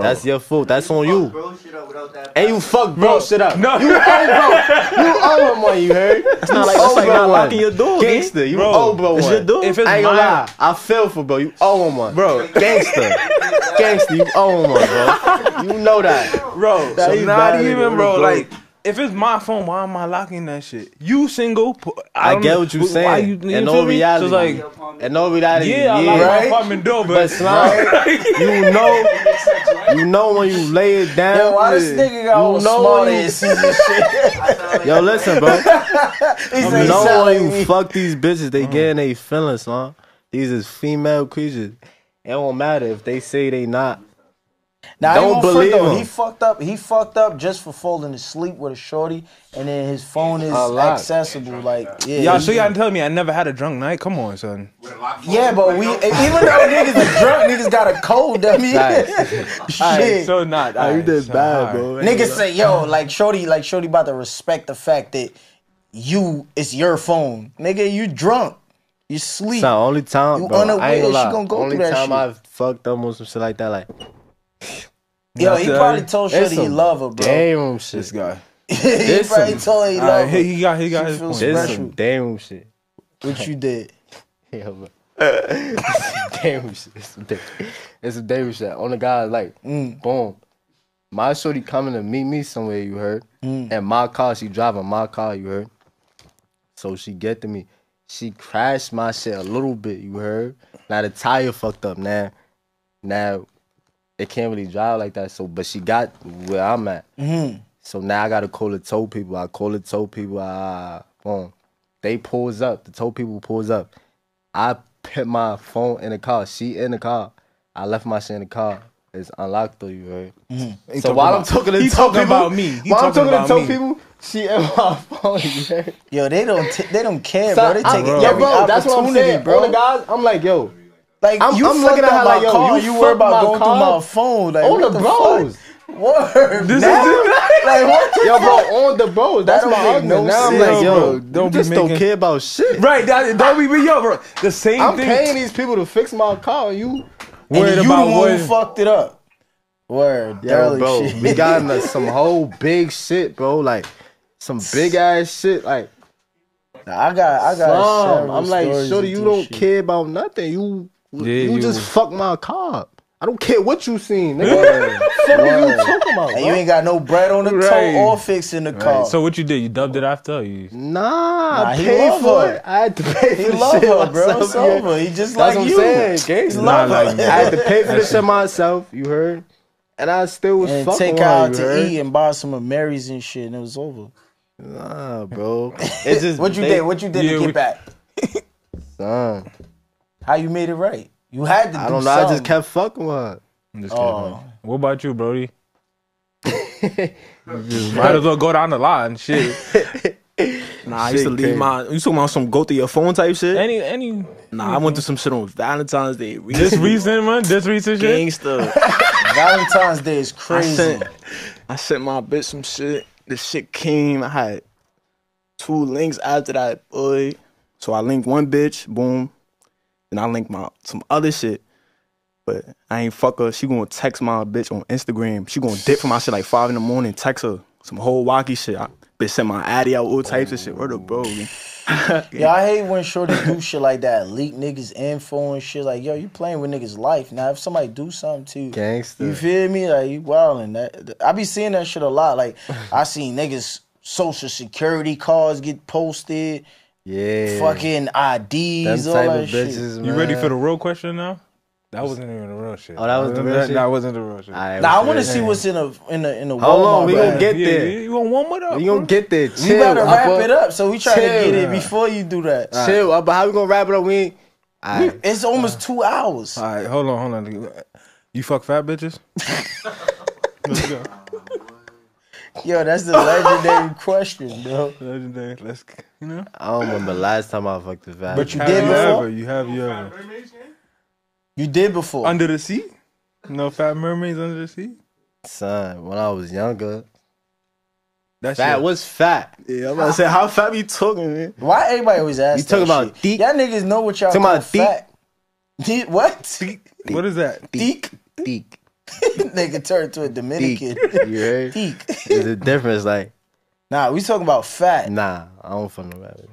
That's your fault. That's on you. Bro, shit up without that. And you fuck bro, shit up. No. You owe bro. You owe him money. You heard? It's not like, it's like not locking your door, gang. Gangster. You Bro, owe bro It's one. your door. If it's I ain't gonna lie. I feel for bro. You owe him one. bro, Gangster. Gangster. You owe him one, bro. You know that. bro. Nah, So not even, bro. Bro. Like, if it's my phone, why am I locking that shit? You single? pu- I get what you why saying. You, In you all feel me? reality. So it's like, And no reality. yeah, I lock Right? my apartment door, but, But slime, you know, you know when you lay it down. Yo, why this nigga got all You know smart when you- ass and shit? Yo, listen, bro. He You know when you me." fuck these bitches, they mm. getting they feelings, son. These is female creatures. It don't matter if they say they not. Nah, I Don't ain't gonna believe though. him. He fucked up. He fucked up just for falling asleep with a shorty, and then his phone is accessible. Like, yeah, y'all, he- so y'all tell me I never had a drunk night? Come on, son. With a locked yeah, but we even though niggas is drunk, niggas got a cold dummy. Facts. Shit. So not. You did so, bad, bro. Niggas say, yo, like Shorty, like Shorty about to respect the fact that you it's your phone. Nigga, you drunk. You sleep. It's the only time, You bro. I unaware ain't gonna she gonna go only through that time shit. I fucked up on some shit like that, like yo, he probably it. told it's Shorty he love her, bro. Damn shit. This guy. he This probably some- told her he love right, her. he, he got he got She his point. This some damn shit. What you did. Yeah, but damn shit. It's some damn, it's some damn shit. On the guy, like, Mm. boom. My shorty coming to meet me somewhere, you heard? Mm. And my car, she driving my car, you heard? So she get to me. She crashed my shit a little bit, you heard? Now the tire fucked up now. Now it can't really drive like that. So but she got where I'm at. Mm-hmm. So now I gotta call the tow people. I call the tow people. Ah, boom. They pulls up. The tow people pulls up. I put my phone in the car. She in the car. I left my shit in the car. It's unlocked though, you heard. He So talking while I'm talking to he tow talking people, about me. He while I'm talking talking to about tow me. people, she in my phone. You heard? Yo, they don't t- they don't care, So bro. They I'm- take yo, every bro, that's what I'm opportunity, saying, bro. bro. the guys, I'm like, yo, Like I'm- you I'm looking at her my like, yo, car. you You worry about going car? through my phone. Like on the the bros. Word. This now? is like what the Yo, bro, on the bros. That's That my don't argument. no now I'm sense, like, yo, bro. don't Don't you be just don't care about shit. Right, that don't be yo, bro. The same I'm thing. paying these people to fix my car. You, And Worried you about the one what- who fucked it up. Word, yo, Darling bro, shit. we got into some whole big shit, bro. Like some big ass shit. Like, I got, I got. Slum. several I'm like, stories shorty, you don't shit. care about nothing. You, Yeah, you, you- just fuck my car. I don't care what you seen, nigga. Word, Fuck are you word. talking about, And bro? you ain't got no bread on the Right. toe or fixing the car. So what you did? You dubbed it after? Or you Nah, Nah, I paid for her. it. I had to pay he for the shit her, bro. myself, It's over. He just That's like what I'm you. saying, gang. He Nah, love like her. me. I had to pay for this shit myself. You heard? And I still was and fucking take with her her, out to heard? eat and buy some of Mary's and shit, and it was over. Nah, bro. It's just What you they- did? What you did Yeah, to we- get back? Son, How you made it right? You had to. I do don't know. I Something. just kept fucking with her. I'm just kidding, Oh. man. What about you, Brody? Just might as well go down the line. Shit. Nah, I used to Shit leave crazy. my. You talking about some go through your phone type shit? Any any Nah, I went through some shit on Valentine's Day. this recent man, this recent shit. gangster. Valentine's Day is I crazy. sent, I sent my bitch some shit. The shit came. I had two links after that, boy. So I linked one bitch, boom. Then I linked my some other shit. But I ain't fuck her. She gonna text my bitch on Instagram. She gonna dip for my shit like five in the morning. Text her some whole wacky shit. I bitch sent my addy out all types of shit. Where the bro? man? Yeah, I hate when shorty do shit like that, leak niggas info and shit. Like, yo, you playing with niggas' life. Now, if somebody do something to you, Gangster. you feel me? Like, you wildin'. That I be seeing that shit a lot. Like, I seen niggas social security cards get posted, Yeah. fucking Them IDs, all type that of shit. bitches, You ready for the real question now? That wasn't even the real shit. Oh, that was the real shit? That wasn't the real shit. Alright, Now I want to see what's in a in a in a Hold on, Walmart we bag. gonna get yeah, there. yeah, you gonna warm it up? We bro. gonna get there. We Chill, better wrap Upper. it up. So we try to Chill. get it before you do that. Chill, uh, but how we gonna wrap it up? We ain't. Alright. It's almost two hours. All right, hold on, hold on. You fuck fat bitches? Let's go. Yo, that's the legendary question, bro. Legendary. Let's, you know. I don't remember last time I fucked a fat. But you have did you before? ever? You have you ever? You did before. Under the sea? No fat mermaids under the sea. Son, when I was younger, That's fat your- was fat. Yeah, I'm about to say, how fat you talking, man? Why everybody always ask You that talking about shit? deep? Y'all niggas know what y'all Talking about deep? fat. Deep what? What is that? Deek. Deek. Nigga turned to a Dominican. Deek. You heard? Deek. There's a difference, like, Nah, we talking about fat. nah, I don't fuck no rabbit.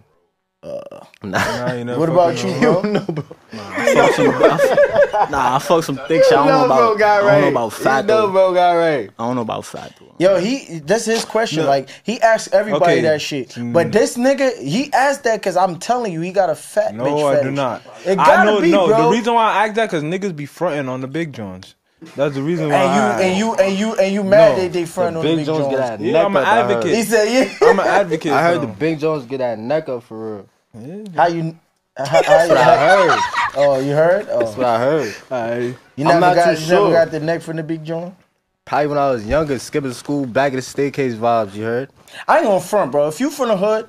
Uh, nah. Nah, What about you, know. bro? no, bro. Fuck some, I, nah, I fuck some thick shit. I don't know about. I don't know about fat No, though. bro, got right. I don't know about fat though. Yo, he that's his question. Like he asks everybody Okay. that shit. But this nigga, he asked that because I'm telling you, he got a fat bitch No, I do not. It I gotta know. be, no, bro. the reason why I ask that because niggas be fronting on the big Johns. That's the reason why. and you I, and you and you and you mad No, they they front on the Big big Jones Jones. get that Yeah, neck I'm up. an I heard. advocate. He said, yeah. I'm an advocate. I heard the. Big Jones get that neck up for real. How you? How, how you That's what I heard. oh, you heard? Oh. That's Oh, what I heard. Aight. you I'm never not got you sure. never got the neck from the big John. Probably when I was younger, skipping school, back at the staircase vibes, you heard? I ain't gonna front, bro. If you from the hood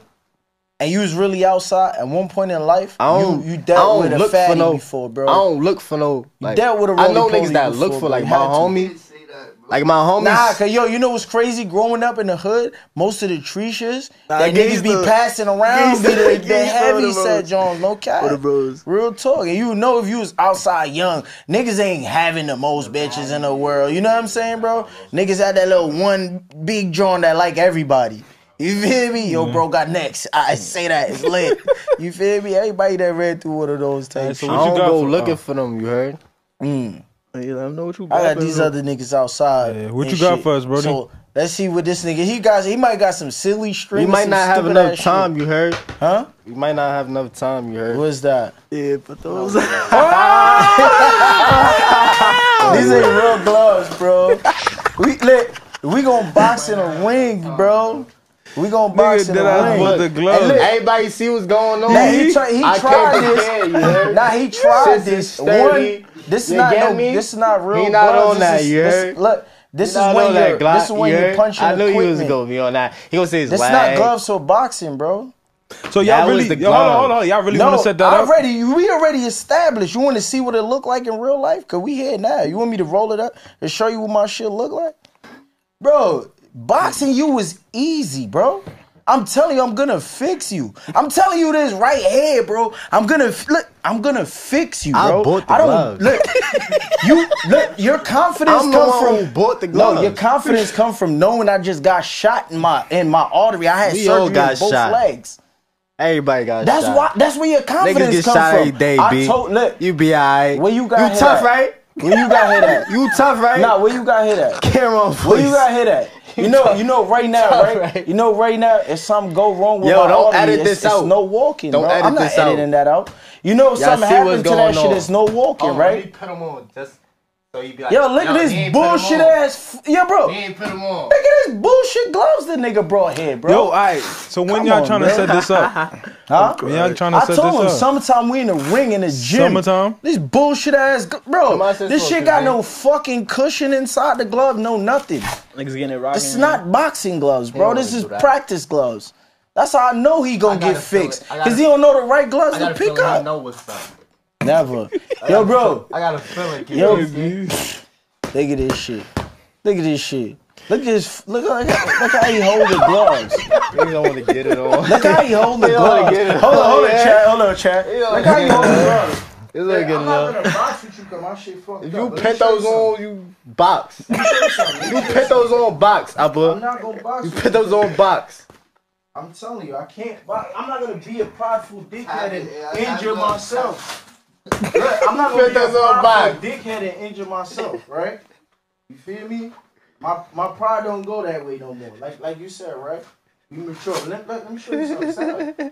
and you was really outside at one point in life, I don't, you you I dealt don't with a fatty for no, before, bro. I don't look for no. Like, dealt with a I know roly-poly niggas that look for like my had homie, Say that, bro. like my homies. Nah, cause yo, you know what's crazy? Growing up in the hood, most of the treeshers that niggas be gangsta. passing around be Gangsta, the, the heavy set. Jones, no cap. With the bros. Real talk. And you know if you was outside young, niggas ain't having the most bitches in the world. You know what I'm saying, bro? Niggas had that little one big John that like everybody. You feel me? Yo, bro got next. I say that it's lit. You feel me? Everybody that read through one of those types. so I don't go for- looking oh. for them, you heard? Mm. Hey, let 'em know what you I got these bro. other niggas outside. Yeah, what you got shit. for us, bro? So let's see what this nigga. He got. He might got some silly string. You might not have enough time, you heard? huh? You might not have enough time, you heard? What's that? Yeah, but those. These ain't real gloves, bro. We let we gonna box in a ring, bro. We gonna box in that a I ring. bought the gloves. Hey, look, Everybody see what's going on. Nah, he, try, he I tried this. prepare, you heard? Nah, he tried Shit's this. One, this is You not get no, me? this is not real. He not gloves. on This that, is- you this- Look, this is when on you're that Glock, this is when you you're heard? I knew he was gonna be on that. He gonna say his This is not gloves for boxing, bro. So y'all was really, the yo, hold on, hold on. Y'all really no, want to set that up? already. We already established. You want to see what it look like in real life? Cause we here now. You want me to roll it up and show you what my shit look like, bro? Boxing you was easy, bro. I'm telling you, I'm gonna fix you. I'm telling you this right here, bro. I'm gonna look. I'm gonna fix you, bro. I bought the I don't gloves. look. You look. Your confidence I'm come from bought the No, your confidence come from knowing I just got shot in my in my artery. I had We surgery got both shot. legs. Everybody got That's shot. why. That's where your confidence Niggas get come shot from. every day, I told look. You be alright. Where you got You tough, at? right? Where you got hit at? You tough, right? Nah, where you got hit at? Camera on Where you got hit at? You know, you know, right now, right? right? You know, right now, if something go wrong with Yo, my don't artery, edit this it's out. no walking, Don't bro. edit I'm not this out. editing that out. You know, if Y'all something see what's happened to that going shit, on. it's no walking, oh, right? put them on just so you be like, Yo, look at this bullshit ass. F- yeah, bro. Look ain't put them on. at this bullshit gloves the nigga brought here, bro. Yo, all right. So when Come y'all on, trying to set this up? huh? When y'all trying to I set told him this up? summertime we in the ring in the gym. Summertime? This bullshit ass, bro. Come on, sis, This shit got man. no fucking cushion inside the glove, no nothing. Niggas getting it rocking. This is not boxing gloves, bro. This is practice gloves. That's how I know he gonna get fixed. it. I gotta- Cause he don't know the right gloves to pick up. I know what's up. Never. Yo, bro. I got a feeling. Yo, look at this shit. Look at this shit. Look at this. Look, look, how- look how he hold the gloves. You don't want to get it on. Look how he hold the He gloves. get it Hold on, on, hold on, yeah. chat. Hold on, chat. Look how he hold the gloves. It's looking I'm not gonna uh, box with you cause my shit fucked If up. you but let put me show those something. on, you box. Let you something. Put those on box, I'm not gonna box You with put those on box. I'm telling you, I can't. Box. I'm not gonna be a prideful dickhead and injure I- myself. Look, I'm not gonna Put be a those on prideful box. dickhead and injure myself, right? You feel me? My my pride don't go that way no more. Like like you said, right? You mature. Let, let, let me show you something. Stand.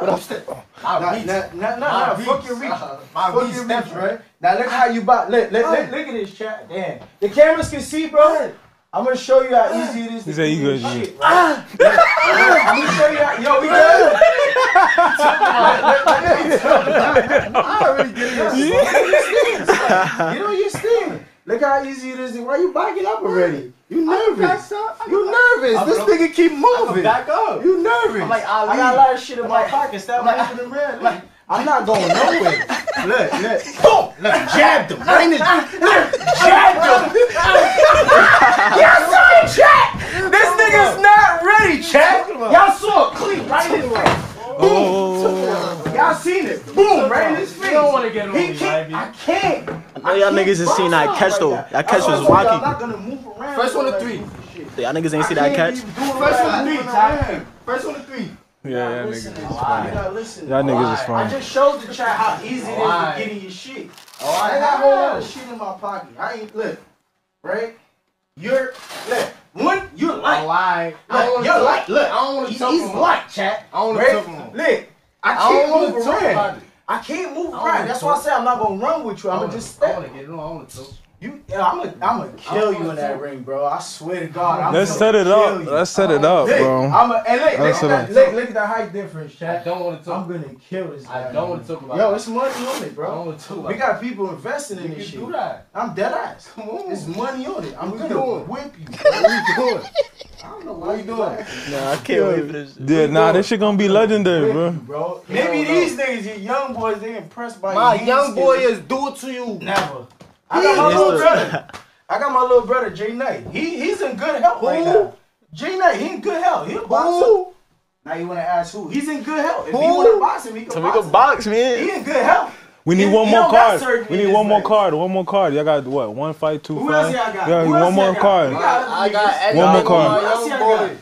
But I'm still. Nah, nah, nah, nah, nah, fuck your reach. My Fuck your reach, right? Now look how you bought. Look, look, look, look at this chat. Damn. The cameras can see, bro. I'm gonna show you how ah. easy it is. He said do you good, shit, right? Ah. I'm gonna show you how. Yo, we good. I already get it. Get on your stand. Look how easy it is. Why you backing up already? You nervous. You nervous. This nigga keep moving. Back up. You nervous. I'm like ah, Ali. I got a lot of shit in my pocket. Stop moving around. Like, I'm not going nowhere. look, look, boom, look, jabbed him. Right in the, look, jabbed. Y'all saw it, chat. This nigga's not ready, chat. Y'all saw it clean right in his face. Boom. Y'all seen it. Boom, right in his face. don't wanna get it He on me, can't, Ivy. I can't. I know y'all niggas has seen that catch though. That catch was I'm wacky. not gonna move around. First one to three. Y'all niggas ain't see that catch. First one to three, Ty. First one to three. Yeah, yeah, Listen, niggas is funny. Y'all niggas is funny. I just showed the chat how easy it is to get in your shit. Oh, I I got a whole lot of shit in my pocket. I ain't look, right? You're look. One, you're oh, light. Oh, I. I don't Look, you're light. Look, I don't wanna he's, talk he's about- light, chat. I don't wanna right? talk about- Look, I I can't don't move around. I can't move around. wanna That's why I say I'm not gonna run with you. I'm gonna wanna- just I wanna get it on. I wanna talk. You, yeah, I'm gonna, I'm gonna kill you in wanna that ring, bro. I swear to God. I'm Let's gonna set it kill up. you. Let's set it up, bro. I'm a, and look, look, Let's at set that, it look, look at the height difference, I don't want to talk. I'm gonna kill this guy. I don't wanna talk about Yo, it. it's money on it, bro. I don't wanna talk about We got people investing in You this shit. do that. I'm dead ass. Come on. There's money on it. I'm What gonna you doing? whip you. What are you doing? I don't know What you doing? Nah, I can't wait for this. Yeah, nah, this shit gonna be legendary, bro. bro. Maybe these niggas, you young boys, they impressed by My your young hand boy skills. is do it to you. never. I got my little brother. I got my little brother Jay Knight. He he's in good health right now. Jay Knight, he in good health. He a boxer. Who? Now you wanna ask who? He's in good health. If he Who? wanna box him, he can So box can him. box, He in good health. We need He- one he more card. We need his one more card. One more card. Y'all got what? One fight, two Who else fight. y'all got? Yeah, Who one else more y'all got? card. Got I got One more card. Who else y'all got? boy.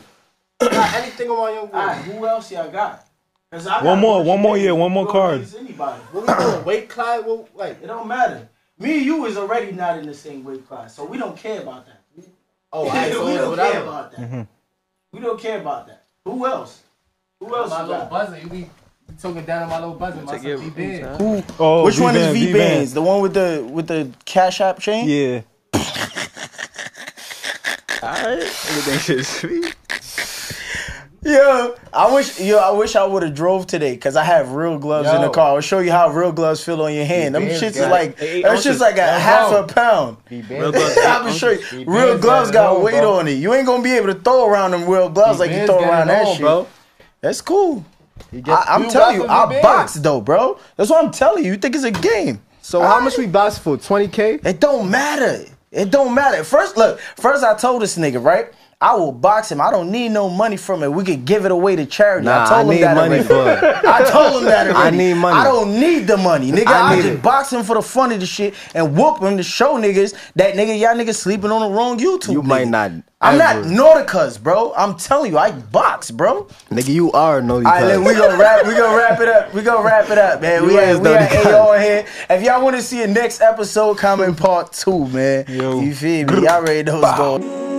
I got anything on my young boy. Alright, who else y'all got? 'Cause I got One more, one more niggas year, one more card. against Anybody. What we doing? Weight class? What, like? It don't matter. Me and you is already not in the same weight class, so we don't care about that. Oh, I we so don't care about that. Mm-hmm. We don't care about that. Who else? Who else My little got? buzzer, you be you talking down on my little buzzer. My Take it. son be. Who? Oh, Which one is V-Band, V V-Band. Bands? The one with the with the Cash App chain? Yeah. Alright. Everything shit sweet. Yeah, I wish yo, I wish I would have drove today because I have real gloves in the car. I'll show you how real gloves feel on your hand. Them bands shits is like eight that's just like a half a pound. Real gloves. I'm gonna show you. Real gloves got it weight bro. on it. You ain't gonna be able to throw around them real gloves like you throw around that on, shit. bro. That's cool. I, I'm telling you, I some box though, bro. That's what I'm telling you. You think it's a game? So how much we box for? 20k? It don't matter. It don't matter. First, look. First, I told this nigga right. I will box him. I don't need no money from it. We could give it away to charity. Nah, I told I him need that money already. for it. I told him that already. I need money. I don't need the money, nigga. I I, just it. box him for the fun of the shit and whoop him to show niggas that nigga y'all niggas sleeping on the wrong YouTube. You nigga. might not. I'm not ever. Nauticus, bro. I'm telling you, I box, bro. Nigga, you are no All right, we gonna wrap. We gonna wrap it up. We gonna wrap it up, man. We You had is we had. AO here. If y'all want to see a next episode, comment part two, man. Yo. You feel me? Y'all know what's going.